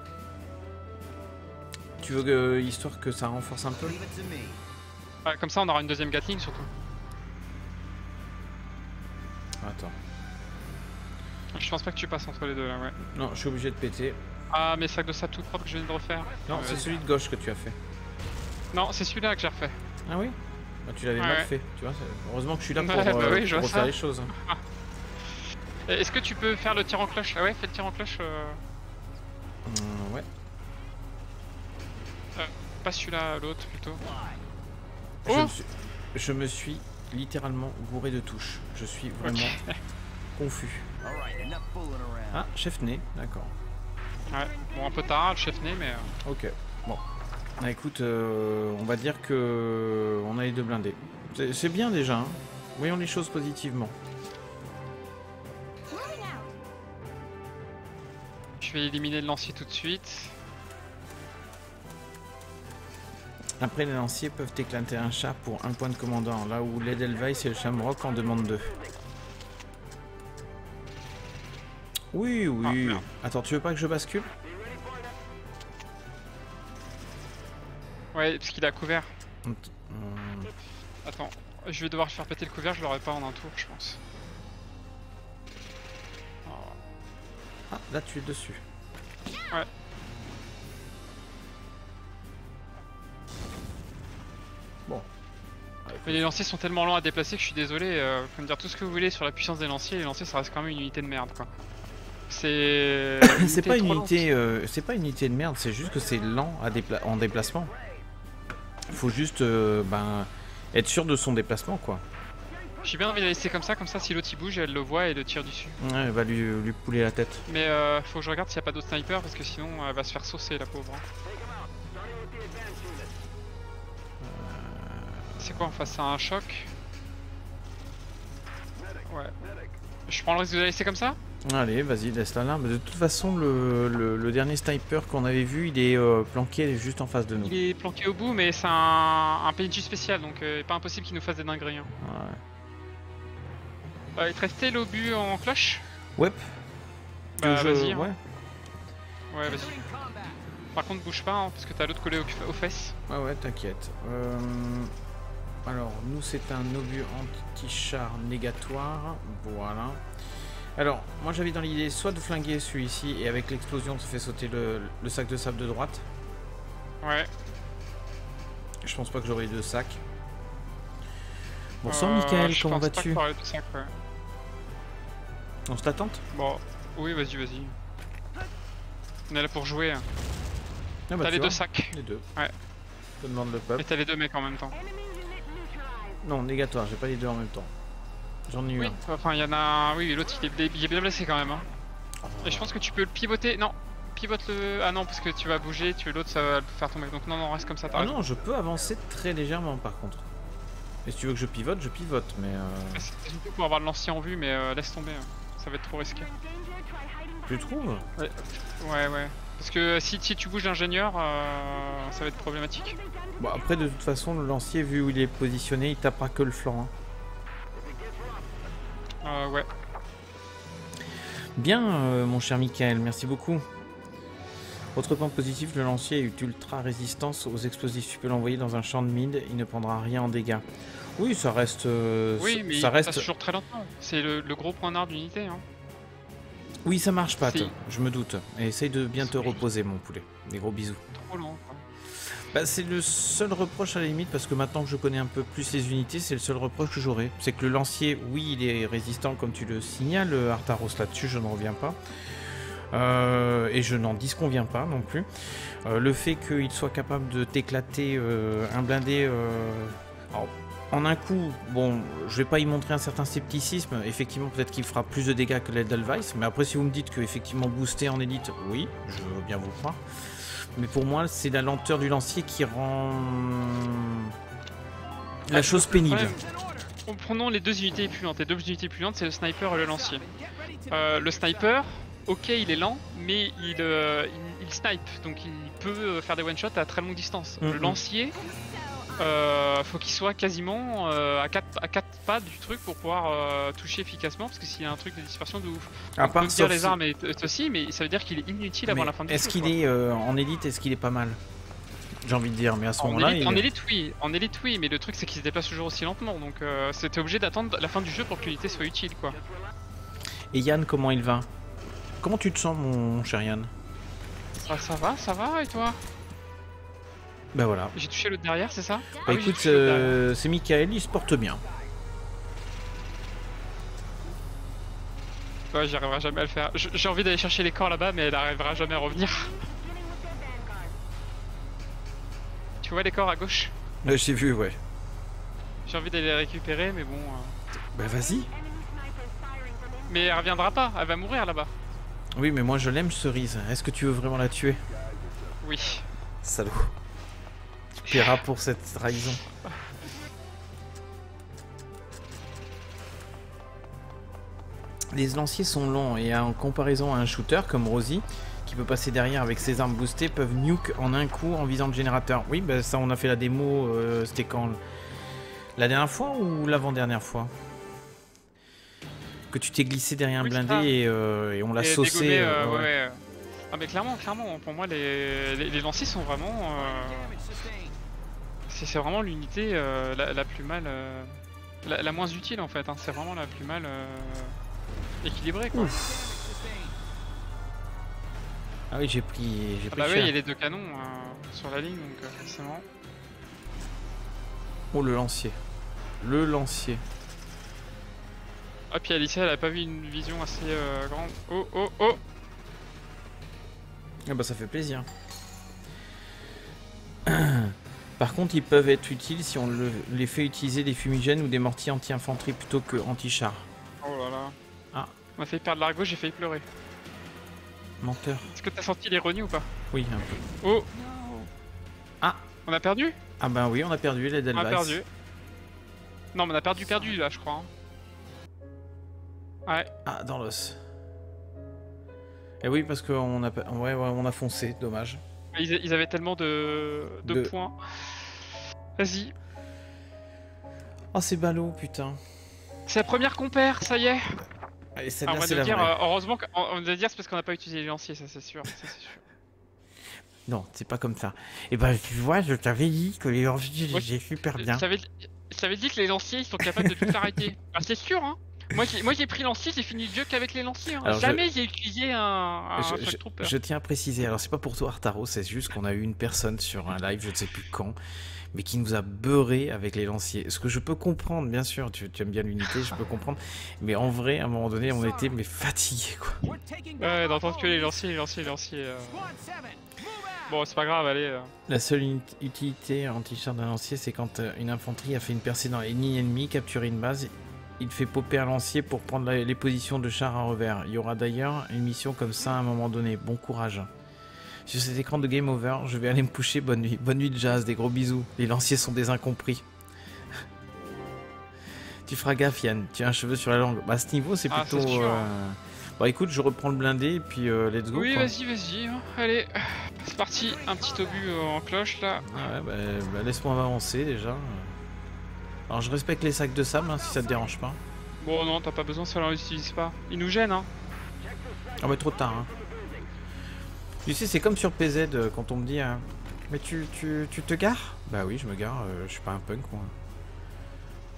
Tu veux que, histoire que ça renforce un peu? Ouais, comme ça, on aura une deuxième Gatling surtout. Attends. Je pense pas que tu passes entre les deux là, ouais. Non, je suis obligé de péter. Ah, mes sacs de sable tout propre que je viens de refaire. Non, Ouais, c'est celui de gauche que tu as fait. Non, c'est celui-là que j'ai refait. Ah oui? Bah, Tu l'avais Ouais, mal fait, tu vois. Heureusement que je suis là pour, Ouais, bah euh, oui, je pour vois refaire les choses. Est-ce que tu peux faire le tir en cloche? Ah ouais, fais le tir en cloche. Euh... Hum, ouais. Pas celui-là, l'autre plutôt. Je, Oh me suis, je me suis littéralement gouré de touches. Je suis vraiment confus. Ah, chef né, d'accord. Ouais, bon, un peu tard, le chef né, mais. euh, Ok, bon. Bah, écoute, euh, on va dire que on a les deux blindés. C'est bien déjà. hein. Voyons les choses positivement. Je vais éliminer le lancier tout de suite. Après, les lanciers peuvent éclater un chat pour un point de commandant, là où l'Edelweiss et le Shamrock en demandent deux. Oui, Ah, oui. merde. Attends, tu veux pas que je bascule? Ouais, parce qu'il a couvert. Hum, Attends, je vais devoir faire péter le couvert, je l'aurai pas en un tour, je pense. Oh. Ah, là tu es dessus. Ouais. Bon. Mais les lanciers sont tellement lents à déplacer que je suis désolé. Euh, vous pouvez me dire tout ce que vous voulez sur la puissance des lanciers, les lanciers ça reste quand même une unité de merde quoi. C'est. c'est pas une unité, euh, c'est pas une unité de merde, c'est juste que c'est lent à dépla- en déplacement. Faut juste euh, ben, être sûr de son déplacement quoi. J'ai bien envie de la laisser comme ça, comme ça, si l'autre il bouge, elle le voit et le tire dessus. Ouais, elle va lui, lui pouler la tête. Mais euh, faut que je regarde s'il n'y a pas d'autres snipers parce que sinon elle va se faire saucer la pauvre. hein. C'est quoi en face C'est un choc? Ouais. Je prends le risque de la laisser comme ça? Allez, vas-y, laisse-la là. Mais de toute façon, le, le- le dernier sniper qu'on avait vu, il est euh, planqué juste en face de nous. Il est planqué au bout, mais c'est un, un PNJ spécial donc euh, pas impossible qu'il nous fasse des dingueries. hein. Ouais. Euh, il te restait l'obus en cloche? Ouais. Bah, vas-y, hein. ouais. Ouais, vas-y. Par contre, bouge pas hein, parce que t'as l'autre collé au- aux fesses. Ouais, ouais, t'inquiète. Euh, Alors, nous, c'est un obus anti-char négatoire. Voilà. Alors, moi, j'avais dans l'idée soit de flinguer celui-ci et avec l'explosion, ça fait sauter le, le sac de sable de droite. Ouais. Je pense pas que j'aurai deux sacs. Bonsoir, Euh, Michael, je comment vas-tu ouais. On se l'attente Bon, oui, vas-y, vas-y. On est là pour jouer. hein. Ah bah, t'as les vois, deux sacs. Les deux. Ouais. Je te demande le peuple. Et t'as les deux mecs en même temps. Non, négatoire, j'ai pas les deux en même temps. J'en ai eu Oui, un. enfin, il y en a un. Oui, l'autre il il est bien blessé quand même. Hein. Et je pense que tu peux le pivoter. Non, pivote le. Ah non, parce que tu vas bouger, tu l'autre ça va le faire tomber. Donc, non, non, reste comme ça, Ah raison. non, je peux avancer très légèrement par contre. Et si tu veux que je pivote, je pivote, mais euh, C'est pour avoir le lancier en vue, mais euh, laisse tomber. hein. Ça va être trop risqué. tu trouves? Ouais, ouais. Parce que si, si tu bouges l'ingénieur, euh, ça va être problématique. Bon, après, de toute façon, le lancier, vu où il est positionné, il tapera que le flanc. hein. Euh, ouais. Bien, euh, mon cher Michael, merci beaucoup. Autre point positif, le lancier est ultra résistance aux explosifs. Tu peux l'envoyer dans un champ de mine, il ne prendra rien en dégâts. Oui, ça reste. euh, Oui, mais ça il reste. passe toujours très lentement. C'est le, le gros point d'art d'unité. Hein. Oui, ça marche, Pat. Je me doute. Et essaye de bien te reposer, mon poulet. Des gros bisous. Trop lent. quoi. Bah, c'est le seul reproche à la limite, parce que maintenant que je connais un peu plus les unités, c'est le seul reproche que j'aurai. C'est que le lancier, oui, il est résistant comme tu le signales, euh, Artaros là-dessus, je ne reviens pas. Euh, et je n'en disconviens pas non plus. Euh, le fait qu'il soit capable de t'éclater un blindé en un coup, bon, je vais pas y montrer un certain scepticisme. Effectivement, peut-être qu'il fera plus de dégâts que l'Edelweiss, mais après, si vous me dites que effectivement booster en élite, oui, je veux bien vous croire. Mais pour moi, c'est la lenteur du lancier qui rend la Ah, chose le pénible. en prenant les deux unités lentes, les deux unités plus lentes, c'est le sniper et le lancier. Euh, le sniper, ok, il est lent, mais il, euh, il, il snipe, donc il peut faire des one-shots à très longue distance. Le Mhm. lancier, euh, faut qu'il soit quasiment euh, à 4 à quatre pas du truc pour pouvoir euh, toucher efficacement, parce que s'il y a un truc de dispersion de ouf. À On part sauf les armes et aussi, mais ça veut dire qu'il est inutile avant la fin du Est-ce qu'il est en élite Est-ce qu'il est pas mal? J'ai envie de dire, mais à ce En moment-là, en élite, oui, en élite oui, mais le truc c'est qu'il se déplace toujours aussi lentement, donc euh, c'était obligé d'attendre la fin du jeu pour que l'unité soit utile quoi. Et Yann, comment il va? Comment tu te sens, mon cher Yann? Ah, ça va, ça va et toi? Bah voilà. J'ai touché l'autre derrière, c'est ça? Ah Bah écoute, euh, c'est Michael, il se porte bien. Ouais, j'y arriverai jamais à le faire. J'ai envie d'aller chercher les corps là-bas, mais elle arrivera jamais à revenir. Tu vois les corps à gauche? Euh, J'ai vu, ouais. J'ai envie d'aller les récupérer, mais bon. euh, Bah vas-y. Mais elle reviendra pas, elle va mourir là-bas. Oui, mais moi je l'aime, Cerise. Est-ce que tu veux vraiment la tuer? Oui. Salaud. Paieras pour cette trahison. Les lanciers sont longs et en comparaison à un shooter comme Rosie, qui peut passer derrière avec ses armes boostées, peuvent nuke en un coup en visant le générateur. Oui, bah ça on a fait la démo, euh, c'était quand La dernière fois ou l'avant-dernière fois? Que tu t'es glissé derrière un blindé et, euh, et on l'a saucé. euh, ouais. ouais, ouais. Ah mais clairement, clairement, pour moi les, les, les lanciers sont vraiment... C'est vraiment l'unité euh, la, la plus mal... euh, La, la moins utile en fait, hein. c'est vraiment la plus mal euh, équilibrée quoi. Ah oui, j'ai pris, Ah bah oui, il y a les deux canons euh, sur la ligne donc forcément. Oh, le lancier. Le lancier. Ah, puis Alicia, elle a pas vu une vision assez grande. Oh, oh, oh Ah bah ça fait plaisir. Par contre, ils peuvent être utiles si on le- les fait utiliser des fumigènes ou des mortiers anti-infanterie plutôt que anti-char. Oh là là. Ah. On m'a fait perdre l'argot, j'ai failli pleurer. Menteur. Est-ce que t'as senti l'ironie ou pas? Oui, un peu. Oh Ah. On a perdu? Ah bah oui, on a perdu les On a Delvice. perdu. Non, mais on a perdu, perdu là, je crois. hein. Ouais. Ah, dans l'os. Et oui, parce qu'on a, ouais, ouais, on a foncé, dommage. Ils, ils avaient tellement de, de, De- points. Vas-y. Oh, c'est ballot, putain. C'est la première qu'on perd, ça y est. Allez, Ah, on va la dire, vraie. euh, heureusement on va dire, c'est parce qu'on n'a pas utilisé les lanciers, ça c'est sûr. Non, c'est pas comme ça. Et bah, tu vois, je t'avais dit que les lanciers, Ouais, j'ai super bien. Je t'avais je t'avais dit que les lanciers ils sont capables de tout arrêter. Ah, c'est sûr, hein. Moi j'ai moi, j'ai pris lancier, j'ai fini le jeu qu'avec les lanciers. hein. Je- Jamais j'ai utilisé un, un Je, je- trooper. je tiens à préciser, alors c'est pas pour toi Artaro, c'est juste qu'on a eu une personne sur un live, je ne sais plus quand, mais qui nous a beurré avec les lanciers. Ce que je peux comprendre, bien sûr, tu, tu aimes bien l'unité, je peux comprendre, mais en vrai, à un moment donné, on était mais fatigués quoi. Ouais, d'entendre que les lanciers, les lanciers, les lanciers. euh. Bon, c'est pas grave, allez. euh. La seule utilité anti-char d'un lancier, c'est quand euh, une infanterie a fait une percée dans les lignes ennemies, capturé une base, il fait popper un lancier pour prendre les positions de char à revers. Il y aura d'ailleurs une mission comme ça à un moment donné. Bon courage. Sur cet écran de Game Over, je vais aller me coucher. Bonne nuit. Bonne nuit de jazz, des gros bisous. Les lanciers sont des incompris. tu feras gaffe Yann, tu as un cheveu sur la langue. Bah à ce niveau c'est Ah, plutôt... sûr. euh, Bah écoute, je reprends le blindé et puis euh, let's go. Oui, vas-y, vas-y. Allez, c'est parti. Un petit obus euh, en cloche là. Ah ouais, bah, bah, laisse-moi avancer déjà. Alors je respecte les sacs de sable hein, si ça te dérange pas. Bon, non, t'as pas besoin, ça on l'utilise pas. Il nous gêne, hein. Ah bah trop tard. Hein. Tu sais, c'est comme sur PZ euh, quand on me dit hein, Mais tu, tu, tu te gares? Bah oui, je me gare, euh, je suis pas un punk quoi.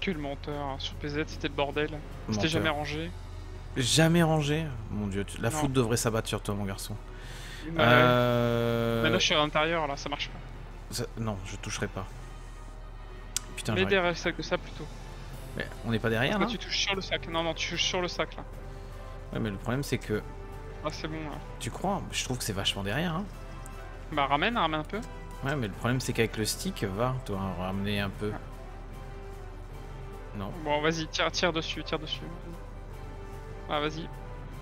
Quel menteur. hein. Sur PZ, c'était le bordel. C'était jamais rangé. Jamais rangé? Mon dieu, tu- la Non. foudre devrait s'abattre sur toi mon garçon. Ouais. Euh... Maintenant, je suis à l'intérieur là, ça marche pas. ça- Non, je toucherai pas. Putain, Mais derrière sac de ça plutôt. Mais on n'est pas derrière Là, tu touches sur le sac. Non, non, tu touches sur le sac là. Ouais, mais le problème c'est que. Ah, c'est bon là. Tu crois Je trouve que c'est vachement derrière. Hein. Bah, ramène, ramène un peu. Ouais, mais le problème c'est qu'avec le stick, va, toi, ramener un peu. Non. Bon, vas-y, tire, tire dessus, tire dessus. Ah, vas-y.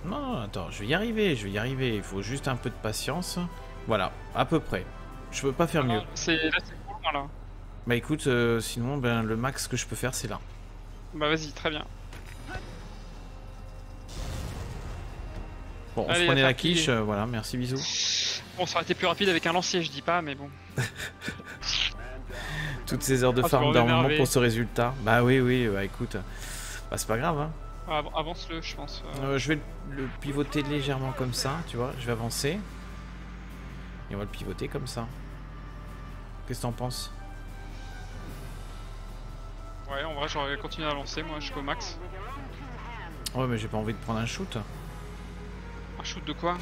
Non, attends, je vais y arriver, je vais y arriver. Il faut juste un peu de patience. Voilà, à peu près. Je peux pas faire mieux. Ah, C'est là, c'est là. Bah écoute, euh, sinon, ben, le max que je peux faire, c'est là. Bah, vas-y, très bien. Bon, on Allez, se prenait la quiche, euh, voilà, merci, bisous. Bon, ça aurait été plus rapide avec un lancier, je dis pas, mais bon. Toutes ces heures de Ah, farm d'armement pour ce résultat. Bah oui, oui, bah écoute. Bah c'est pas grave, hein. Av- Avance-le, je pense. euh. Je vais le pivoter légèrement comme ça, tu vois. Je vais avancer. Et on va le pivoter comme ça. Qu'est-ce que t'en penses? Ouais, en vrai, j'aurais continué à avancer, moi, jusqu'au max. Ouais, mais j'ai pas envie de prendre un shoot. Un shoot de quoi?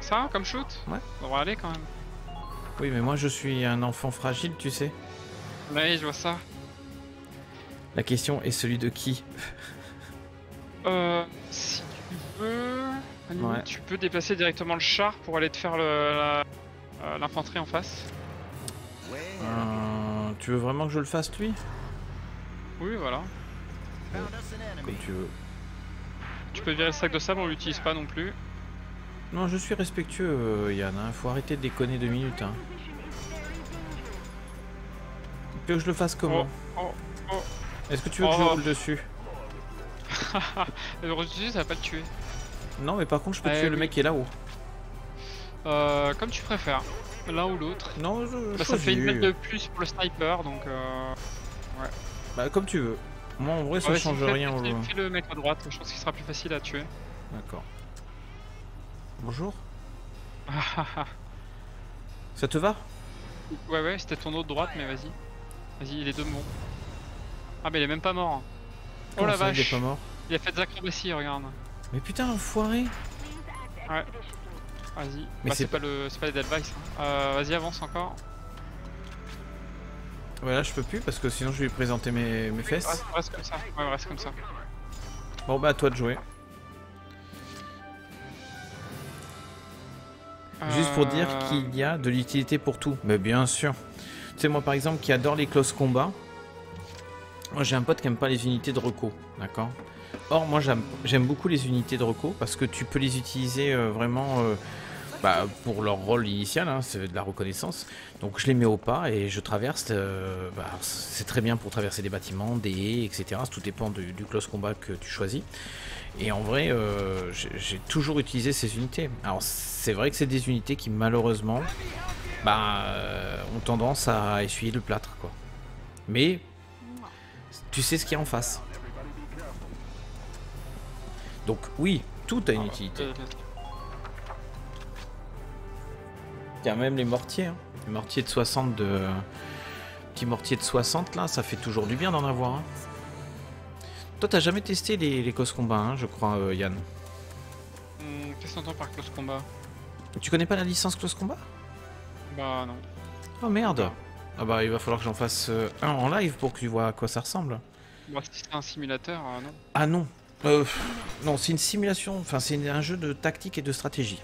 Ça, comme shoot? Ouais. On va aller quand même. Oui, mais moi je suis un enfant fragile, tu sais. Ouais, je vois ça. La question est celui de qui? Euh, si tu veux, Ouais. tu peux déplacer directement le char pour aller te faire euh, l'infanterie en face. Euh, Tu veux vraiment que je le fasse lui? Oui, voilà. Comme tu veux. Tu peux virer le sac de sable, on l'utilise pas non plus. Non, je suis respectueux, euh, Yann. Hein. Faut arrêter de déconner deux minutes. Hein. Tu veux que je le fasse comment? Oh, oh. Est-ce que tu veux que je Oh. roule dessus? Le refuser, ça va pas le tuer. Non, mais par contre, je peux Ouais, tuer le mec qui est là-haut. Euh, comme tu préfères. L'un ou l'autre. Non, je. Bah, ça fait une mètre de plus pour le sniper, donc euh... Bah, comme tu veux. Moi, en vrai, ça ouais, change rien au fais- fais le mec à droite, je pense qu'il sera plus facile à tuer. D'accord. Bonjour. Ah, ah, ah. Ça te va? Ouais, ouais, c'était ton autre droite, mais vas-y. Vas-y, il est deux bons. Ah, mais il est même pas mort. Oh Comment la ça, il est vache, pas mort? Il a fait des acrobaties, regarde. Mais putain, l'enfoiré Vas-y. Mais Bah, c'est pas le, c'est pas les Delvice. Hein. Euh, vas-y, avance encore. Voilà, je peux plus parce que sinon je vais lui présenter mes, mes fesses. Reste, reste comme ça. Ouais, reste comme ça. Bon bah à toi de jouer. Juste pour dire Euh, qu'il y a de l'utilité pour tout. Mais bien sûr. Tu sais, moi par exemple qui adore les close combats, moi j'ai un pote qui aime pas les unités de reco, d'accord? Or moi j'aime j'aime beaucoup les unités de reco parce que tu peux les utiliser euh, vraiment euh, bah, pour leur rôle initial, hein, c'est de la reconnaissance. Donc je les mets au pas et je traverse. euh, bah, c'est très bien pour traverser des bâtiments, des haies, etc. Tout dépend du, du close combat que tu choisis. Et en vrai, euh, j'ai toujours utilisé ces unités. Alors c'est vrai que c'est des unités qui malheureusement bah, euh, ont tendance à essuyer le plâtre. Quoi. Mais tu sais ce qu'il y a en face. Donc oui, tout a une utilité. Il y a même les mortiers. hein. Les mortiers de 60 de... Petit mortier de 60 là, ça fait toujours du bien d'en avoir. hein. Toi t'as jamais testé les, les cos combats, hein, je crois, euh, Yann. hum, Qu'est-ce que t'entends par close combat? Tu connais pas la licence close combat? Bah non. Oh merde. Ah bah il va falloir que j'en fasse euh, un en live pour que tu vois à quoi ça ressemble. Bon, si c'est un simulateur, euh, non. Ah non Euh, Non, c'est une simulation, enfin c'est un jeu de tactique et de stratégie.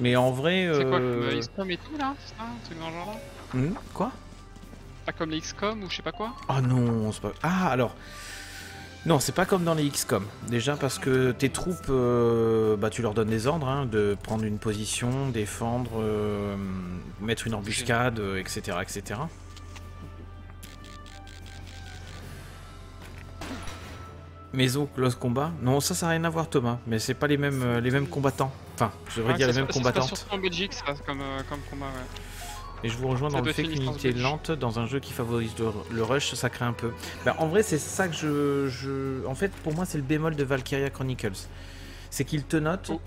Mais en vrai... C'est quoi comme euh, euh, XCOM et tout là C'est Un truc dans le genre là hmm, Quoi Pas comme les XCOM ou je sais pas quoi Ah non, c'est pas... Ah alors... Non, c'est pas comme dans les XCOM. Déjà parce que tes troupes, euh, bah, tu leur donnes des ordres hein, de prendre une position, défendre, euh, mettre une embuscade, euh, etc., etc. Maison, close combat. Non, ça, ça n'a rien à voir, Thomas. Mais c'est pas les mêmes, euh, les mêmes combattants. Enfin, je devrais Ouais, dire les mêmes combattantes. surtout en Belgique, ça, comme, euh, comme combat, ouais. Et je vous rejoins Ça dans le fait qu'une unité lente dans un jeu qui favorise le, le rush, ça crée un peu. Bah, en vrai, c'est ça que je, je- En fait, pour moi, c'est le bémol de Valkyria Chronicles. C'est qu'il te note Oh.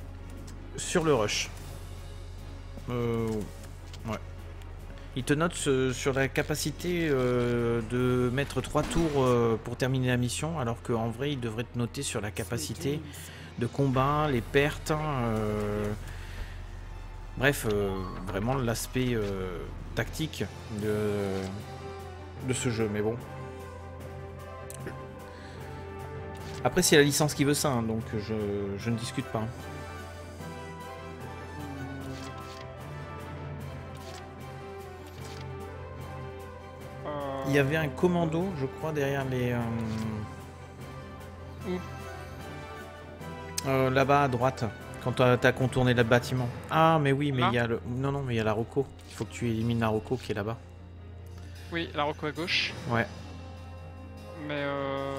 sur le rush. Euh, ouais. Il te note sur la capacité euh, de mettre 3 tours euh, pour terminer la mission, alors qu'en vrai, il devrait te noter sur la capacité de combat, les pertes. hein, euh, Bref, vraiment l'aspect tactique de, de ce jeu, mais bon. Après, c'est la licence qui veut ça, hein, donc je, je ne discute pas. Il y avait un commando, je crois, derrière les. euh, Où euh, Là-bas à droite, quand t'as as contourné le bâtiment. Ah, mais oui, mais il y a le. Non, non, mais il y a la Rocco. Il faut que tu élimines la Rocco qui est là-bas. Oui, la reco à gauche. Ouais. Mais euh,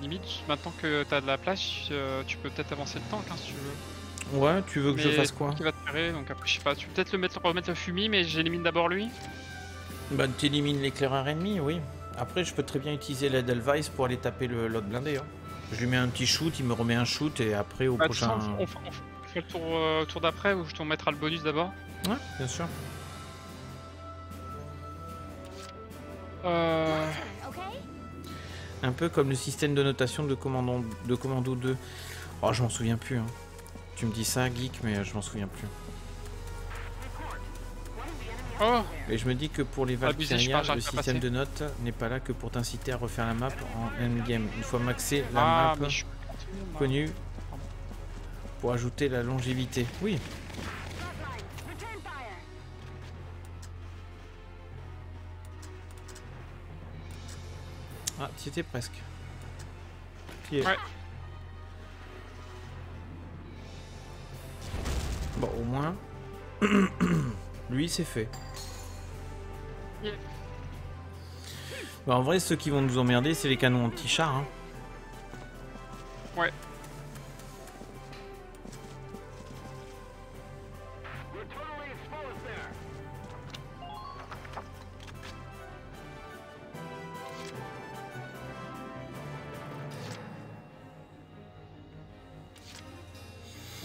limite, maintenant que t'as de la place, euh, tu peux peut-être avancer le tank hein, si tu veux. Ouais, tu veux que je fasse quoi? Qui va te tirer, donc après je sais pas, tu peux peut-être le mettre, remettre le fumier, mais j'élimine d'abord lui. Bah, t'élimines l'éclaireur ennemi, oui. Après, je peux très bien utiliser l'Edelweiss pour aller taper le- l'autre blindé. hein. Je lui mets un petit shoot, il me remet un shoot, et après, au Bah, prochain. on, fait le tour, euh, tour d'après où je te remettrai le bonus d'abord? Ouais, bien sûr. Euh, Okay? Un peu comme le système de notation de Commando, de Commando 2. Oh, je m'en souviens plus. hein. Tu me dis ça, geek, mais euh, je m'en souviens plus. Oh Et je me dis que pour les Valkyria, le système de notes n'est pas là que pour t'inciter à refaire la map en endgame. Une fois maxé la Ah, map je connue pour ajouter la longévité. Oui, ah, tu étais presque. Ouais. Bon, au moins, lui, c'est fait. Bah, en vrai, ceux qui vont nous emmerder, c'est les canons anti-char. hein. Ouais.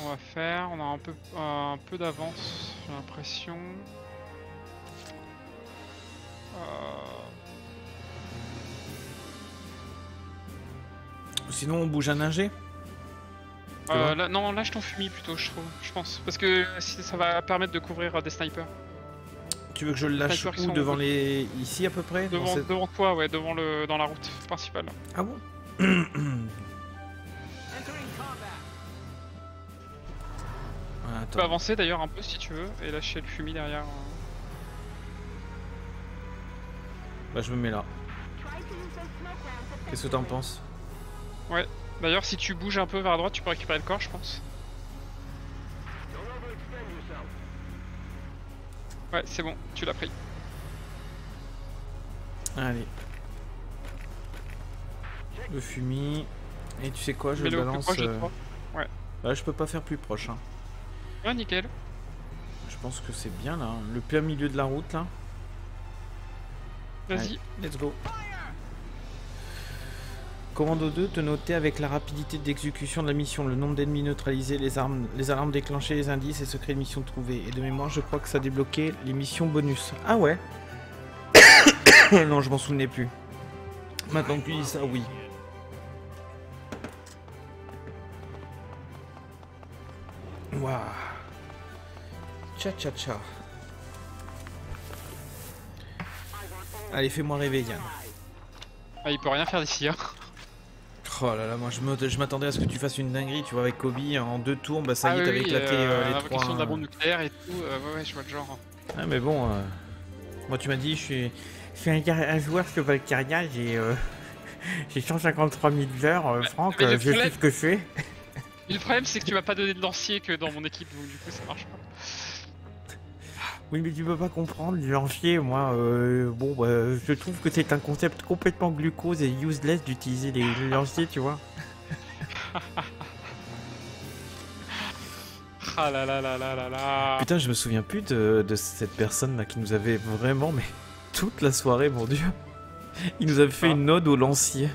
On va faire, on a un peu, un peu d'avance, j'ai l'impression. Euh, Sinon, on bouge un ingé euh, là, non, lâche ton fumier plutôt, je trouve, je pense. Parce que si ça va permettre de couvrir euh, des snipers. Tu veux que je le lâche où Devant les... Ici à peu près Devant, cette- devant toi, ouais, devant le, dans la route principale. Ah bon Tu peux avancer d'ailleurs un peu si tu veux et lâcher le fumier derrière. Bah je me mets là. Qu'est-ce que t'en penses? D'ailleurs, si tu bouges un peu vers la droite, tu peux récupérer le corps, je pense. Ouais, c'est bon, tu l'as pris. Allez. Le fumier. Et tu sais quoi, je le plus balance. proche de euh, toi. Bah je peux pas faire plus proche. Hein. Ouais, nickel. Je pense que c'est bien là. Le plein milieu de la route là. Vas-y. Let's go. Commando 2, te noter avec la rapidité d'exécution de la mission, le nombre d'ennemis neutralisés, les armes, les alarmes déclenchées, les indices et secrets de mission trouvés. Et de mémoire, je crois que ça débloquait les missions bonus. Ah ouais Non, je m'en souvenais plus. Maintenant que tu dis ça, oui. Waouh. Tcha Allez, fais-moi rêver, Yann. Ah, il peut rien faire d'ici, hein. Oh là là, moi je m'attendais à ce que tu fasses une dinguerie, tu vois, avec Kobe en deux tours, bah ça y ah, est, oui, t'avais oui, éclaté euh, euh, les trois. de la bombe nucléaire et tout. euh, ouais, ouais, je vois le genre. Ah, mais bon, euh, moi tu m'as dit, je suis, je suis un, joueur sur Valkyria, j'ai euh, j'ai 153 000 heures, euh, Franck, euh, je sais problème- ce que je fais. Le problème, c'est que tu m'as pas donné de lancier que dans mon équipe, donc du coup, ça marche pas. Oui, mais tu peux pas comprendre, le lancier, moi, euh, bon, bah, je trouve que c'est un concept complètement glucose et useless d'utiliser les, lanciers, tu vois. Ah là là là là là là. Putain, je me souviens plus de, de cette personne là qui nous avait vraiment, mais toute la soirée, mon dieu. Il nous avait fait Ah. une ode au lancier.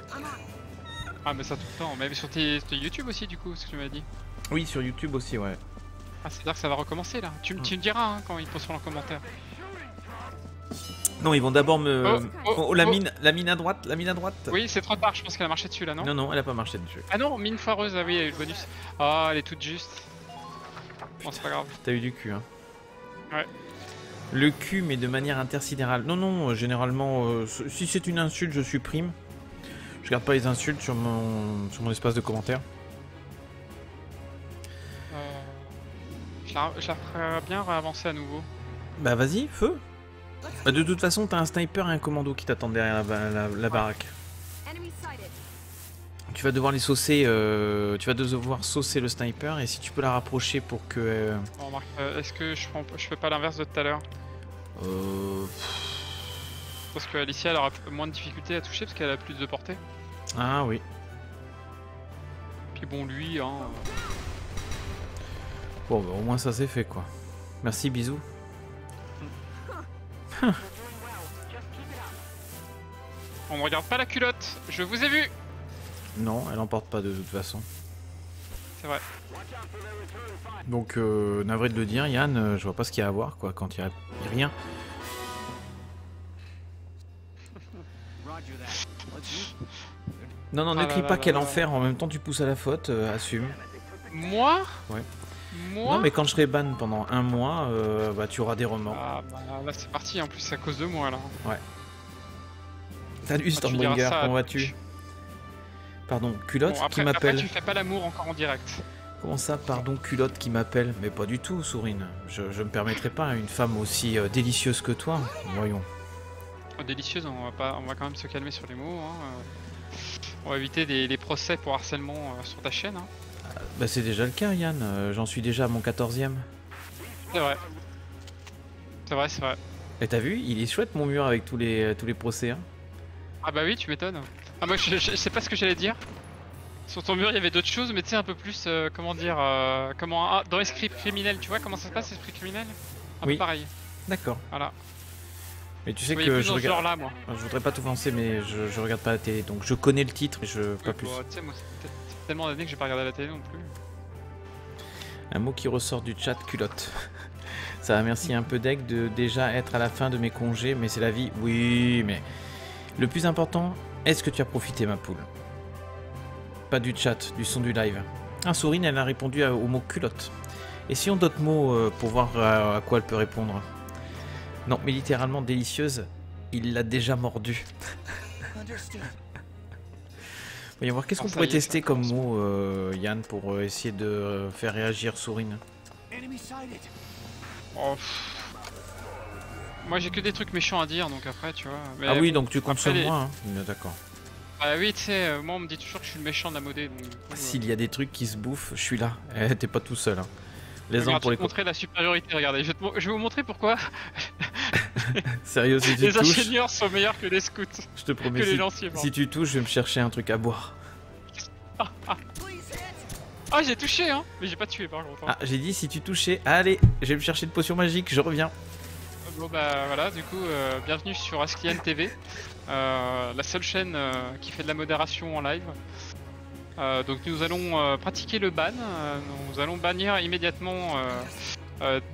Ah, mais ça tout le temps. Mais sur tes, tes YouTube aussi, du coup, ce que tu m'as dit. Oui, sur YouTube aussi, ouais. Ah, c'est-à-dire que ça va recommencer là. Tu, me- tu me diras hein, quand ils posteront en commentaire. Non, ils vont d'abord me. Oh, oh, Oh, la oh. mine, la mine à droite, la mine à droite. Oui, c'est trop tard, je pense qu'elle a marché dessus là, non, Non, non, elle a pas marché dessus. Ah non, mine foireuse, ah oui, il y a eu le bonus. Ah, elle est toute juste. Bon, c'est pas grave. T'as eu du cul, hein. Ouais. Le cul, mais de manière intersidérale. Non, non, euh, généralement, euh, si c'est une insulte, je supprime. Je garde pas les insultes sur mon, sur mon espace de commentaires. Je, la, je la ferais bien réavancer à nouveau. Bah vas-y, feu. Bah, de toute façon, t'as un sniper et un commando qui t'attendent derrière la, ba- la- la baraque. Tu vas devoir les saucer, euh, tu vas devoir saucer le sniper et si tu peux la rapprocher pour que... euh, Bon, euh, est-ce que je, prends, je fais pas l'inverse de tout à l'heure? Euh, Parce que Alicia elle aura moins de difficulté à toucher parce qu'elle a plus de portée. Ah oui. Puis bon, lui, hein. Bon, bah, au moins ça c'est fait quoi. Merci, bisous. On ne regarde pas la culotte, je vous ai vu Non, elle emporte pas de toute façon. C'est vrai. Donc, euh, navré de le dire, Yann, euh, je vois pas ce qu'il y a à voir quoi quand il y a rien. Non, non, Ah ne là crie là pas là quel là. enfer, en même temps tu pousses à la faute, euh, assume. Moi? Ouais. Non, mais quand je serai ban pendant un mois, euh, bah tu auras des remords. Ah bah là c'est parti, en plus c'est à cause de moi là. Salut Ah, tu diras Stormbringer, comment vas-tu Pardon, culotte Bon, après, qui m'appelle. tu fais pas l'amour encore en direct. Comment ça, pardon, culotte qui m'appelle Mais pas du tout, Sourine. Je, je me permettrai pas une femme aussi euh, délicieuse que toi. Voyons. Oh, délicieuse, on va, pas, on va quand même se calmer sur les mots. hein, euh. On va éviter des, les procès pour harcèlement euh, sur ta chaîne. hein. Bah c'est déjà le cas, Yann. euh, J'en suis déjà à mon 14ème. C'est vrai. C'est vrai, c'est vrai. Et t'as vu, il est chouette mon mur avec tous les, euh, tous les procès. hein. Ah bah oui, tu m'étonnes. Ah moi je, je- je sais pas ce que j'allais dire. Sur ton mur il y avait d'autres choses, mais tu sais un peu plus, euh, comment dire, euh, comment ah, dans l'esprit criminel, tu vois comment ça se passe l'esprit criminel? Un Oui. peu pareil. D'accord. Voilà. Mais tu sais que je genre regarde. là moi. Je voudrais pas t'offenser, mais je, je regarde pas la télé, donc je connais le titre et je pas Oui, plus. bon, tu sais moi c'est tellement d'années que j'ai pas regardé la télé non plus. Un mot qui ressort du chat, culotte. Ça va merci un peu d'aigle de déjà être à la fin de mes congés, mais c'est la vie. Oui, mais le plus important, est-ce que tu as profité, ma poule? Pas du chat, du son du live. Ah, Sourine, elle a répondu au mot culotte. Et si on d'autres mots euh, pour voir à quoi elle peut répondre? Non, mais littéralement délicieuse, il l'a déjà mordu. Understood. Voyons voir, qu'est-ce qu'on pourrait tester comme mot, euh, Yann, pour euh, essayer de euh, faire réagir Sourine? Oh. Moi j'ai que des trucs méchants à dire donc après tu vois. Mais Ah oui, bon, donc tu comptes sur les- moi, hein. D'accord. Bah oui, tu sais, euh, moi on me dit toujours que je suis le méchant de la modée. Euh, S'il y a des trucs qui se bouffent, je suis là. Eh, T'es pas tout seul. Hein. Les uns pour je les montrer la supériorité, regardez. Je vais, te je vais vous montrer pourquoi Sérieux, si tu les touches, ingénieurs sont meilleurs que les scouts, je te que promets, les si, lanciers. pardon. si tu touches, je vais me chercher un truc à boire. Ah, j'ai touché, hein Mais j'ai pas tué par contre. hein. Ah, j'ai dit si tu touchais, allez, je vais me chercher une potion magique, je reviens. Bon bah voilà, du coup, euh, bienvenue sur Asklian TV, euh, la seule chaîne euh, qui fait de la modération en live. Euh, donc nous allons euh, pratiquer le ban, euh, nous allons bannir immédiatement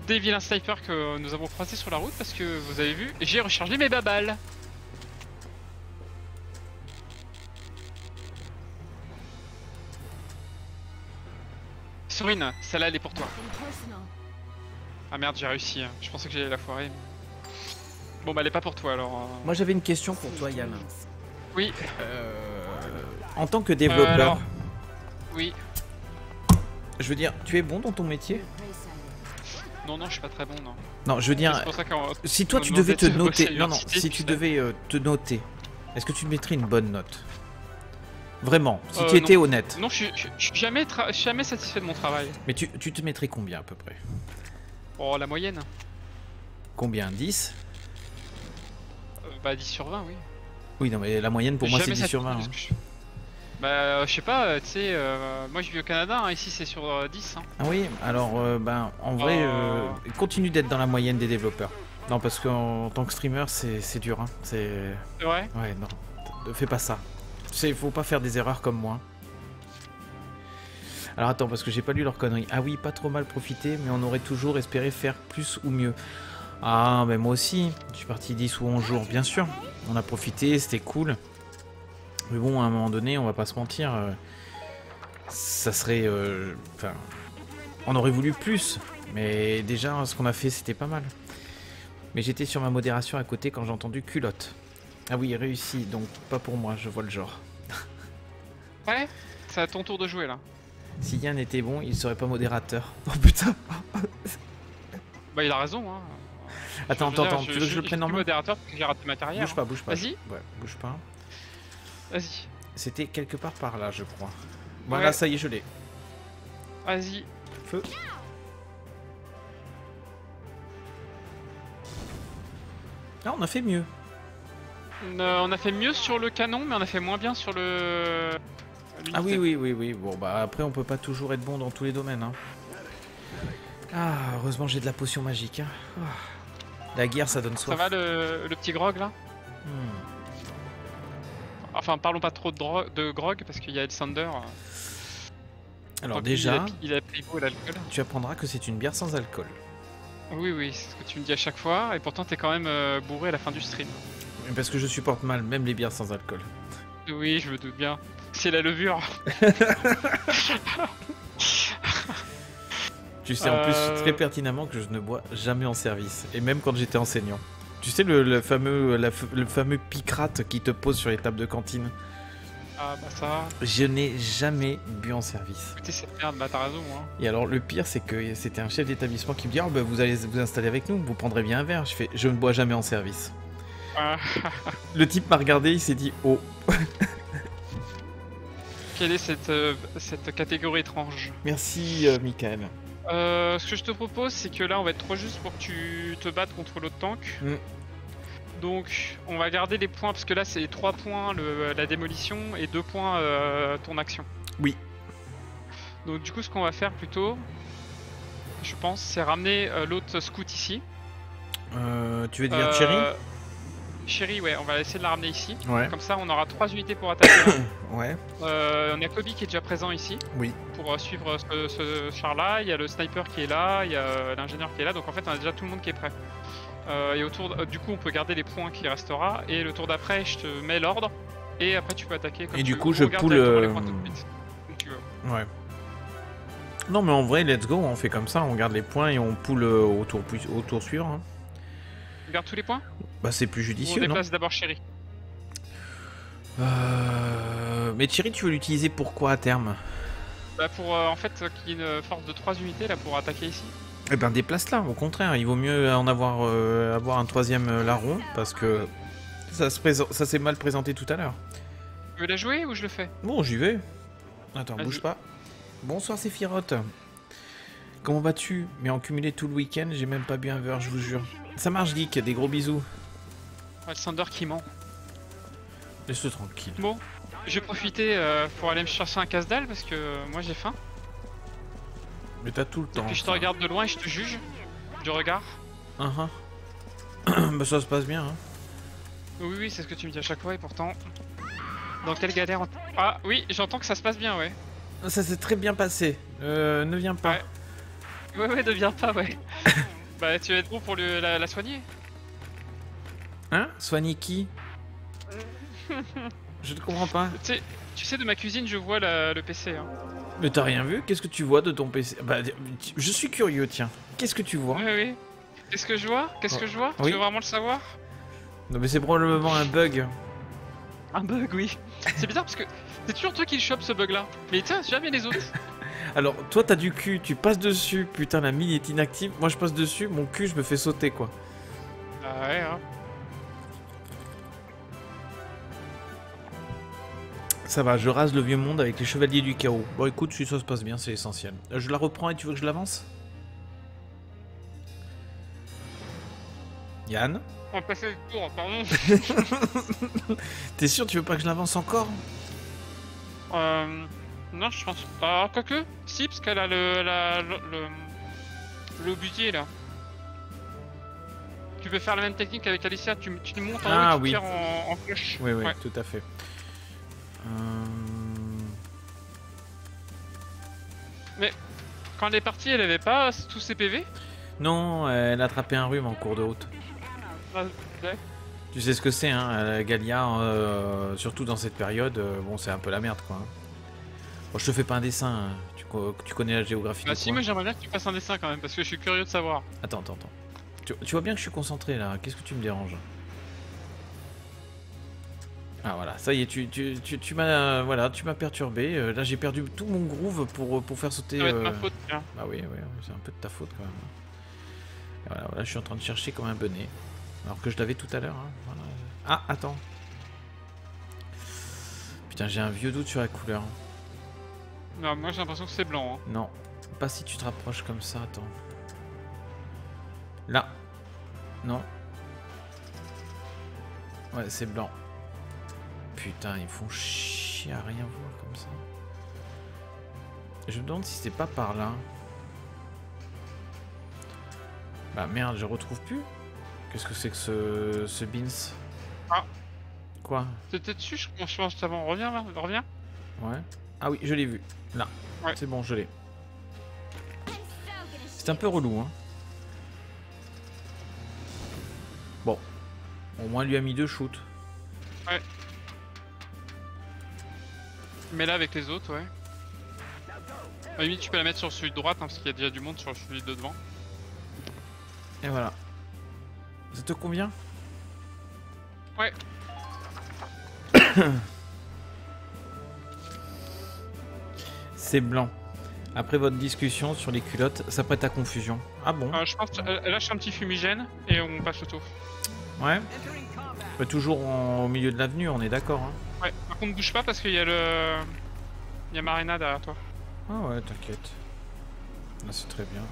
des vilains snipers que nous avons croisés sur la route parce que vous avez vu, j'ai rechargé mes babales. Sourine, celle-là elle est pour toi. Ah merde, j'ai réussi, hein. je pensais que j'allais la foirer. Bon bah elle est pas pour toi alors. Moi j'avais une question pour toi, Yann. Oui, En tant que développeur, alors. Oui. je veux dire, tu es bon dans ton métier Non, non, je suis pas très bon, non. Non, je veux dire, pour ça si toi tu devais te noter, non non, si tu devais euh, te noter, est-ce que tu mettrais une bonne note? Vraiment, si Euh, tu étais honnête. Non, je suis, jamais, satisfait de mon travail. Mais tu, tu te mettrais combien à peu près? Oh, la moyenne Combien? 10 Euh, Bah, 10 sur 20, oui. Oui, non, mais la moyenne pour moi c'est Jamais 10 sur 20. satisfait hein. Bah, euh, je sais pas, euh, tu sais, euh, moi je vis au Canada, hein, ici c'est sur euh, 10. Hein. Ah oui, alors euh, ben en vrai, euh, continue d'être dans la moyenne des développeurs. Non, parce qu'en tant que streamer, c'est dur. Hein. C'est C'est vrai? ouais, non, ne fais pas ça. C'est faut pas faire des erreurs comme moi. Alors attends, parce que j'ai pas lu leur connerie. Ah oui, pas trop mal profité, mais on aurait toujours espéré faire plus ou mieux. Ah, mais moi aussi, je suis parti 10 ou 11 jours, bien sûr. On a profité, c'était cool. Mais bon, à un moment donné, on va pas se mentir. euh, ça serait. euh, Enfin. on aurait voulu plus. Mais déjà, ce qu'on a fait, c'était pas mal. Mais j'étais sur ma modération à côté quand j'ai entendu culotte. Ah oui, réussi, donc pas pour moi, je vois le genre. Ouais C'est à ton tour de jouer là. Si Yann était bon, il serait pas modérateur. Oh putain Bah, il a raison, hein. Attends, attends, attends, tu veux que je le prenne en main? modérateur parce que j'ai raté ma carrière. Bouge pas, bouge pas. Vas-y. Ouais, bouge pas. Vas-y, C'était quelque part par là, je crois. Voilà, Ouais. ça y est, je l'ai. vas-y. Feu. Ah, on a fait mieux. On a, on a fait mieux sur le canon, mais on a fait moins bien sur le. Ah oui, oui, oui, oui. Bon, bah après, on peut pas toujours être bon dans tous les domaines. Hein. Ah, heureusement, j'ai de la potion magique. hein. Ah. La guerre, ça donne Ça soif. va le, le petit grog là? Hmm. Enfin, parlons pas trop de, grog parce qu'il y a El Sander. euh, Alors déjà, il a, pris l'alcool. tu apprendras que c'est une bière sans alcool. Oui, oui, c'est ce que tu me dis à chaque fois, et pourtant t'es quand même euh, bourré à la fin du stream. Parce que je supporte mal même les bières sans alcool. Oui, je me doute bien. C'est la levure. Tu sais en plus Euh. très pertinemment que je ne bois jamais en service. Et même quand j'étais enseignant. Tu sais le, le fameux, la le fameux picrate qui te pose sur les tables de cantine Ah bah ça, Je n'ai jamais bu en service. écoutez cette merde, bah t'as raison. Hein. Et alors le pire c'est que c'était un chef d'établissement qui me dit oh, bah, vous allez vous installer avec nous, vous prendrez bien un verre. Je fais je ne bois jamais en service. Ah, Le type m'a regardé, il s'est dit oh. quelle est cette, euh, cette catégorie étrange? Merci euh, Michael. Euh, Ce que je te propose, c'est que là, on va être trop juste pour que tu te battes contre l'autre tank. Mm. Donc, on va garder les points, parce que là, c'est 3 points le- la démolition et 2 points euh, ton action. Oui. Donc, du coup, ce qu'on va faire plutôt, je pense, c'est ramener euh, l'autre scout ici. Euh, tu veux dire Euh, Cherry, ouais, on va essayer de la ramener ici. Ouais. Comme ça, on aura 3 unités pour attaquer. Ouais. Euh, on a Kobe qui est déjà présent ici. Oui. Pour euh, suivre ce, ce char-là. Il y a le sniper qui est là, il y a euh, l'ingénieur qui est là. Donc en fait, on a déjà tout le monde qui est prêt. Euh, et autour, de- euh, du coup, on peut garder les points qui restera. Et le tour d'après, je te mets l'ordre. Et après, tu peux attaquer. Comme Et tu du coup, je les euh, points tout de suite, comme tu veux. Ouais. Non mais en vrai, let's go, on fait comme ça, on garde les points et on poule euh, au tour, puis- au tour suivant. hein. Garde tous les points Bah c'est plus Ou on judicieux, non déplace d'abord Chéri Euh, Mais Thierry, tu veux l'utiliser pour quoi à terme? Bah pour euh, en fait qu'il y ait une force de 3 unités là pour attaquer ici. Eh ben déplace-la, au contraire, il vaut mieux en avoir, euh, avoir un troisième euh, larron, parce que ça présent- s'est mal présenté tout à l'heure. Tu veux la jouer ou je le fais? Bon, j'y vais. Attends, bouge pas. Bonsoir Sephiroth. Comment vas-tu? Mais en cumulé tout le week-end, j'ai même pas bu un verre, je vous jure. Ça marche, Geek, des gros bisous. Ouais, Sander qui ment. Laisse-le tranquille. Bon, je vais profiter euh, pour aller me chercher un casse-dalle parce que euh, moi j'ai faim. Mais t'as tout le Et temps. puis je te ça. regarde de loin et je te juge. Du regard. Uhum. bah ça se passe bien, hein. Oui, oui, c'est ce que tu me dis à chaque fois et pourtant. Dans quelle galère on- Ah oui, j'entends que ça se passe bien, ouais. Ça s'est très bien passé. Euh, ne viens pas. Ouais. Ouais, ouais, ne viens pas, ouais. bah, tu vas être bon pour le- la, la soigner? Hein? Soigner qui? Je ne comprends pas. Tu sais, tu sais, de ma cuisine, je vois la- le PC. Hein. Mais t'as rien vu? Qu'est-ce que tu vois de ton PC Bah, je suis curieux, tiens. Qu'est-ce que tu vois? Ouais, oui. Qu'est-ce que je vois? Qu'est-ce que je vois? Oui. Tu veux vraiment le savoir? Non, mais c'est probablement un bug. Un bug, oui. C'est bizarre parce que c'est toujours toi qui le chope ce bug là. Mais tiens, jamais les autres. Alors, toi, t'as du cul, tu passes dessus. Putain, la mine est inactive. Moi, je passe dessus, mon cul, je me fais sauter, quoi. Ah ouais, hein. Ça va, je rase le vieux monde avec les chevaliers du chaos. Bon, écoute, si ça se passe bien, c'est essentiel. Euh, Je la reprends et tu veux que je l'avance? Yann? On va passer le tour, pardon. T'es sûr, tu veux pas que je l'avance encore? Euh. Non, je pense. Ah, quoique. Si, parce qu'elle a le. La, le, le. là. Tu peux faire la même technique avec Alicia, tu, tu montes en Ah, haut et tu oui. tires en, en flèche. Oui, oui, Ouais. tout à fait. Euh, Quand elle est partie, elle avait pas tous ses PV Non, elle a attrapé un rhume en cours de route. Ah, ouais. Tu sais ce que c'est, hein, Galia, euh, surtout dans cette période, euh, bon, c'est un peu la merde, quoi. hein. Bon, je te fais pas un dessin, hein. tu, co- tu connais la géographie Bah si, moi j'aimerais bien que tu fasses un dessin quand même, parce que je suis curieux de savoir. Attends, attends, attends. Tu, tu vois bien que je suis concentré là, qu'est-ce que tu me déranges? Ah voilà, ça y est, tu, tu, tu, tu m'as voilà, tu m'as perturbé. euh, là j'ai perdu tout mon groove pour, pour faire sauter. Ça va être ma euh, faute, tiens. Ah oui, oui, c'est un peu de ta faute quand même. Et voilà, voilà, je suis en train de chercher comme un bonnet. Alors que je l'avais tout à l'heure. hein, voilà. Ah, attends. Putain, j'ai un vieux doute sur la couleur. Non, moi j'ai l'impression que c'est blanc. Hein. Non, pas si tu te rapproches comme ça, attends. Là. Non. Ouais, c'est blanc. Putain, ils font chier à rien voir comme ça. Je me demande si c'était pas par là. Bah merde, je retrouve plus. Qu'est-ce que c'est que ce, ce Beans? Ah. Quoi? T'étais dessus, je pense avant. Reviens là, reviens. Ouais. Ah oui, je l'ai vu. Là. Ouais. C'est bon, je l'ai. C'est un peu relou, hein. Bon. Au moins, il lui a mis deux shoots. Mais là avec les autres, ouais. À limite, tu peux la mettre sur celui de droite, hein, parce qu'il y a déjà du monde sur celui de devant. Et voilà. Ça te convient? Ouais. C'est blanc. Après votre discussion sur les culottes, ça prête à confusion. Ah bon Euh, je pense elle lâche un petit fumigène et on passe le tour. Ouais. Bah, toujours en- au milieu de l'avenue, on est d'accord. Hein. Ouais, par contre, bouge pas parce qu'il y a le. Il y a Marina derrière toi. Ah ouais, t'inquiète. Là, c'est très bien.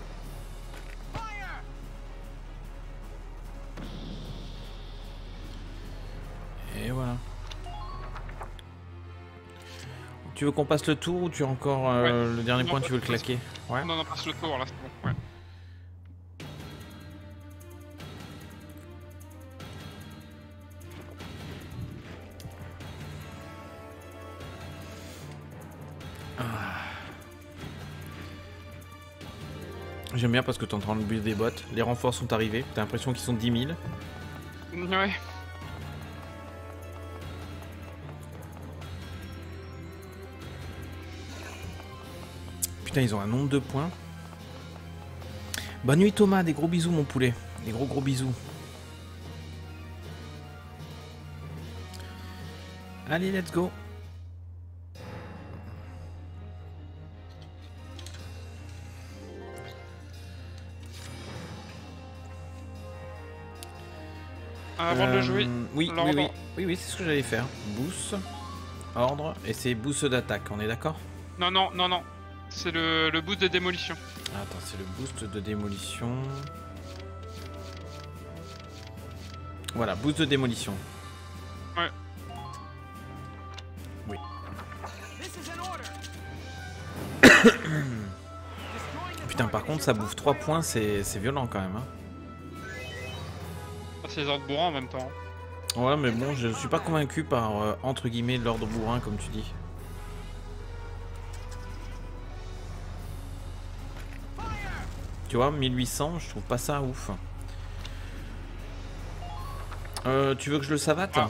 Et voilà. Tu veux qu'on passe le tour ou tu as encore euh, le dernier Non, point, tu veux le claquer Ouais. Non, non, passe le tour là, c'est bon. Ouais. J'aime bien parce que t'es en train de build des bottes. Les renforts sont arrivés. T'as l'impression qu'ils sont 10 000. Ouais. Ils ont un nombre de points. Bonne nuit Thomas, des gros bisous mon poulet. Des gros gros bisous. Allez, let's go. Avant de le jouer. Oui, oui, oui, oui, oui c'est ce que j'allais faire. Boost, ordre, et c'est boost d'attaque, on est d'accord? Non, non, non, non. C'est le, le boost de démolition. Ah, Attends, c'est le boost de démolition. Voilà, boost de démolition. Ouais. Oui. Putain, par contre, ça bouffe 3 points, c'est c'est violent quand même. hein. Ah, c'est les ordres bourrins en même temps. Ouais, mais bon, je suis pas convaincu par, euh, entre guillemets, l'ordre bourrin, comme tu dis. Tu vois, 1800, je trouve pas ça ouf. Euh, tu veux que je le savate? Ah.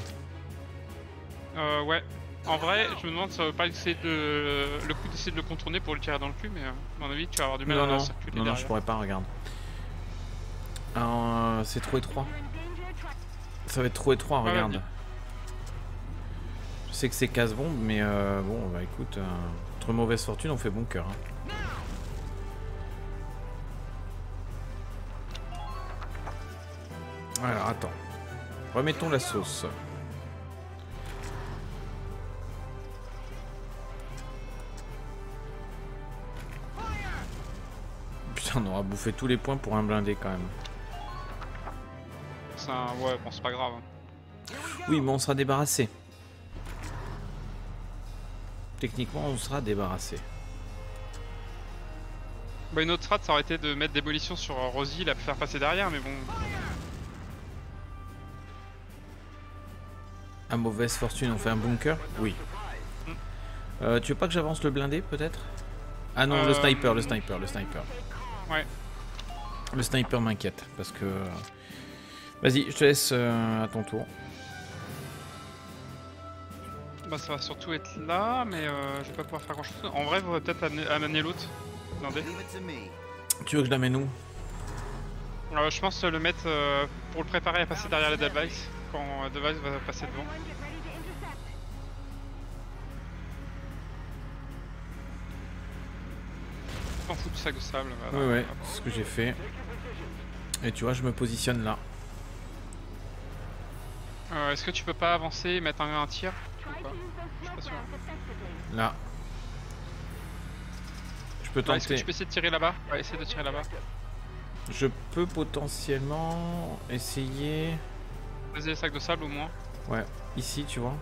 Euh, ouais. En vrai, je me demande si ça veut pas essayer de le coup d'essayer de le contourner pour le tirer dans le cul, mais euh, à mon avis, tu vas avoir du mal Non, à non, circuler non, non, je pourrais pas, regarde. Euh, c'est trop étroit. Ça va être trop étroit, regarde. Je sais que c'est casse-bombe, mais euh, bon, bah écoute, euh, entre mauvaise fortune, on fait bon cœur. hein. Alors, attends. Remettons la sauce. Putain, on aura bouffé tous les points pour un blindé quand même. C'est un... Ouais, bon, c'est pas grave. hein. Oui, mais on sera débarrassé. Techniquement, on sera débarrassé. Bah, une autre strat, ça aurait été de mettre démolition sur Rosie, la faire passer derrière, mais bon. À mauvaise fortune, on fait un bunker Oui. Euh, tu veux pas que j'avance le blindé, peut-être? Ah non, le Euh, sniper, le sniper, le sniper. Ouais. Le sniper m'inquiète, parce que... Vas-y, je te laisse euh, à ton tour. Bah, ça va surtout être là, mais euh, je vais pas pouvoir faire grand chose. En vrai, vous peut-être amener, amener l'autre. Attendez. Tu veux que je l'amène où? Euh, je pense le mettre euh, pour le préparer à passer derrière le device quand euh, device va passer devant. T'en fous du sac de sable. voilà. Ouais, ouais, c'est ce que j'ai fait. Et tu vois, je me positionne là. Euh, Est-ce que tu peux pas avancer et mettre un, un tir ou pas? Je suis pas sûr. Là. Je peux Ouais, Est-ce que tenter. tu peux essayer de tirer là-bas? Ouais, essayer de tirer là-bas. Je peux potentiellement essayer... Vas-y, le sac de sable au moins. Ouais, ici, tu vois.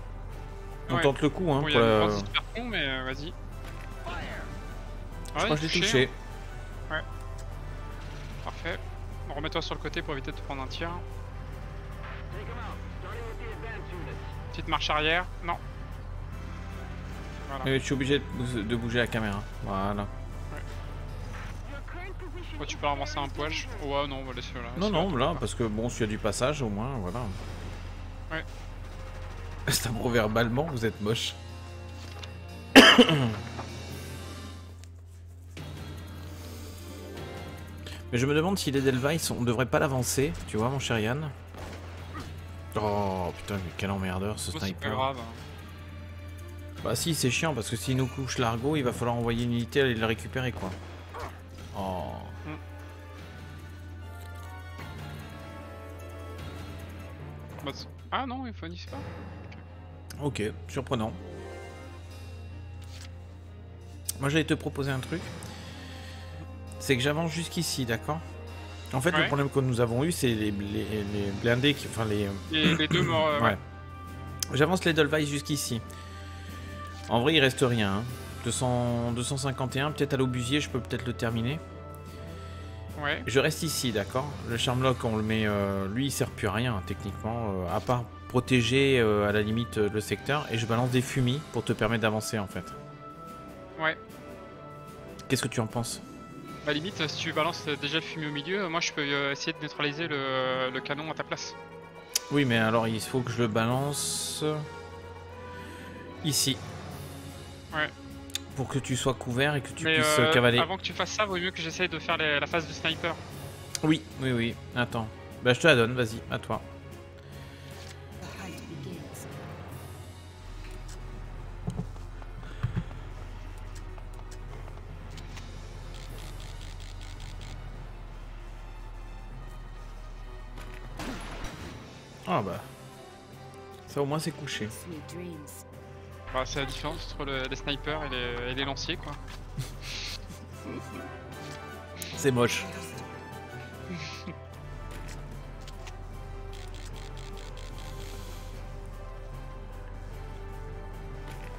On Ouais. tente le coup, hein, Bon, il y a la- une c'est super con, mais euh, vas-y. Je crois que je l'ai touché. Parfait. Bon, Remets-toi sur le côté pour éviter de te prendre un tir. Petite marche arrière. Non. Voilà. Je suis obligé de bouger la caméra. Voilà. Tu peux avancer un poil. Ouais, non, on va laisser là. Non, non, là, parce que bon, s'il y a du passage, au moins, voilà. Ouais. C'est un verbalement, vous êtes moche. Mais je me demande si l'Edelweiss, on devrait pas l'avancer, tu vois, mon cher Yann. Oh putain, mais quel emmerdeur ce Bon, c'est sniper. grave. Bah si, c'est chiant parce que s'il nous couche l'argot, il va falloir envoyer une unité aller le récupérer quoi. Oh. Ah non, il faut c'est pas. Ok, surprenant. Moi j'allais te proposer un truc. C'est que j'avance jusqu'ici, d'accord? En fait, le problème que nous avons eu, c'est les, les, les blindés, qui, enfin les... Les, les deux morts. euh, ouais. Ouais. J'avance les Dolvais jusqu'ici. En vrai, il reste rien. hein. 200, 251, peut-être à l'obusier, je peux peut-être le terminer. Ouais. Je reste ici, d'accord? Le Charmlock, on le met. euh, lui, il sert plus à rien, techniquement, euh, à part protéger euh, à la limite euh, le secteur. Et je balance des fumis pour te permettre d'avancer, en fait. Ouais. Qu'est-ce que tu en penses? Bah limite, si tu balances déjà le fumier au milieu, moi je peux essayer de neutraliser le, le canon à ta place. Oui, mais alors il faut que je le balance. Ici. Ouais pour que tu sois couvert et que tu puisses euh, euh, cavaler. Avant que tu fasses ça, vaut mieux que j'essaye de faire la phase du sniper. Oui, oui, oui. Attends. Bah, je te la donne, vas-y, à toi. Ah bah. Ça au moins c'est couché. Bah, c'est la différence entre le- les snipers et les, et les lanciers, quoi. C'est moche.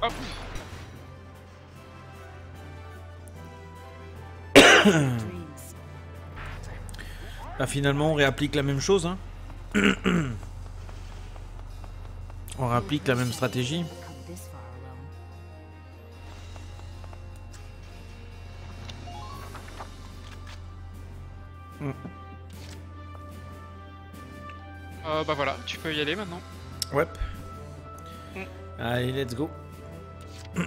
Hop. Là finalement on réapplique la même chose. Hein. on réapplique la même stratégie. Euh, bah voilà, tu peux y aller maintenant. Ouais. Mm. Allez, let's go.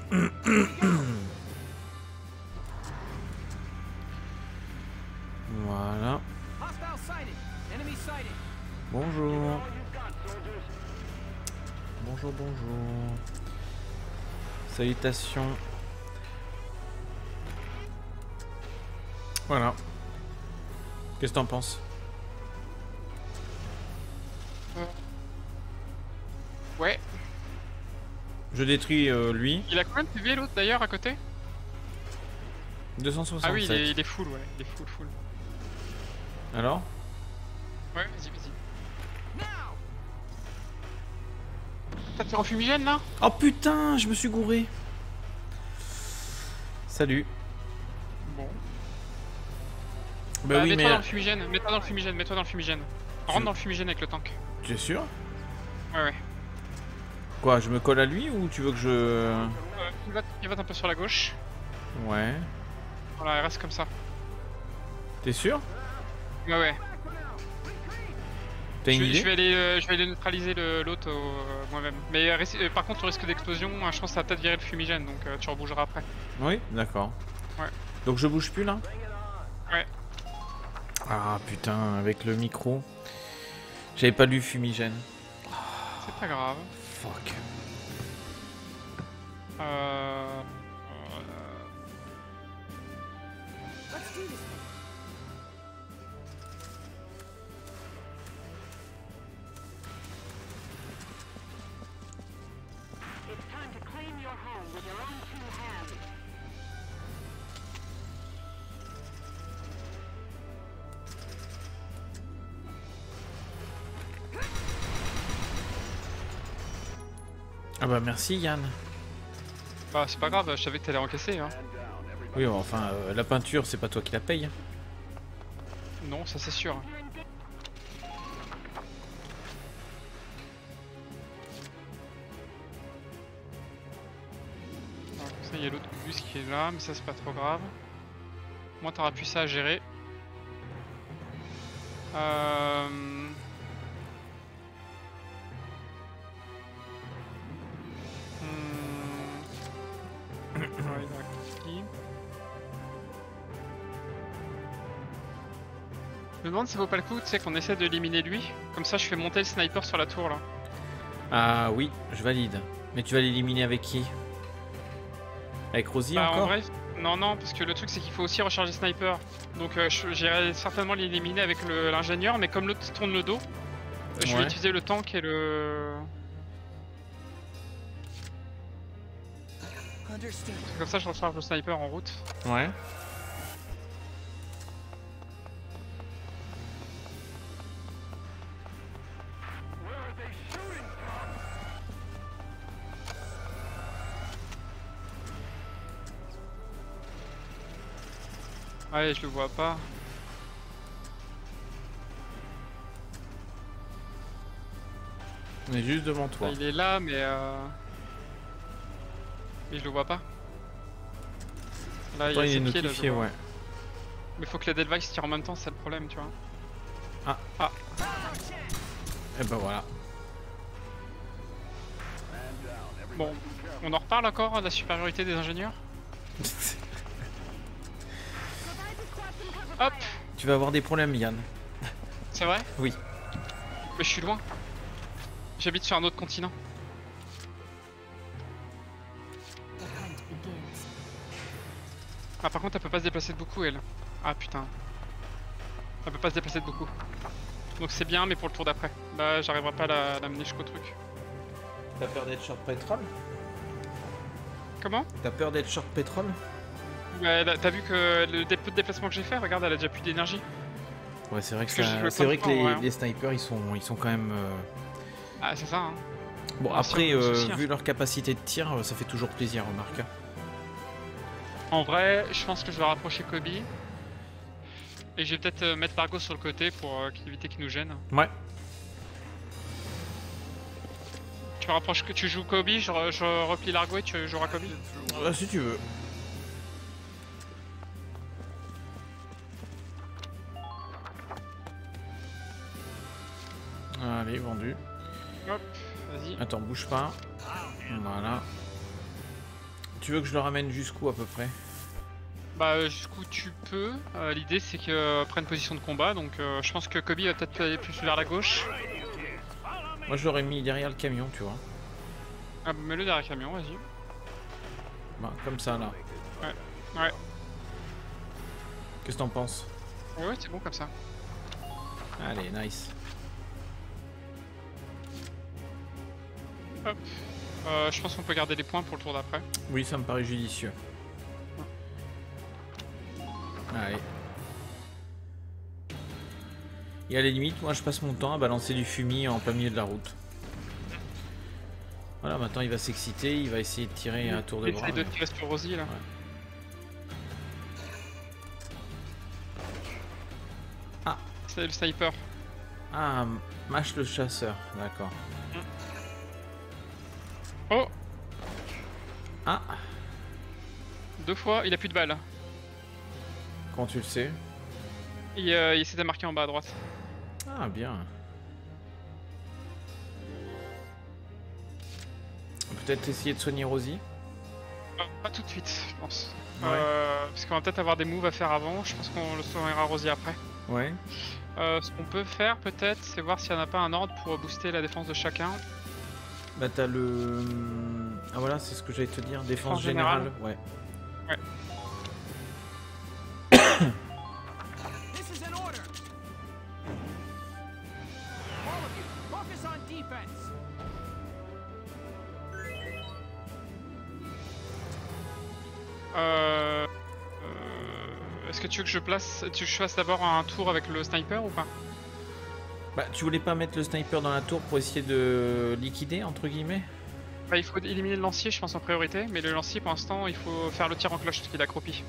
voilà. Bonjour. Bonjour, bonjour. Salutations. Voilà. Qu'est-ce que t'en penses Ouais. Je détruis euh, lui. Il a combien de PV l'autre d'ailleurs à côté 267. Ah oui, il est, il est full, ouais. Il est full, full. Alors Ouais, vas-y, vas-y. T'as tes fumigène là Oh putain, je me suis gouré. Salut. Bon. Bah, Bah, oui, mets-toi mais dans le fumigène, mets-toi dans le fumigène, mets-toi dans le fumigène. Rentre dans le fumigène avec le tank. tu es sûr? Ouais, ouais. Quoi, je me colle à lui ou tu veux que je... Euh, pivote, pivote un peu sur la gauche. Ouais. Voilà, il reste comme ça. T'es sûr? Ouais, ouais. T'as Je, une vais- idée? je vais aller, euh, je vais aller neutraliser l'autre euh, moi-même. Mais euh, euh, par contre, au risque d'explosion, euh, je pense que ça va peut-être virer le fumigène, donc euh, tu rebougeras après. Oui, d'accord. Ouais. Donc je bouge plus là? Ouais. Ah putain, avec le micro. J'avais pas lu fumigène. C'est pas grave. Fuck. Euh... Ah bah merci Yann. Bah, c'est pas grave, je savais que t'allais encaisser. Hein. Oui, enfin, euh, la peinture, c'est pas toi qui la paye. Non, ça c'est sûr. Alors, comme ça, il y a l'autre bus qui est là, mais ça c'est pas trop grave. Moi, t'auras plus ça à gérer. Euh... Hmm. Ouais, ici. Je me demande si vaut pas le coup, tu sais, qu'on essaie de l'éliminer lui. Comme ça, je fais monter le sniper sur la tour là. Ah oui, je valide. Mais tu vas l'éliminer avec qui? Avec Rosie Bah, en encore? vrai, non, non, parce que le truc c'est qu'il faut aussi recharger sniper. Donc euh, j'irai certainement l'éliminer avec l'ingénieur, mais comme l'autre tourne le dos, je Ouais. vais utiliser le tank et le. Comme ça, je recharge le sniper en route. Ouais. Ouais, je le vois pas. On est juste devant toi. Il est là, mais euh... Mais je le vois pas. Là, Toi, il est ses pieds, là, je notifié, vois. ouais. Mais faut que les Deadvice tirent en même temps, c'est le problème, tu vois. Et ben voilà. Bon, on en reparle encore de la supériorité des ingénieurs Hop tu vas avoir des problèmes, Yann. C'est vrai? Oui. Mais je suis loin. J'habite sur un autre continent. Ah par contre elle peut pas se déplacer de beaucoup elle. Ah putain. Elle peut pas se déplacer de beaucoup. Donc c'est bien, mais pour le tour d'après. Bah, j'arriverai pas à la, la mener jusqu'au truc. T'as peur d'être short pétrole Comment? T'as peur d'être short pétrole Bah, là, T'as vu que le peu de déplacement que j'ai fait, regarde, elle a déjà plus d'énergie. Ouais, c'est vrai que, ça- c'est vrai que les, ouais. les snipers ils sont, ils sont quand même. euh, Ah, c'est ça, hein. Bon, après, euh, hein. vu leur capacité de tir, euh, ça fait toujours plaisir, remarque. En vrai, je pense que je vais rapprocher Kobe. Et je vais peut-être euh, mettre Largo sur le côté pour euh, éviter qu'il nous gêne. Ouais. Tu rapproches que tu joues Kobe, je, re- je replie Largo et tu joueras Kobe. Euh, si tu veux. Allez, vendu. Hop, vas-y. Attends, bouge pas. Voilà. Tu veux que je le ramène jusqu'où à peu près? Bah, euh, jusqu'où tu peux. Euh, L'idée c'est que euh, prenne position de combat, donc euh, je pense que Kobe va peut-être aller plus vers la gauche. Moi je l'aurais mis derrière le camion, tu vois. Ah, bah, mets-le derrière le camion, vas-y. Bah, comme ça là. Ouais. Ouais. Qu'est-ce que t'en penses? Ouais, ouais, c'est bon comme ça. Allez, nice. Euh, je pense qu'on peut garder les points pour le tour d'après. Oui, ça me paraît judicieux. Allez. Et à la limite, moi je passe mon temps à balancer du fumier en plein milieu de la route. Voilà, maintenant il va s'exciter, il va essayer de tirer un tour de bras. Essaye de tirer sur Rosie là. Ah. C'est le sniper. Ah, Mash le chasseur, d'accord. Oh Ah, Deux fois, il a plus de balles. comment tu le sais Il, euh, il s'était marqué en bas à droite. Ah, bien. Peut-être essayer de soigner Rosie Pas tout de suite, je pense. Ouais. Euh, parce qu'on va peut-être avoir des moves à faire avant. Je pense qu'on le soignera Rosie après. Ouais. Euh, ce qu'on peut faire peut-être, c'est voir s'il n'y en a pas un ordre pour booster la défense de chacun. Bah t'as le... Ah voilà, c'est ce que j'allais te dire, défense Défense générale. générale. Ouais. This is an order. All of you, focus on defense. Euh, euh, Est-ce que tu veux que je place, tu je fasse d'abord un tour avec le sniper ou pas? Bah tu voulais pas mettre le sniper dans la tour pour essayer de liquider, entre guillemets? Bah, Il faut éliminer le lancier, je pense en priorité, mais le lancier pour l'instant, il faut faire le tir en cloche parce qu'il est accroupi.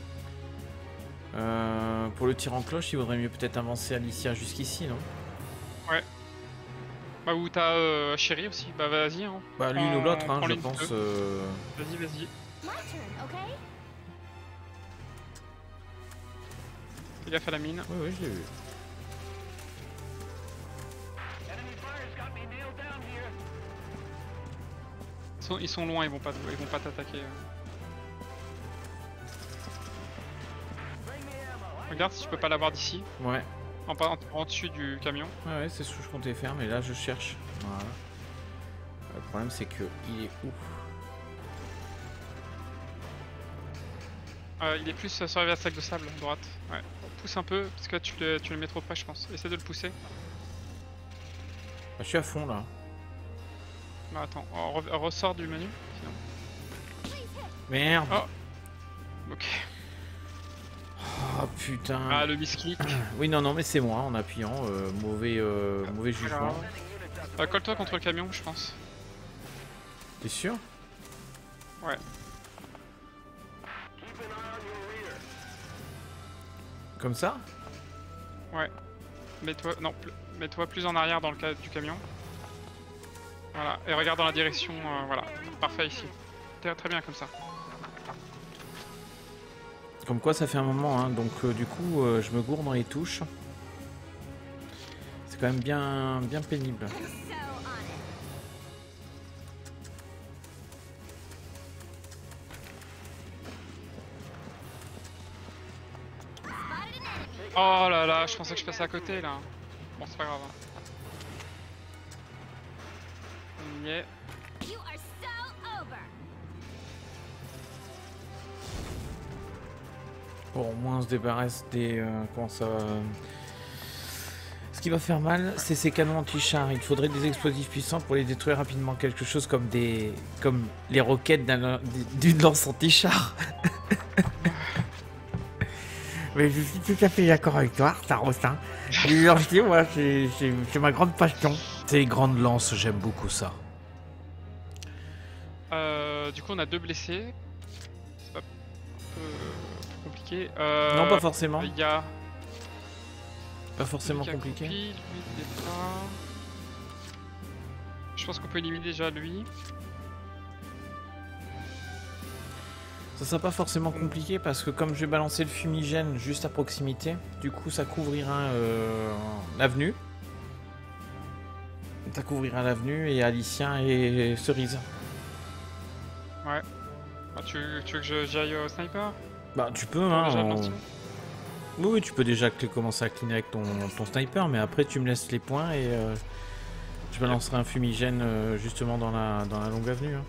euh, Pour le tir en cloche, il vaudrait mieux peut-être avancer Alicia jusqu'ici, non? Bah ou t'as euh, Chéri aussi, bah vas-y. Hein. Bah l'une ou l'autre, hein, je pense. euh, Vas-y, vas-y. Okay? Il a fait la mine. Oui, oui, je l'ai vu. Sont, ils sont loin, ils vont pas, ils vont pas t'attaquer. Regarde si tu peux pas l'avoir d'ici, Ouais, en, en, en dessus du camion. ouais, ouais, c'est ce que je comptais faire, mais là je cherche. Voilà. Le problème c'est que il est où? Euh, il est plus euh, sur la sac de sable, à droite. Ouais. Pousse un peu, parce que là, tu le, tu le mets trop près, je pense. Essaie de le pousser. Bah, Je suis à fond là. Bah, attends, on re- ressort du menu. sinon. Merde Oh. Ok. Oh putain Ah, le misclick. Oui, non, non, mais c'est moi en appuyant. euh, mauvais, euh, mauvais jugement. Euh, Colle-toi contre le camion, je pense. T'es sûr? Ouais. Comme ça? Mets-toi, non, mets-toi plus en arrière dans le cas du camion. Voilà, et regarde dans la direction, euh, voilà, parfait ici. Très, très bien comme ça. Comme quoi, ça fait un moment, hein, donc euh, du coup, euh, je me gourde dans les touches. C'est quand même bien, bien pénible. Oh là là, je pensais que je passais à côté là. Bon, c'est pas grave. hein. On y est. You are so over. Bon, au moins on se débarrasse des. euh, comment ça. euh, Ce qui va faire mal, c'est ces canons anti-char. Il faudrait des explosifs puissants pour les détruire rapidement. Quelque chose comme des, comme les roquettes d'un- d'une lance anti-char. Mais je suis tout à fait d'accord avec toi. Les lanciers, moi, c'est ma grande passion. Ces grandes lances, j'aime beaucoup ça. Euh, du coup, on a deux blessés. C'est pas un peu compliqué. Euh, Non, pas forcément. Il y a. Pas forcément compliqué. coupé, lui, il est pas- Je pense qu'on peut éliminer déjà lui. Ça sera pas forcément compliqué parce que comme je vais balancer le fumigène juste à proximité, du coup ça couvrira euh, l'avenue. Ça couvrira l'avenue et Alicien et Cerise. Ouais. Bah, tu, tu veux que j'aille au sniper? Bah tu peux hein. on- Oui, oui, tu peux déjà commencer à cleaner avec ton, ton sniper, mais après tu me laisses les points et euh, je balancerai un fumigène euh, justement dans la, dans la longue avenue. hein.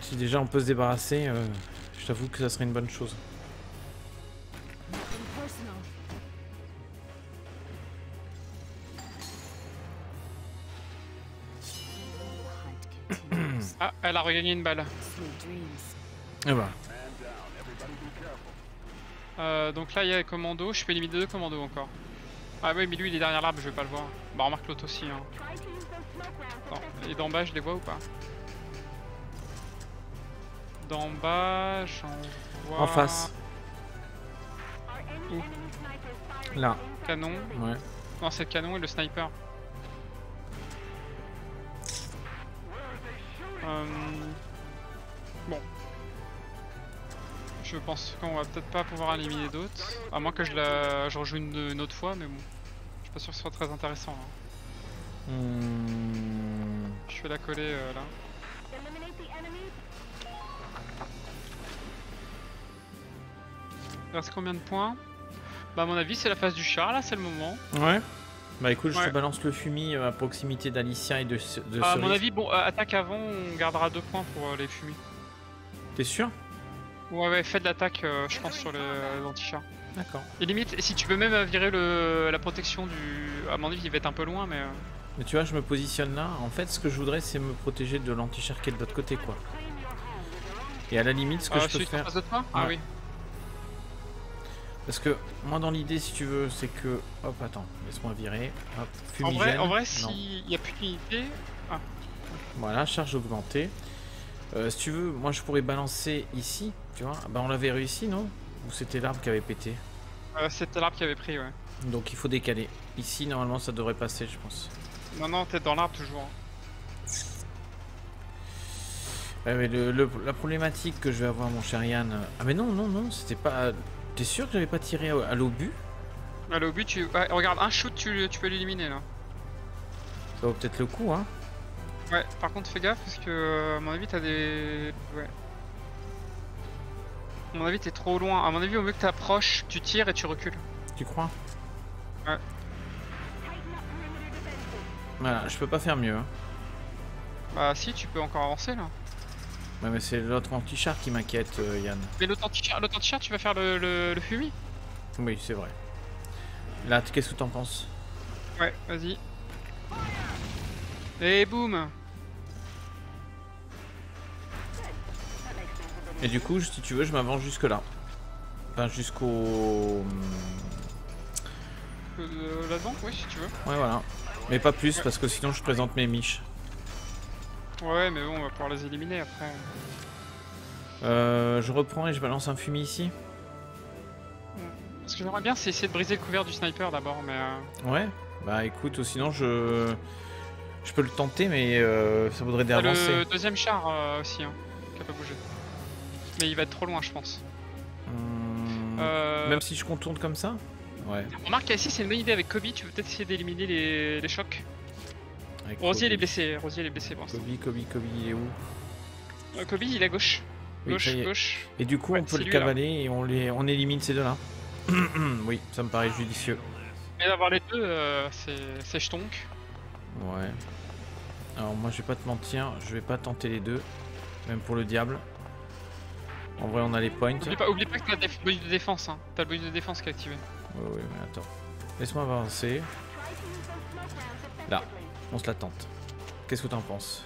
Si déjà on peut se débarrasser, euh, je t'avoue que ça serait une bonne chose. Ah, elle a regagné une balle. Sweet dreams. Et voilà. Euh, donc là, il y a les commandos. Je peux éliminer deux commandos encore. Ah oui, mais lui, il est derrière l'arbre, je vais pas le voir. Bah, remarque l'autre aussi. Hein. Attends, et d'en bas, je les vois ou pas? D'en bas, j'en vois... En face. Où? Là. Canon. Ouais. Non, c'est le canon et le sniper. Euh, Bon. Je pense qu'on va peut-être pas pouvoir éliminer d'autres. À moins que je la je rejoue une, une autre fois, mais bon. Je suis pas sûr que ce soit très intéressant. hein. Hmm. Je vais la coller euh, là. Il reste combien de points? Bah à mon avis c'est la phase du char là, c'est le moment. Ouais. Bah écoute, je Ouais. te balance le fumier euh, à proximité d'Alicia et de, de à mon avis, bon, euh, attaque avant, on gardera deux points pour euh, les fumis. T'es sûr? Ouais, ouais, fais de l'attaque, euh, je pense, sur les, anti-chars. D'accord. Et limite, si tu peux même virer le, la protection du. À mon avis, il va être un peu loin, mais. euh, Mais tu vois, je me positionne là. En fait, ce que je voudrais, c'est me protéger de l'anti-char qui est de l'autre côté, quoi. Et à la limite, ce que ah, je peux faire... de toi? Ah oui. Parce que moi, dans l'idée, si tu veux, c'est que... Hop, attends, laisse-moi virer. Hop, En fumigène. vrai, en vrai s'il n'y a plus d'unité. Ah, Voilà, charge augmentée. Euh, si tu veux, moi, je pourrais balancer ici, tu vois. Bah, on l'avait réussi, non? Ou c'était l'arbre qui avait pété? Euh, c'était l'arbre qui avait pris, ouais. Donc, il faut décaler. Ici, normalement, ça devrait passer, je pense. Non, non, t'es dans l'arbre toujours. hein. Ouais, mais le- le- la problématique que je vais avoir, mon cher Yann... Ah, mais non, non, non, c'était pas... T'es sûr que j'avais pas tiré à, à l'obus au but, tu. ouais, regarde, un shoot, tu, tu peux l'éliminer là. Ça vaut peut-être le coup, hein Ouais, par contre, fais gaffe parce que, à mon avis, t'as des. Ouais. À mon avis, t'es trop loin. À mon avis, au mieux que t'approches, tu tires et tu recules. Tu crois Ouais. Voilà, je peux pas faire mieux. Hein. Bah, si, tu peux encore avancer là. Ouais, mais c'est l'autre anti-char qui m'inquiète, euh, Yann. Mais l'autre anti-char, tu vas faire le, le, Oui, c'est vrai. Là, qu'est-ce que t'en penses? Ouais, vas-y. Et boum Et du coup, si tu veux, je m'avance jusque là. Enfin, jusqu'au... euh, Là-devant, oui, si tu veux. Ouais, voilà. Mais pas plus, parce que sinon je présente mes miches. Ouais, mais bon, on va pouvoir les éliminer après. Euh, je reprends et je balance un fumier ici. Ce que j'aimerais bien, c'est essayer de briser le couvert du sniper d'abord, mais. euh, Ouais Bah écoute, ou sinon je... Je peux le tenter, mais euh, ça voudrait t'as d'avancer. le deuxième char euh, aussi, hein, qui a pas bougé. Mais il va être trop loin, je pense. Hmm, Euh, Même si je contourne comme ça? Ouais. Remarque, ici, c'est une bonne idée avec Kobe. Tu peux peut-être essayer d'éliminer les, les chocs. Avec Rosier, il est blessé. Rosier, il est blessé pour. Kobe, Kobe, Kobe, il est où Euh, Kobe, il est à gauche. Gauche, gauche. Et du coup, Ouais, on peut le cavaler et on, les... on élimine ces deux-là. oui, ça me paraît judicieux. Mais d'avoir les deux, euh, c'est jetonk. Ouais. Alors moi je vais pas te mentir, je vais pas tenter les deux, même pour le diable. En vrai on a les points. Oublie pas, oublie pas que t'as le bonus de défense. Hein. T'as le bonus de défense qui est activé. Oui, oui, mais attends. Laisse-moi avancer. Là, on se la tente. Qu'est-ce que t'en penses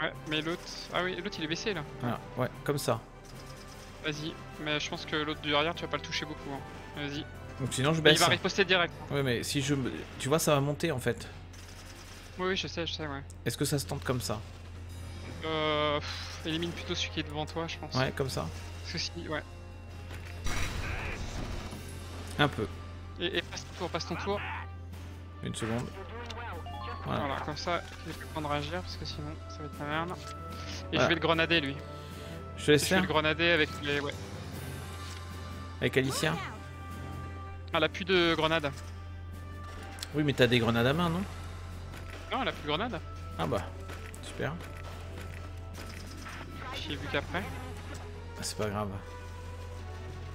Ouais, mais l'autre. Ah oui, l'autre il est baissé là. Voilà, ouais, comme ça. Vas-y. Mais je pense que l'autre du arrière, tu vas pas le toucher beaucoup. Hein. Vas-y. Donc sinon je Il baisse. va riposter direct. Ouais, mais si je. Tu vois, ça va monter en fait. Oui, oui, je sais, je sais, ouais. Est-ce que ça se tente comme ça Euh. pff, élimine plutôt celui qui est devant toi, je pense. Ouais, comme ça si, ouais. Un peu. Et, et passe ton tour, passe ton tour. Une seconde. Voilà. Voilà, comme ça, il a plus le temps de réagir parce que sinon ça va être la merde. Et Voilà. je vais le grenader lui. Je te laisse Je vais le grenader avec les. Ouais. avec Alicia Ah, elle a plus de grenade. Oui, mais t'as des grenades à main, non? Non, elle a plus de grenade. Ah bah, super. J'ai vu qu'après. Ah, c'est pas grave.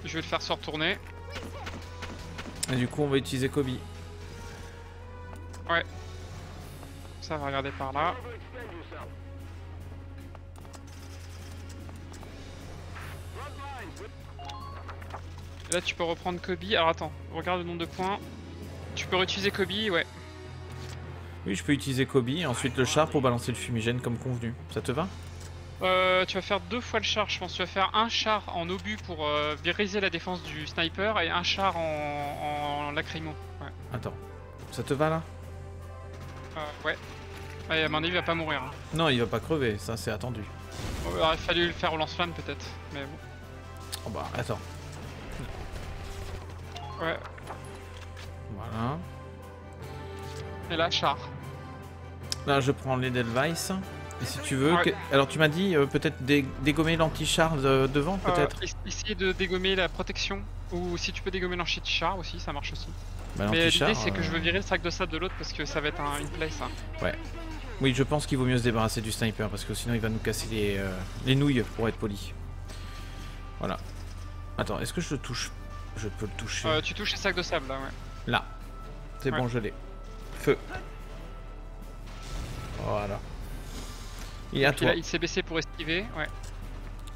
Je vais le faire se retourner. Et du coup, on va utiliser Kobe. Ça va regarder par là. Et Là, tu peux reprendre Kobe. Alors attends, regarde le nombre de points. Tu peux réutiliser Kobe, ouais. Oui, je peux utiliser Kobe et ensuite le char pour balancer le fumigène comme convenu. Ça te va? Euh, tu vas faire deux fois le char, je pense. Tu vas faire un char en obus pour euh, briser la défense du sniper et un char en, en lacrymo. Ouais. Attends. Ça te va là? Euh, ouais. Ouais, à mon avis, il va pas mourir. hein. Non, il va pas crever, ça c'est attendu. Il aurait fallu le faire au lance-flamme peut-être. Mais bon. Oh bah, attends. Ouais. Voilà. Et là, char. Là, je prends l'Edelweiss. Et si tu veux. Ouais. que- Alors, tu m'as dit euh, peut-être dé- dégommer l'anti-char de- devant, Euh, peut-être ess- essayer de dégommer la protection. Ou si tu peux dégommer l'anti-char aussi, ça marche aussi. Bah, Mais l'idée c'est que euh, je veux virer le sac de sable de l'autre parce que ça va être un, une play ça. Oui, je pense qu'il vaut mieux se débarrasser du sniper parce que sinon il va nous casser les, euh, les nouilles pour être poli. Voilà. Attends, est-ce que je le touche? Je peux le toucher. Euh, tu touches le sac de sable là, ouais. Là. C'est ouais. bon, je l'ai. Feu. Voilà. Il est à toi. il s'est baissé pour esquiver, ouais.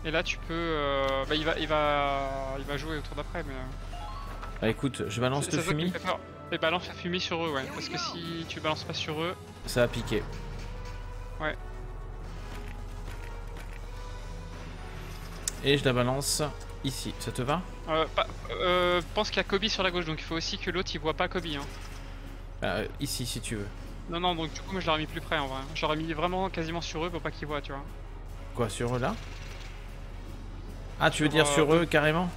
Et là tu peux. euh, Bah il va, il va, il va jouer au tour d'après, mais. euh, Bah, écoute, je balance le fumier. Et balance la fumée sur eux, ouais. Parce que si tu balances pas sur eux, Ça a piqué. Ouais. Et je la balance ici. Ça te va euh, pas- euh, pense qu'il y a Kobe sur la gauche, donc il faut aussi que l'autre il voit pas Kobe. Hein. Euh, Ici, si tu veux. Non, non, donc du coup, moi je l'aurais mis plus près en vrai. J'aurais mis vraiment quasiment sur eux pour pas qu'ils voient, tu vois. Quoi, sur eux là? Ah, tu veux dire euh, sur eux carrément?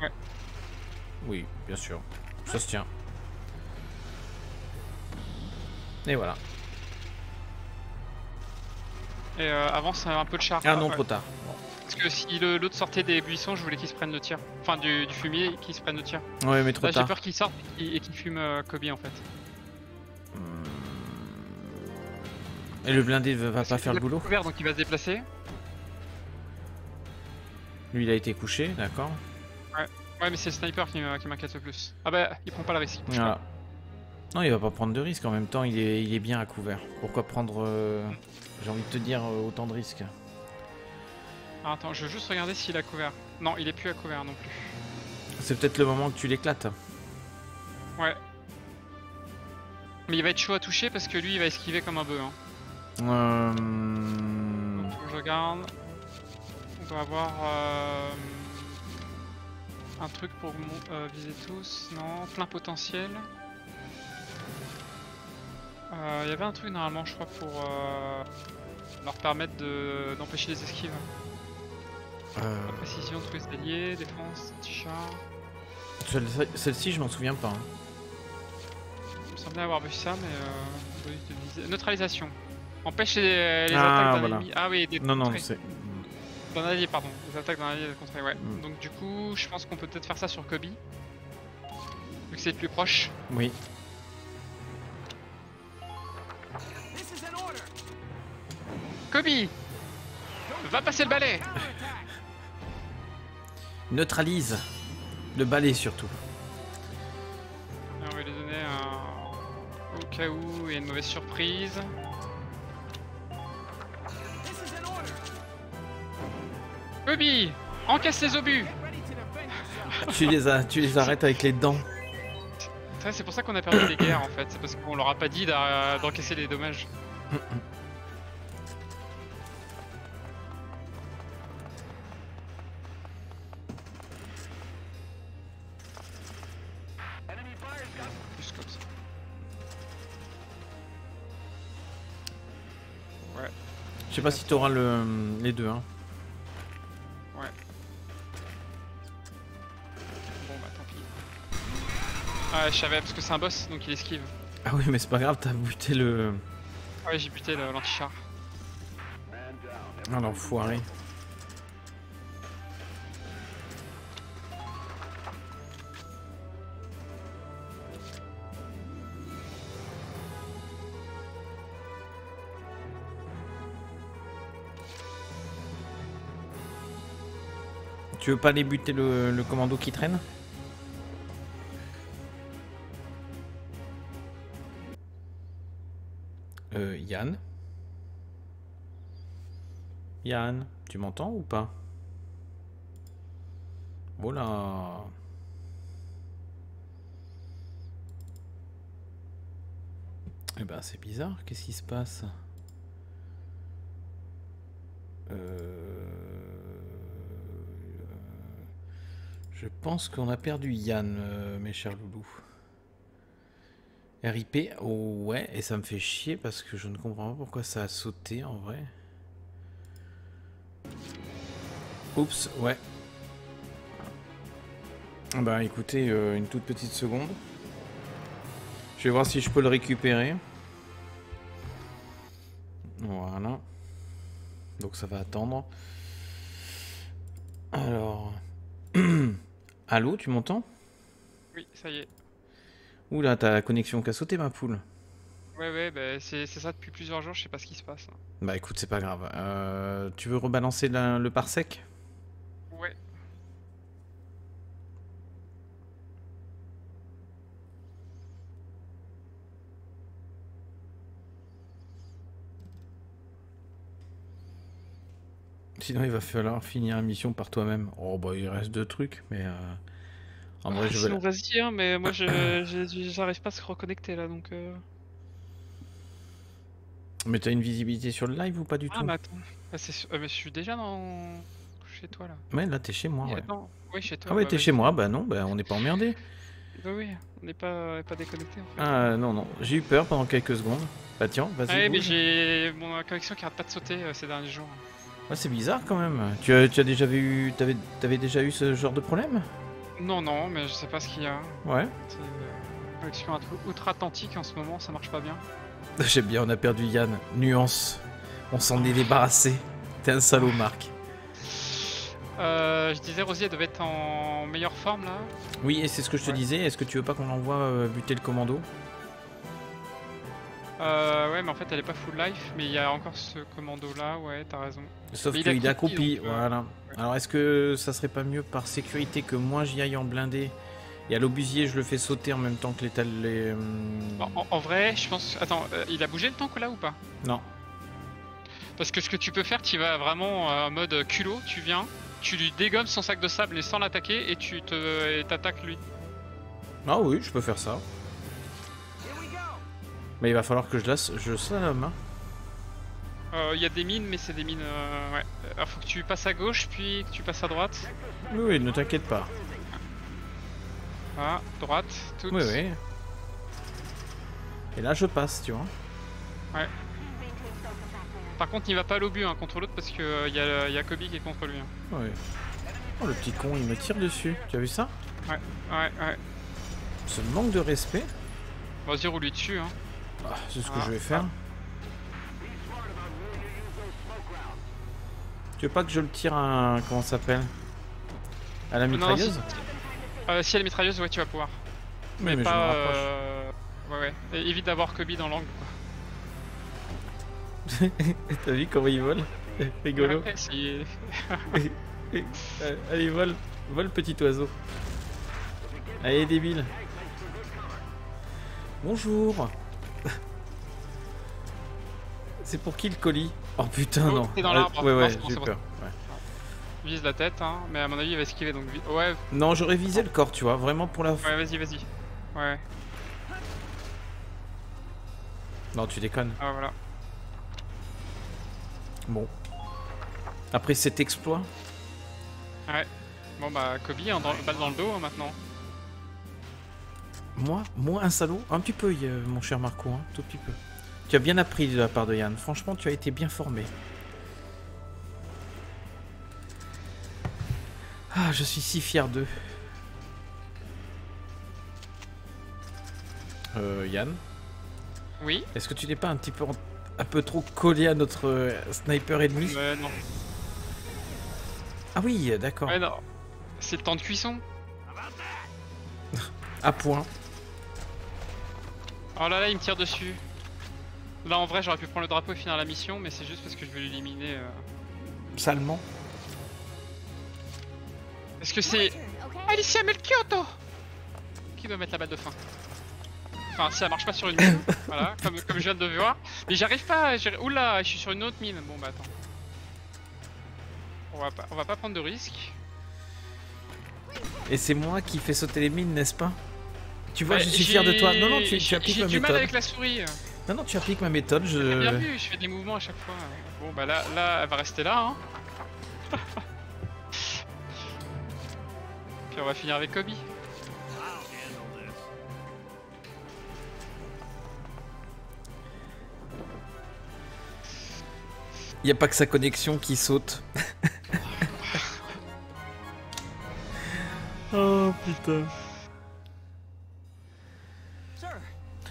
Ouais. Oui, bien sûr. Ça se tient. Et voilà. Et euh, avance un peu de char. Ah non, ouais. trop tard. Parce que si l'autre sortait des buissons, je voulais qu'il se prenne le tir. Enfin, du, du fumier, qu'il se prenne le tir. Ouais, mais trop Là, j'ai tard. peur qu'il sorte et, qu'il fume euh, Kobe en fait. Et le blindé va pas faire le est boulot couvert, donc il va se déplacer. Lui, il a été couché, d'accord. Ouais, mais c'est le sniper qui, m'inquiète le plus. Ah bah, il prend pas le risque. Voilà. Non, il va pas prendre de risque. En même temps, il est, il est bien à couvert. Pourquoi prendre, euh, j'ai envie de te dire, euh, autant de risques Alors, attends, je veux juste regarder s'il a couvert. Non, il est plus à couvert non plus. C'est peut-être le moment que tu l'éclates. Ouais. Mais il va être chaud à toucher parce que lui, il va esquiver comme un bœuf. Hein. Euh... Donc, je regarde. On doit avoir euh, un truc pour euh, viser tous. Non, plein potentiel. Euh, Il y avait un truc normalement, je crois, pour euh, leur permettre de- d'empêcher les esquives. euh, Précision, les alliés, défense, t-shirt. celle- Celle-ci, je m'en souviens pas. hein. Il me semblait avoir vu ça, mais euh, Neutralisation. Empêche les, les Ah, attaques d'un voilà. ennemi. Ah oui, des Non, non, c'est. D'un allié, pardon. Les attaques d'un allié contre ouais. Mm. Donc du coup, je pense qu'on peut peut-être faire ça sur Kobe. Vu que c'est le plus proche. Oui. Kobe Va passer le balai Neutralise. Le balai surtout. On va lui donner un... Au cas où il y a une mauvaise surprise. Kobe Encaisse les obus tu, les as, tu les arrêtes avec les dents. C'est pour ça qu'on a perdu les guerres en fait, c'est parce qu'on leur a pas dit d'encaisser les dommages. sais pas si t'auras le, les deux. Hein. ouais. Bon bah tant pis. Ah, je savais parce que c'est un boss donc il esquive. Ah oui, mais c'est pas grave, t'as buté le. Ah Ouais, j'ai buté l'anti-char. Ah l'enfoiré. Tu veux pas aller buter le, le commando qui traîne Euh, Yann Yann, tu m'entends ou pas Oh là. Eh ben c'est bizarre, qu'est-ce qui se passe Euh, Je pense qu'on a perdu Yann, euh, mes chers loulous. RIP, oh ouais, et ça me fait chier parce que je ne comprends pas pourquoi ça a sauté en vrai. Oups, ouais. Bah écoutez, euh, une toute petite seconde. Je vais voir si je peux le récupérer. Voilà. Donc ça va attendre. Alors. Allô, tu m'entends? Oui, ça y est. Oula, t'as la connexion qui a sauté ma poule. Ouais, ouais, bah, c'est c'est ça depuis plusieurs jours, je sais pas ce qui se passe. là. Bah écoute, c'est pas grave. Euh, tu veux rebalancer la- le parsec Ouais. Sinon, il va falloir finir la mission par toi-même. Oh bah il reste deux trucs, mais euh, en vrai, Ah, je vais. Sinon, vas-y, hein, mais moi, je- j'arrive pas à se reconnecter là donc. euh. Mais t'as une visibilité sur le live ou pas du Ah, tout mais attends. Ah, euh, mais je suis déjà dans. chez toi là. Ouais, là t'es chez moi. Ouais. attends. Chez toi. Ah ouais, bah, t'es chez moi. Bah non, bah on n'est pas emmerdé. Bah oui, on n'est pas, on est pas déconnecté en fait. Ah non non, j'ai eu peur pendant quelques secondes. Bah tiens, vas-y. Ah ouais, mais j'ai mon connexion qui arrête pas de sauter euh, ces derniers jours. Ouais, c'est bizarre quand même. Tu as, tu as déjà vu, t'avais, t'avais déjà eu ce genre de problème? Non, non, mais je sais pas ce qu'il y a. Ouais. C'est euh, connexion outre- outre-Atlantique en ce moment, ça marche pas bien. J'aime bien, on a perdu Yann. Nuance. On s'en est débarrassé. T'es un salaud, Marc. Euh, je disais, Rosie, elle devait être en meilleure forme là. Oui, et c'est ce que je te Ouais. disais. Est-ce que tu veux pas qu'on l'envoie euh, buter le commando? Euh, ouais, mais en fait, elle est pas full life, mais il y a encore ce commando là, ouais, t'as raison. Sauf Mais il a qu'il a accroupi, euh, Voilà. Alors, est-ce que ça serait pas mieux par sécurité que moi j'y aille en blindé et à l'obusier je le fais sauter en même temps que les. hum, En, en- vrai, je pense. Attends, euh, il a bougé le tank là ou pas? Non. Parce que ce que tu peux faire, tu vas vraiment euh, en mode culot, tu viens, tu lui dégommes son sac de sable mais sans l'attaquer et tu te et t'attaques lui. Ah oui, je peux faire ça. Mais il va falloir que je laisse. Je slalom. Hein. Euh, Il y a des mines, mais c'est des mines. euh, ouais. Alors faut que tu passes à gauche puis que tu passes à droite. Oui, oui, ne t'inquiète pas. Voilà, droite, toute. Oui, oui. Et là, je passe, tu vois. Par contre, il va pas à l'obus hein, contre l'autre parce que euh, y, y a Kobe qui est contre lui. hein. Ouais. Oh, le petit con, il me tire dessus. Tu as vu ça? Ouais, ouais. Ce manque de respect. Vas-y, roule lui dessus. Hein. Ah, c'est ce que Ah, je vais faire. Tu veux pas que je le tire à... un- Comment ça s'appelle? À la Non, mitrailleuse? si, euh, si elle est mitrailleuse, ouais, tu vas pouvoir. Mais, mais je me pas. rapproche. euh, Ouais, ouais. Et évite d'avoir Kobe dans l'angle. quoi. T'as vu comment il vole? Rigolo. Ouais, si- Euh, allez, vole. Vole, petit oiseau. Allez, débile. Bonjour. C'est pour qui le colis Oh putain, non. t'es dans Ah, l'arbre. Ouais, ouais, c'est j'ai c'est peur. ouais. Vise la tête, hein. Mais à mon avis, il va esquiver donc. Ouais, Non, j'aurais visé le corps, tu vois, vraiment pour la. ouais, vas-y, vas-y. Ouais. Non, tu déconnes. Ah voilà. Bon. Après cet exploit, Ouais. Bon bah Kobe, hein, dans, balle dans le dos hein, maintenant. moi, moi un salaud, un petit peu, euh, mon cher Marco, hein, tout petit peu. Tu as bien appris de la part de Yann. Franchement, tu as été bien formé. Ah, je suis si fier d'eux. Euh, Yann, Oui. est-ce que tu n'es pas un petit peu, un peu trop collé à notre euh, sniper ennemi Ouais, non. Ah oui, euh, d'accord. Ouais, non. C'est le temps de cuisson. À point. Oh là là, il me tire dessus. Là en vrai, j'aurais pu prendre le drapeau et finir la mission, mais c'est juste parce que je veux l'éliminer. euh. Salement. Est-ce que c'est Alicia Melchiotto qui doit mettre la balle de fin Enfin, si elle marche pas sur une mine, voilà, comme, comme je viens de voir. Mais j'arrive pas, oula, je suis sur une autre mine. Bon bah attends. On va pas, on va pas prendre de risques. Et c'est moi qui fais sauter les mines, n'est-ce pas? Tu vois, Ouais, je suis fier de toi. Non, non, tu, tu appliques J'ai du mal avec la souris. Non, non, tu appliques ma méthode. T'as bien Je... vu, je fais des mouvements à chaque fois. Bon bah là, là, elle va rester là. Hein. Puis on va finir avec Kobe. Y a pas que sa connexion qui saute. oh putain.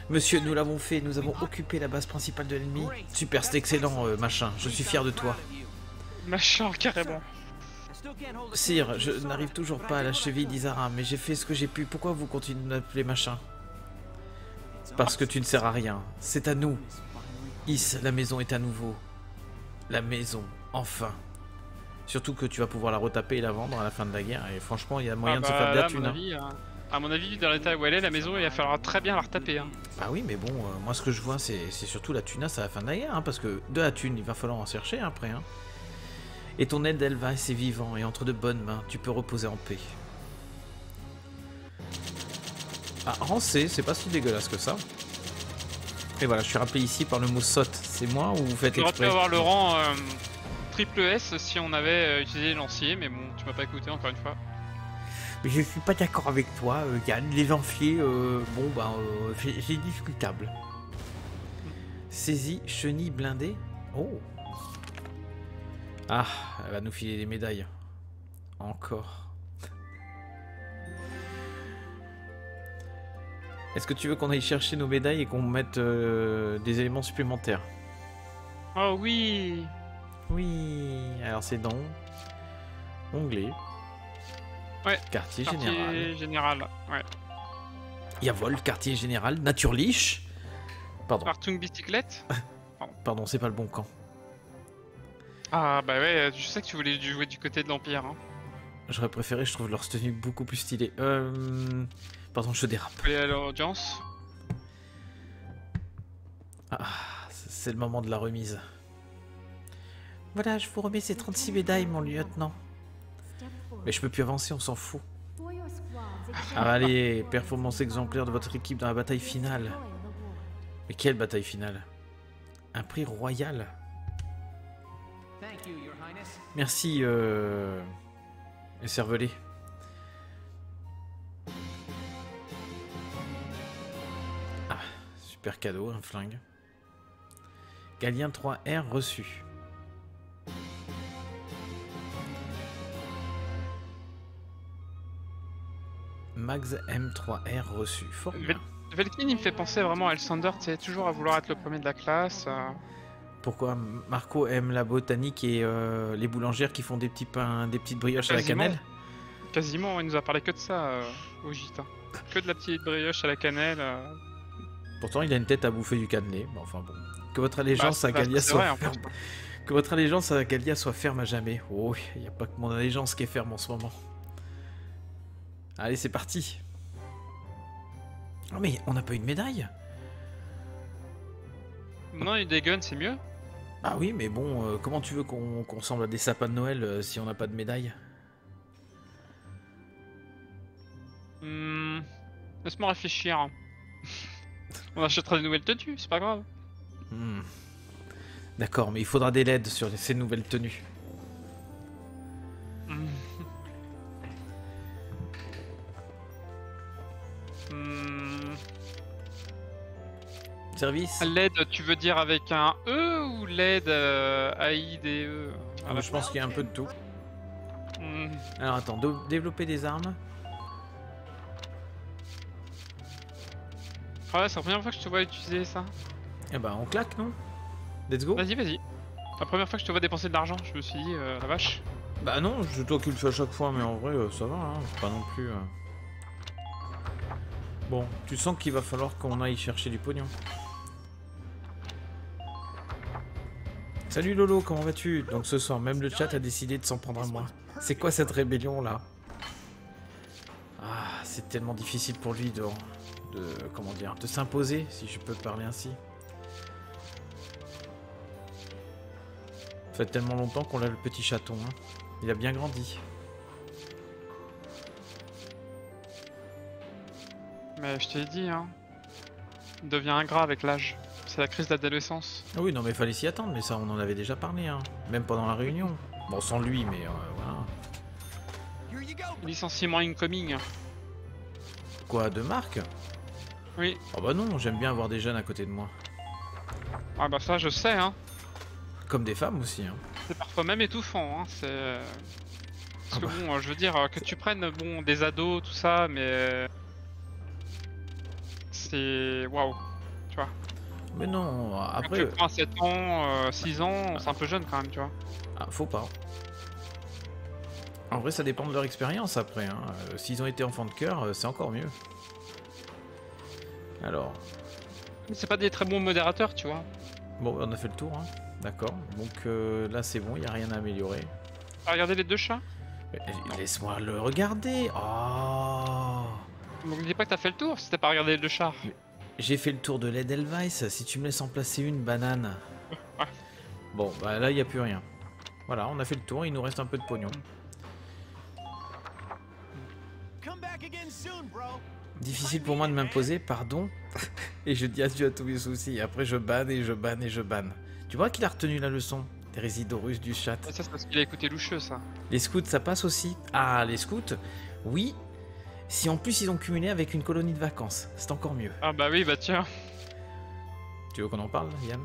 Monsieur, nous l'avons fait, nous avons occupé la base principale de l'ennemi. Super, c'est excellent, euh, machin. Je suis fier de toi. Machin, carrément. Sire, je n'arrive toujours pas à la cheville d'Isara, mais j'ai fait ce que j'ai pu. Pourquoi vous continuez de m'appeler machin? Parce que tu ne sers à rien. C'est à nous. Is, la maison est à nouveau. La maison, enfin. Surtout que tu vas pouvoir la retaper et la vendre à la fin de la guerre. Et franchement, il y a moyen Ah de se bah, faire de la mon thune. hein. avis, hein. À mon avis, dans l'état où elle est, la maison, il va falloir très bien la retaper. Hein. Bah oui, mais bon, euh, moi ce que je vois, c'est surtout la tunasse à la fin de la guerre. hein, parce que de la thune, il va falloir en chercher après. hein. Et ton aide, elle va, c'est vivant. Et entre de bonnes mains, tu peux reposer en paix. Ah, rancé, c'est pas si dégueulasse que ça. Et voilà, je suis rappelé ici par le mot sotte. C'est moi ou vous faites On aurait pu exprès avoir le rang euh, triple S si on avait euh, utilisé lancier, mais bon, tu m'as pas écouté encore une fois. Mais je suis pas d'accord avec toi, euh, Yann. Les amphiers, euh, bon, bah, euh, c'est c'est discutable. Saisie, chenille blindée. Oh. Ah, elle va nous filer des médailles. Encore. Est-ce que tu veux qu'on aille chercher nos médailles et qu'on mette euh, des éléments supplémentaires? Oh oui Oui. Alors c'est dans onglet. Ouais, Quartier Quartier général. général. Ouais. Yavol, quartier général, Naturliche. Pardon, Artung bicyclette pardon, c'est pas le bon camp. Ah bah ouais, je sais que tu voulais jouer du côté de l'Empire. Hein. J'aurais préféré, je trouve leur tenue beaucoup plus stylée. Euh... Pardon, je dérape. Tu aller à l'audience Ah, c'est le moment de la remise. Voilà, je vous remets ces 36 médailles, mon lieutenant. Mais je peux plus avancer, on s'en fout. Ah, allez, performance exemplaire de votre équipe dans la bataille finale. Mais quelle bataille finale? Un prix royal Merci, euh... Cervelet. Ah, super cadeau, un flingue. Galien 3R reçu. Max M3R reçu. Fort bien. Vel- Velkin, il me fait penser vraiment à Elsander, tu sais, toujours à vouloir être le premier de la classe. euh. Pourquoi Marco aime la botanique et euh, les boulangères qui font des petits pains, des petites brioches à la cannelle? Quasiment, il nous a parlé que de ça euh, au gîte. hein. Que de la petite brioche à la cannelle. Pourtant, il a une tête à bouffer du cannelé. Mais enfin bon. Que votre allégeance Bah, à Galia c'est soit vrai, en ferme. plus. Que votre allégeance à Galia soit ferme à jamais. Oh, il n'y a pas que mon allégeance qui est ferme en ce moment. Allez, c'est parti. Oh mais on n'a pas eu de médaille Non, il des guns, c'est mieux. Ah oui, mais bon, euh, comment tu veux qu'on qu'on ressemble à des sapins de Noël euh, si on n'a pas de médaille? Hmm, Laisse-moi réfléchir. On achètera des nouvelles tenues, c'est pas grave. Hmm. D'accord, mais il faudra des LED sur ces nouvelles tenues. Service LED, tu veux dire avec un E ou LED euh, A-I-D-E Ah, bah, Je pense qu'il y a un peu de tout. Hmm, Alors attends, développer des armes. Ah ouais, c'est la première fois que je te vois utiliser ça. Eh bah on claque, non? Let's go Vas-y, vas-y. La première fois que je te vois dépenser de l'argent, je me suis dit, euh, la vache. Bah non, je toi qui le fais à chaque fois, mais en vrai, euh, ça va, hein, c'est pas non plus... euh. Bon, tu sens qu'il va falloir qu'on aille chercher du pognon. Salut Lolo, comment vas-tu? Donc ce soir, même le chat a décidé de s'en prendre à moi. C'est quoi cette rébellion là? Ah, c'est tellement difficile pour lui de... comment dire De s'imposer, si je peux parler ainsi. Ça fait tellement longtemps qu'on a le petit chaton. hein. Il a bien grandi. Mais je t'ai dit, hein. Il devient ingrat avec l'âge. C'est la crise d'adolescence. Ah oui, non mais fallait s'y attendre, mais ça on en avait déjà parlé, hein. Même pendant la réunion. Bon, sans lui, mais euh, voilà. Licenciement incoming. Quoi, de Marc Oui. Oh bah non, j'aime bien avoir des jeunes à côté de moi. Ah bah ça, je sais, hein. Comme des femmes aussi, hein. C'est parfois même étouffant, hein. C'est. Parce Ah que bah. bon, euh, je veux dire, euh, que tu prennes bon, des ados, tout ça, mais. C'est. Waouh. Tu vois. Mais non, après... tu prends 7 ans, euh, 6 ans, c'est un peu jeune quand même, tu vois. Ah, faut pas. En vrai, ça dépend de leur expérience après. Hein. Euh, S'ils ont été enfants de cœur, euh, c'est encore mieux. Alors, Mais c'est pas des très bons modérateurs, tu vois. bon, on a fait le tour, hein. D'accord. Donc euh, là, c'est bon, il n'y a rien à améliorer. T'as regardé les deux chats? Mais, euh, Laisse-moi le regarder. Oh Donc dis pas que t'as fait le tour si t'as pas regardé les deux chats. J'ai fait le tour de l'Edelweiss. Si tu me laisses en placer une banane. Ouais. Bon, bah là, il n'y a plus rien. Voilà, on a fait le tour. Il nous reste un peu de pognon. Difficile pour moi de m'imposer, pardon. et je dis adieu à tous mes soucis. Après, je banne et je banne et je banne. Tu vois qu'il a retenu la leçon russes du chat. Ça, c'est parce qu'il a écouté Loucheux, ça. Les scouts, ça passe aussi Ah, les scouts Oui. Si en plus ils ont cumulé avec une colonie de vacances, c'est encore mieux. Ah bah oui, bah tiens. Tu veux qu'on en parle, Yann?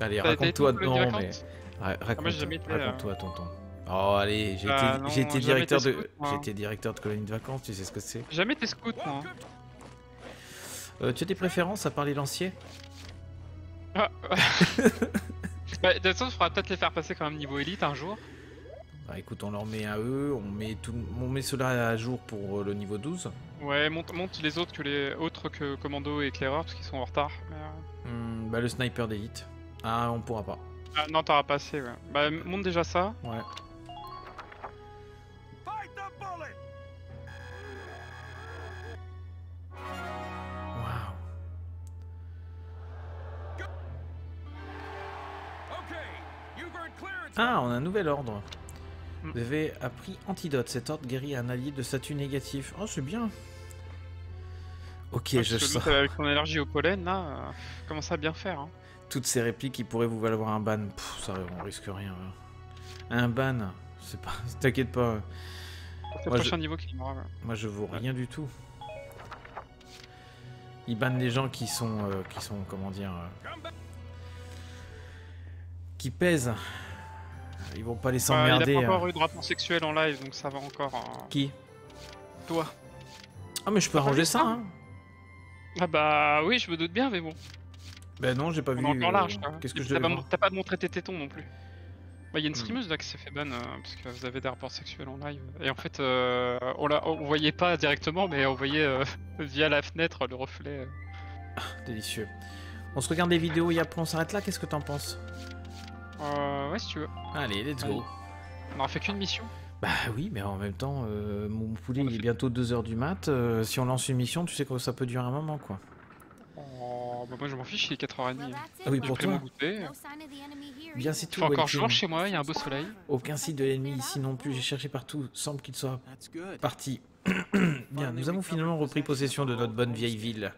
Allez, raconte-toi. Non, mais. vacances Ra- Raconte, j'ai jamais été, euh. raconte-toi, tonton. Oh, allez, j'ai Ah, été, jamais directeur de, été directeur de colonie de vacances. Tu sais ce que c'est? Jamais été scout, moi. Euh, Tu as des préférences à parler lancier Ah, bah, de toute façon, il faudra peut-être les faire passer quand même niveau élite un jour. Bah écoute, on leur met à eux, on met tout, on met cela à jour pour euh, le niveau 12. Ouais, monte, monte les autres que les autres que commando et éclaireur parce qu'ils sont en retard. Mais, euh, Hmm, bah le sniper d'élite. Ah, on pourra pas. Ah non, t'auras pas assez, ouais. Bah monte déjà ça. Ouais. Ah, on a un nouvel ordre. Mm. Vous avez appris Antidote. Cet ordre guérit un allié de statut négatif. Oh, c'est bien. Ok, Parce je l'autre, avec son allergie au pollen, là, euh, commence à bien faire. Hein. Toutes ces répliques qui pourraient vous valoir un ban. Pff, ça, on risque rien. hein. Un ban, c'est pas. T'inquiète pas. C'est le Moi, prochain niveau qui m'aura. Moi, je vaux rien du tout. Ils bannent les gens qui sont, euh, qui sont, comment dire, euh, qui pèsent. Ils vont pas les Bah, s'emmerder. il a pas euh. encore eu de rapport sexuel en live, donc ça va encore. hein. Qui? Toi. Ah, mais je peux arranger ça. ça Hein. Ah bah oui, je me doute bien, mais bon. Ben non, j'ai pas On vu. encore euh, large, quoi. Qu'est-ce que je T'as pas, t'as pas montré tes tétons non plus. Bah, il y a une Hmm. streameuse là qui s'est fait ban euh, parce que vous avez des rapports sexuels en live. Et en fait, euh, on, la, on voyait pas directement, mais on voyait euh, via la fenêtre le reflet. euh. Délicieux. On se regarde les vidéos après on s'arrête là. Qu'est-ce que t'en penses? Euh, ouais, si tu veux. Allez, let's go. On aura fait qu'une mission. Bah oui, mais en même temps, euh, mon poulet il est bientôt 2h du mat. euh, si on lance une mission, tu sais que ça peut durer un moment quoi. Oh, bah moi je m'en fiche, il est 4h30. Ah oui, pour toi. Bien c'est tout. fait encore jour chez moi, il y a un beau soleil. Aucun signe de l'ennemi ici non plus. J'ai cherché partout. Semble qu'il soit parti. Bien, nous avons finalement repris possession de notre bonne vieille ville.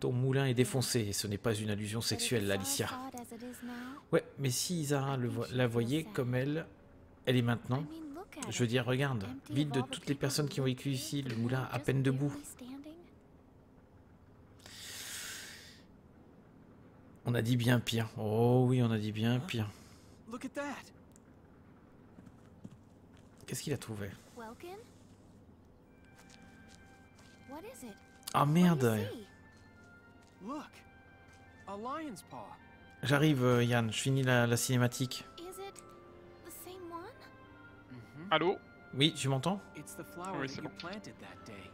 Ton moulin est défoncé et ce n'est pas une allusion sexuelle, Alicia. Ouais, mais si Isara le vo- la voyait comme elle, elle est maintenant, je veux dire, regarde, vide de toutes les personnes qui ont vécu ici, le moulin à peine debout. On a dit bien pire. Oh oui, on a dit bien pire. Look at that! Qu'est-ce qu'il a trouvé? Welkin? What is it? Ah merde J'arrive, euh, Yann, je finis la, la cinématique. Is it the same one? Mm-hmm. Allô? Oui, tu m'entends? It's the flower Oui, that c'est you bon. planted that day.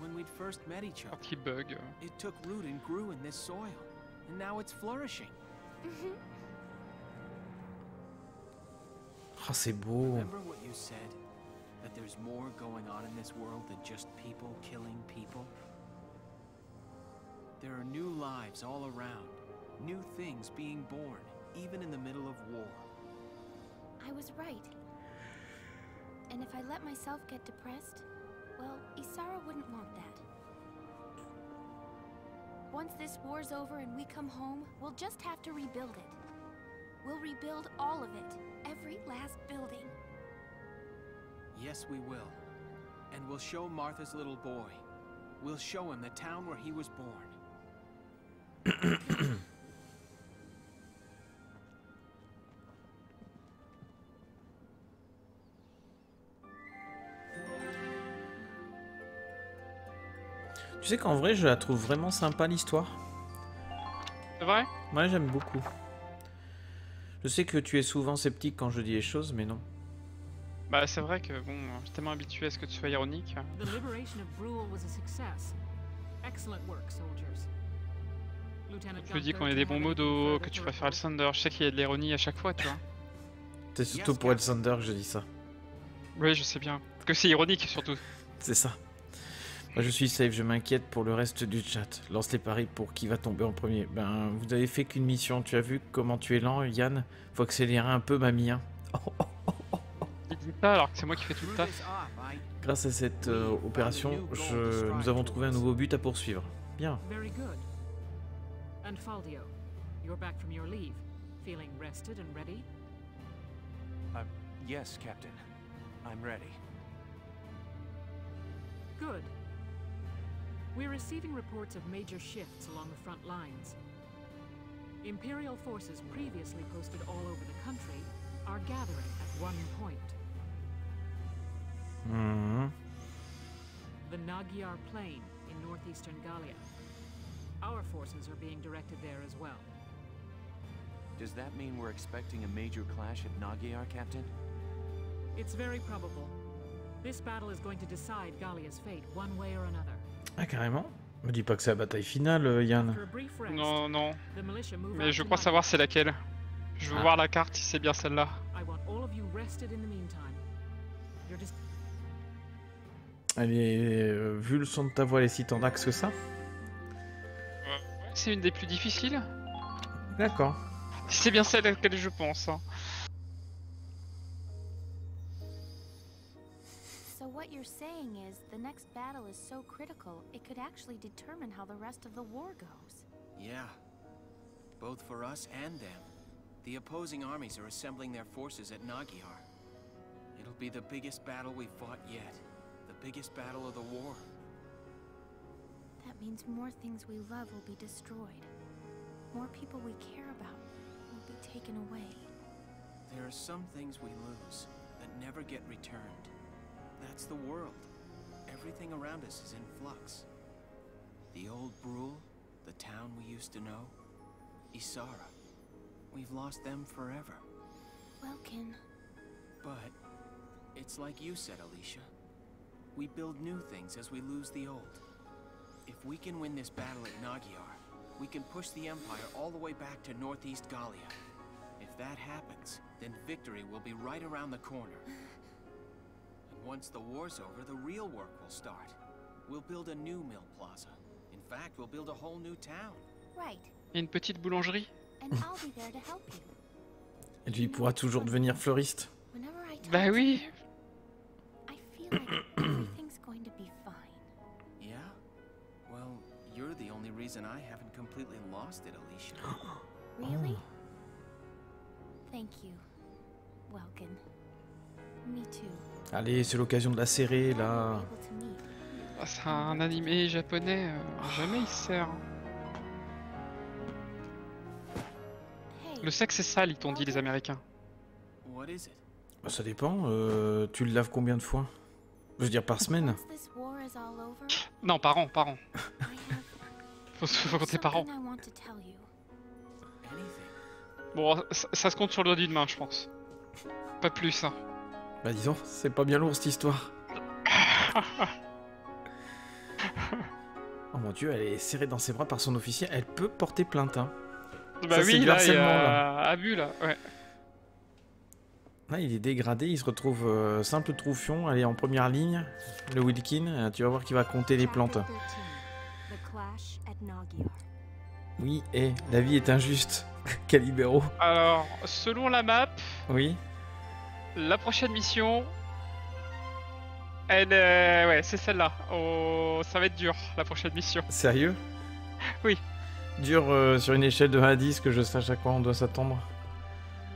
When we'd first met each other. Petit bug. It took root and There are new lives all around, new things being born, even in the middle of war. I was right. And if I let myself get depressed, well, Isara wouldn't want that. Once this war's over and we come home, we'll just have to rebuild it. We'll rebuild all of it, every last building. Yes, we will. And we'll show Martha's little boy. We'll show him the town where he was born. Tu sais qu'en vrai, je la trouve vraiment sympa l'histoire. C'est vrai? Moi, j'aime beaucoup. Je sais que tu es souvent sceptique quand je dis les choses, mais non. Bah c'est vrai que bon, je suis tellement habitué à ce que tu sois ironique. The liberation of Brule was a success. Excellent work, soldiers. Je me dis qu'on a do des you bons further que tu préfères? Alexander. Je sais qu'il y a de l'ironie à chaque fois, tu vois. C'est surtout pour Alexander que je dis ça. Oui, je sais bien. Que c'est ironique surtout. C'est ça. Moi, je suis safe, je m'inquiète pour le reste du chat. Lance les paris pour qui va tomber en premier. Ben, vous avez fait qu'une mission. Tu as vu comment tu es lent, Yann? Faut accélérer un peu, mamie. hein. Il dit ça alors que c'est moi qui fais tout le taf. Grâce à cette euh, opération, je... nous avons trouvé un nouveau but à poursuivre. Bien. Very. And Faldio, you're back from your leave. Feeling rested and ready? Uh, yes, Captain. I'm ready. Good. We're receiving reports of major shifts along the front lines. Imperial forces previously posted all over the country are gathering at one point. Mhm. The Magyar Plain in northeastern Gallia. Our forces are being directed there as well. Does that mean we're expecting a major clash at Nagyar, Captain? It's very probable. This battle is going to decide Gallia's fate one way or another. Ah, carrément Me dis pas que c'est la bataille finale, euh, Yann. Non, non. Mais je crois savoir c'est laquelle. Je veux Ah. voir la carte si c'est bien celle-là. I want all of you rested in the meantime. You're just Elle est... euh, vu le son de ta voix, elle est si tendax que ça C'est une des plus difficiles. D'accord. C'est bien celle à laquelle je pense. hein. So what you're saying is the next battle is so critical, it could actually determine how the rest of the war goes. Yeah. Both for us and them. The opposing armies are assembling their forces at Magyar. It'll be the biggest battle we've fought yet. The biggest battle of the war. That means more things we love will be destroyed. More people we care about will be taken away. There are some things we lose that never get returned. That's the world. Everything around us is in flux. The old Brule, the town we used to know, Isara. We've lost them forever. Welkin, But it's like you said, Alicia. We build new things as we lose the old. If we can win this battle at Magyar, we can push the Empire all the way back to Northeast Gallia. If that happens, then victory will be right around the corner. And once the war's over, the real work will start. We'll build a new mill plaza. In fact, we'll build a whole new town. right. Il une petite boulangerie. And I'll be there to help you. Et lui, il pourra toujours devenir fleuriste. Whenever I talk Bah oui. I feel like everything's going to be the only reason I haven't completely lost it, Alicia. Really? Thank you, Welkin. Me too. Allez, c'est l'occasion de la serrer là. Ah, c'est un animé japonais, euh, jamais il se sert. Le sexe est sale, ils t'ont dit les Américains. Bah, ça dépend. euh, tu le laves combien de fois? Je veux dire par semaine. Non, par an, par an. Faut, faut compter par an. Bon, ça, ça se compte sur le doigt d'une main, je pense. Pas plus, hein. Bah disons, c'est pas bien lourd cette histoire. Oh mon dieu, elle est serrée dans ses bras par son officier. Elle peut porter plainte. Hein. Bah Ça, c'est oui, du là, il a abus, là, ouais. Là, il est dégradé, il se retrouve euh, simple troufion. Elle est en première ligne. Le Wilkin, euh, tu vas voir qu'il va compter les plantes. Oui, et la vie est injuste. Calibero. Alors, selon la map, Oui. la prochaine mission... Elle, euh, ouais, c'est celle-là. Oh, ça va être dur, la prochaine mission. Sérieux? Oui. Dur euh, sur une échelle de 1 à 10 que je sache à quoi on doit s'attendre.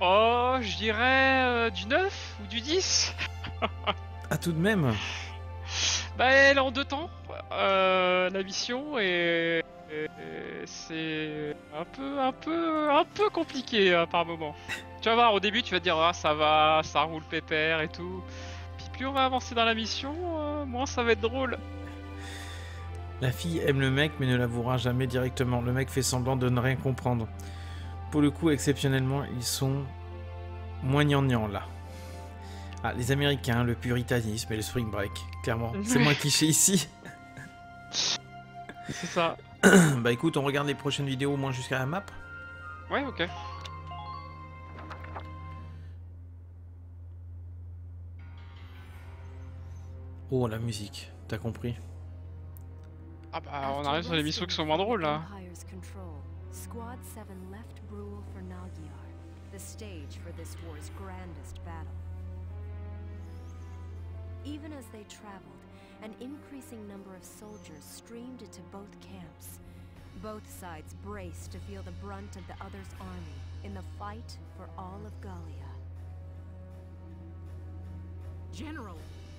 Oh, je dirais euh, du 9 ou du 10 Ah, tout de même? Bah, elle est en deux temps, euh, la mission, et, c'est un peu, un peu, un peu compliqué euh, par moment. Tu vas voir, au début, tu vas te dire, ah, ça va, ça roule pépère et tout. Puis plus on va avancer dans la mission, euh, moins ça va être drôle. La fille aime le mec mais ne l'avouera jamais directement. Le mec fait semblant de ne rien comprendre. Pour le coup, exceptionnellement, ils sont moins gnangnans là. Ah, les Américains, le puritanisme et le spring break. Clairement, c'est moins cliché ici. C'est ça. bah écoute, on regarde les prochaines vidéos au moins jusqu'à la map. Ouais, ok. Oh, la musique, t'as compris Ah bah, on arrive sur les missions qui sont moins drôles là. Squad 7 left Brule for the stage for this war's grandest battle. Even as they traveled, an increasing number of soldiers streamed into both camps. Both sides braced to feel the brunt of the other's army in the fight for all of Gallia. General,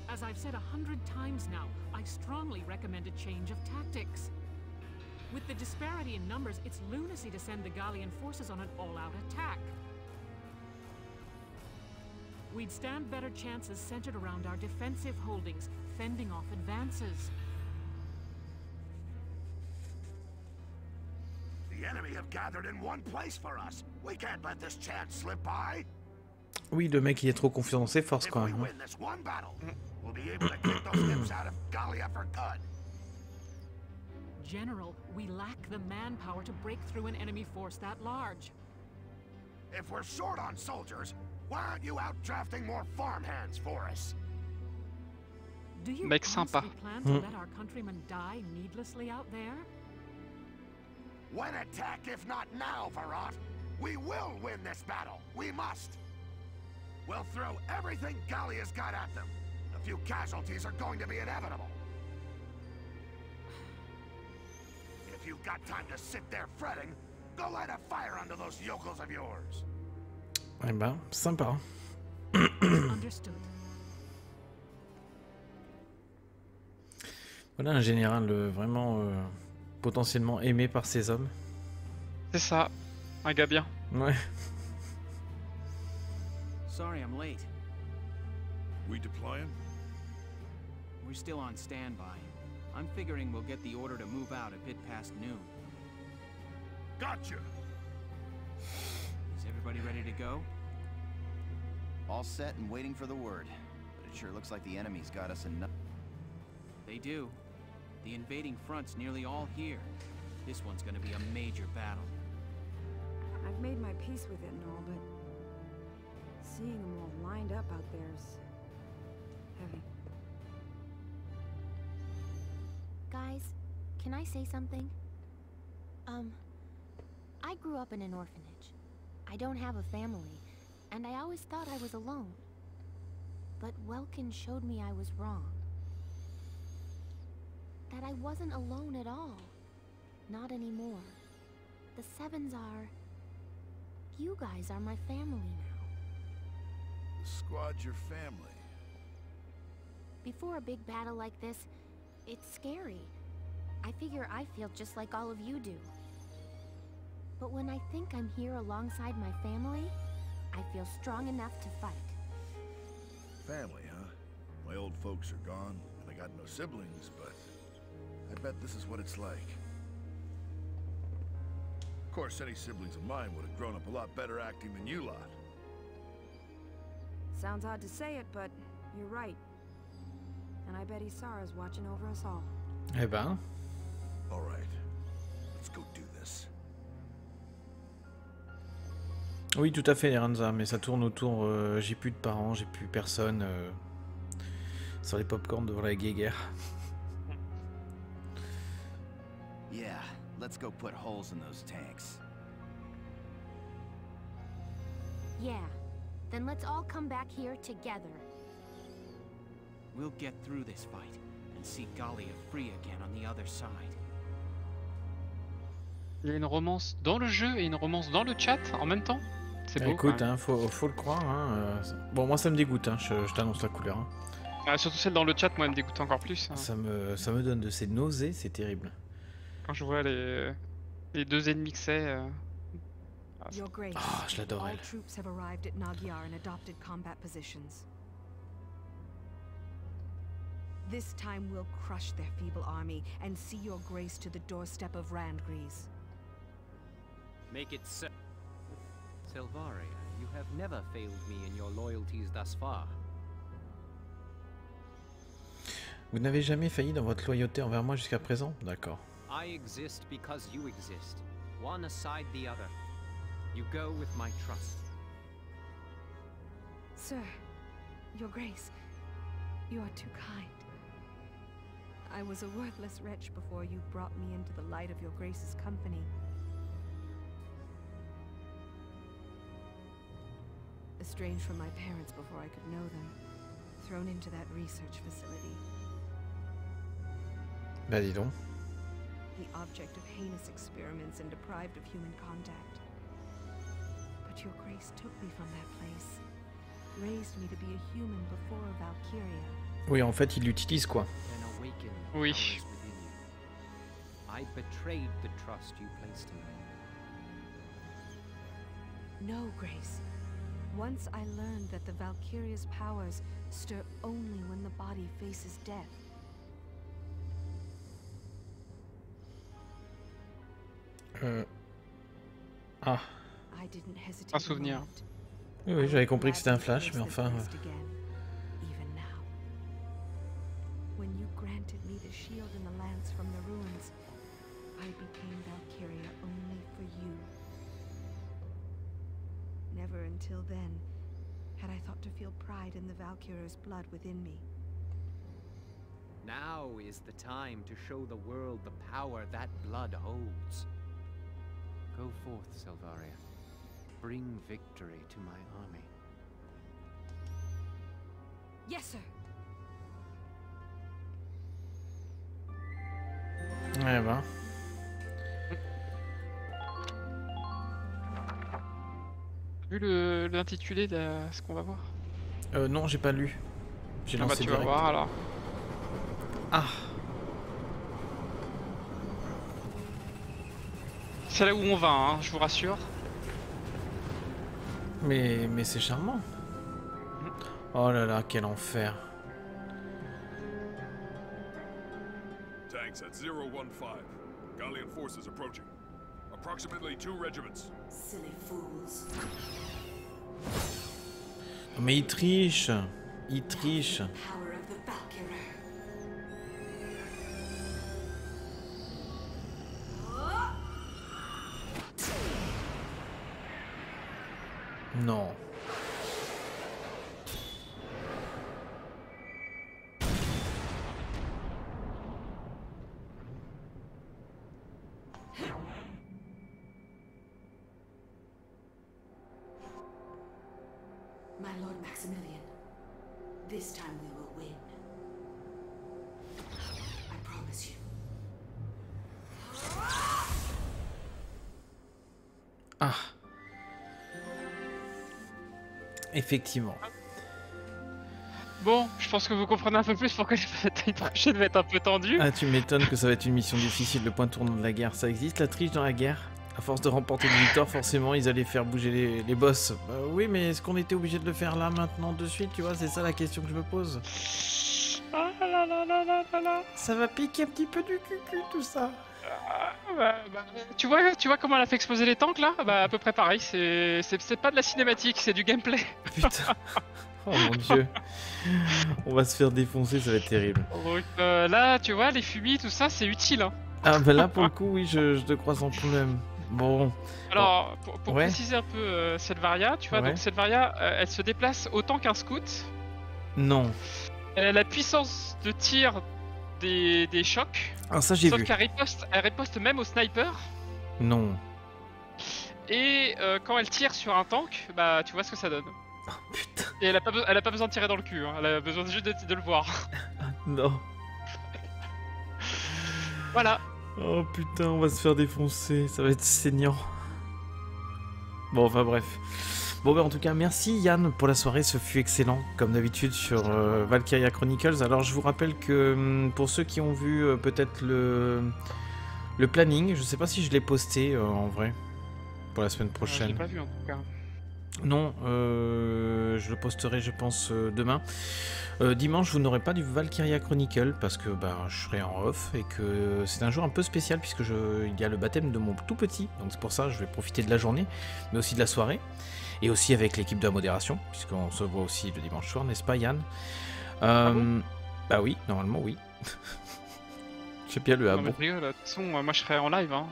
as I've said a hundred times now, I strongly recommend a change of tactics. With the disparity in numbers, it's lunacy to send the Gallian forces on an all-out attack. We'd stand better chances centered around our defensive holdings, fending off advances. The enemy have gathered in one place for us. We can't let this chance slip by. Oui, le mec il est trop confiant dans ses forces If quand we même. win this one battle, we'll be able to kick those imps out of Gallia for good. General, we lack the manpower to break through an enemy force that large. If we're short on soldiers, why aren't you out drafting more farmhands for us? Do you Mec sympa. plan to Hmm. let our countrymen die needlessly out there? When attacked, if not now, Varot, we will win this battle. We must. We'll throw everything Gallia's got at them. A few casualties are going to be inevitable. If you've got time to sit there fretting, go light a fire under those yokels of yours. Eh ben, sympa. Understood. Voilà un général euh, vraiment euh, potentiellement aimé par ses hommes. C'est ça. Un gars bien. Ouais. Sorry I'm late. We deploying? We're still on standby. I'm figuring we'll get the order to move out a bit past noon. Gotcha. Is everybody ready to go? All set and waiting for the word. But it sure looks like the enemy's got us in. They do. The invading front's nearly all here. This one's gonna be a major battle. I've made my peace with it and all, but seeing them all lined up out there's heavy. Guys, can I say something? Um, I grew up in an orphanage. I don't have a family, and I always thought I was alone. But Welkin showed me I was wrong. That I wasn't alone at all. not anymore. The Sevens are... You guys are my family now. The squad's your family. Before a big battle like this, it's scary. I figure I feel just like all of you do. But when I think I'm here alongside my family, I feel strong enough to fight. Family, huh? My old folks are gone, and I got no siblings, but I bet this is what it's like. Of course, any siblings of mine would have grown up a lot better acting than you lot. Sounds odd to say it, but you're right. And I bet Isara's watching over us all. Hey, Val. All right. Let's go do Oui, tout à fait, Eranza, mais ça tourne autour. euh, j'ai plus de parents, j'ai plus personne. euh, sur les popcorn devant la guéguerre. Yeah, let's go put holes in those tanks. Yeah. Then let's all come back here together. We'll get through this fight and see Galia free again on the other side. Il y a une romance dans le jeu et une romance dans le chat en même temps? C'est Ah, beau. écoute, hein, faut, faut le croire. Hein, euh, bon, moi ça me dégoûte, hein, je, je t'annonce la couleur. hein. Ah, surtout celle dans le chat, moi, elle me dégoûte encore plus. hein. Ça, me, ça me donne de ces nausées, c'est terrible. Quand je vois les, les deux ennemis que c'est. euh, ah. Ah, je l'adore, elle. troops have arrived at Magyar and adopted combat positions. This time we'll crush their feeble army and see your grace to the doorstep of Randgrease. Make it so. Silvaria, you have never failed me in your loyalties thus far. Vous n'avez jamais failli dans votre loyauté envers moi jusqu'à présent D'accord. I exist because you exist, one aside the other. You go with my trust. Sir, your grace, you are too kind. I was a worthless wretch before you brought me into the light of your grace's company. Estranged from my parents before I could know them. Thrown into that research facility. Bah dis donc. The object of heinous experiments and deprived of human contact. But your grace took me from that place. Raised me to be a human before a Valkyria. Oui, en fait, il l'utilise quoi. Then Oui. powers within you. I betrayed the trust you placed in me. No, Grace. Once I learned that the Valkyria's powers stir only when the body faces death. Euh... Ah. I didn't hesitate Un a souvenir. Oui, oui, j'avais compris que c'était un flash, mais enfin... euh, Faced again, even now. When you granted me the shield and the lance from the ruins, I became Valkyria only for you. Never until then had I thought to feel pride in the Valkyria's blood within me. Now is the time to show the world the power that blood holds. Go forth, Silvaria. Bring victory to my army. Yes, sir. Eh ouais, bah. Vu le- l'intitulé de ce qu'on va voir Euh, non, j'ai pas lu. J'ai Ah bah lancé tu vas direct. voir alors. Ah C'est là où on va, hein, je vous rassure. Mais, mais c'est charmant. Oh là là, quel enfer. Tanks at 015. Gallian forces approaching. Approximately two regiments. Silly fools. Mais il triche. Il triche. Effectivement. Bon, je pense que vous comprenez un peu plus pourquoi les batailles prochaines va être un peu tendue. Ah, tu m'étonnes que ça va être une mission difficile. Le point tournant de la guerre, ça existe la triche dans la guerre? À force de remporter des victoires, forcément, ils allaient faire bouger les, les boss. Bah oui, mais est-ce qu'on était obligé de le faire là, maintenant, de suite Tu vois, c'est ça la question que je me pose. Ah là là là là là là. Ça va piquer un petit peu du cul, tout ça. Ah, bah, bah, tu vois, tu vois comment elle a fait exploser les tanks là? Bah à peu près pareil. C'est, c'est, c'est pas de la cinématique, c'est du gameplay. Putain. Oh mon dieu. On va se faire défoncer, ça va être terrible. Donc euh, là, tu vois, les fumis, tout ça, c'est utile. Hein. Ah bah là, pour le coup, oui, je, je te crois sans problème. Bon. Alors, pour, pour Ouais. préciser un peu euh, cette varia, tu vois, Ouais. donc cette varia, euh, elle se déplace autant qu'un scout. Non. Elle a la puissance de tir des, des chocs. Ah, ça, j'ai sauf vu. qu'elle riposte, elle riposte même au sniper. Non. Et euh, quand elle tire sur un tank, bah tu vois ce que ça donne. Et elle a, pas be- elle a pas besoin de tirer dans le cul, hein, elle a besoin juste de, de le voir. Non. voilà. Oh putain, on va se faire défoncer, ça va être saignant. Bon, enfin bref. Bon, bah en tout cas, merci Yann pour la soirée, ce fut excellent, comme d'habitude sur euh, Valkyria Chronicles. Alors, je vous rappelle que hum, pour ceux qui ont vu euh, peut-être le, le planning, je sais pas si je l'ai posté euh, en vrai, pour la semaine je prochaine. l'ai pas vu en tout cas. Non, euh, je le posterai, je pense, euh, demain. Euh, dimanche, vous n'aurez pas du Valkyria Chronicle parce que bah, je serai en off et que c'est un jour un peu spécial puisque je, il y a le baptême de mon tout petit. Donc c'est pour ça que je vais profiter de la journée, mais aussi de la soirée. Et aussi avec l'équipe de la modération, puisqu'on se voit aussi le dimanche soir, n'est-ce pas Yann? Euh, Bah oui, normalement oui. J'ai bien le ah bon. de toute façon, moi je serai en live. Hein.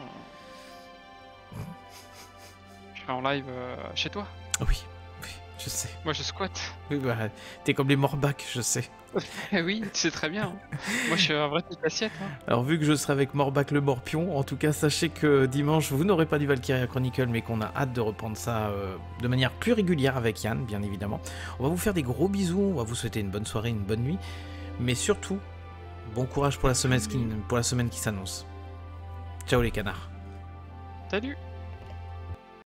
Je serai en live euh, chez toi. Oui, je sais. Moi je squatte. Oui, bah, t'es comme les Morbacs, je sais. Eh oui, tu sais très bien. hein. Moi je suis un vrai d'assiette. Hein. Alors vu que je serai avec Morbac le Morpion, en tout cas sachez que dimanche vous n'aurez pas du Valkyria Chronicle mais qu'on a hâte de reprendre ça euh, de manière plus régulière avec Yann bien évidemment. On va vous faire des gros bisous, on va vous souhaiter une bonne soirée, une bonne nuit, mais surtout bon courage pour la semaine qui, pour la semaine qui s'annonce. Ciao les canards. Salut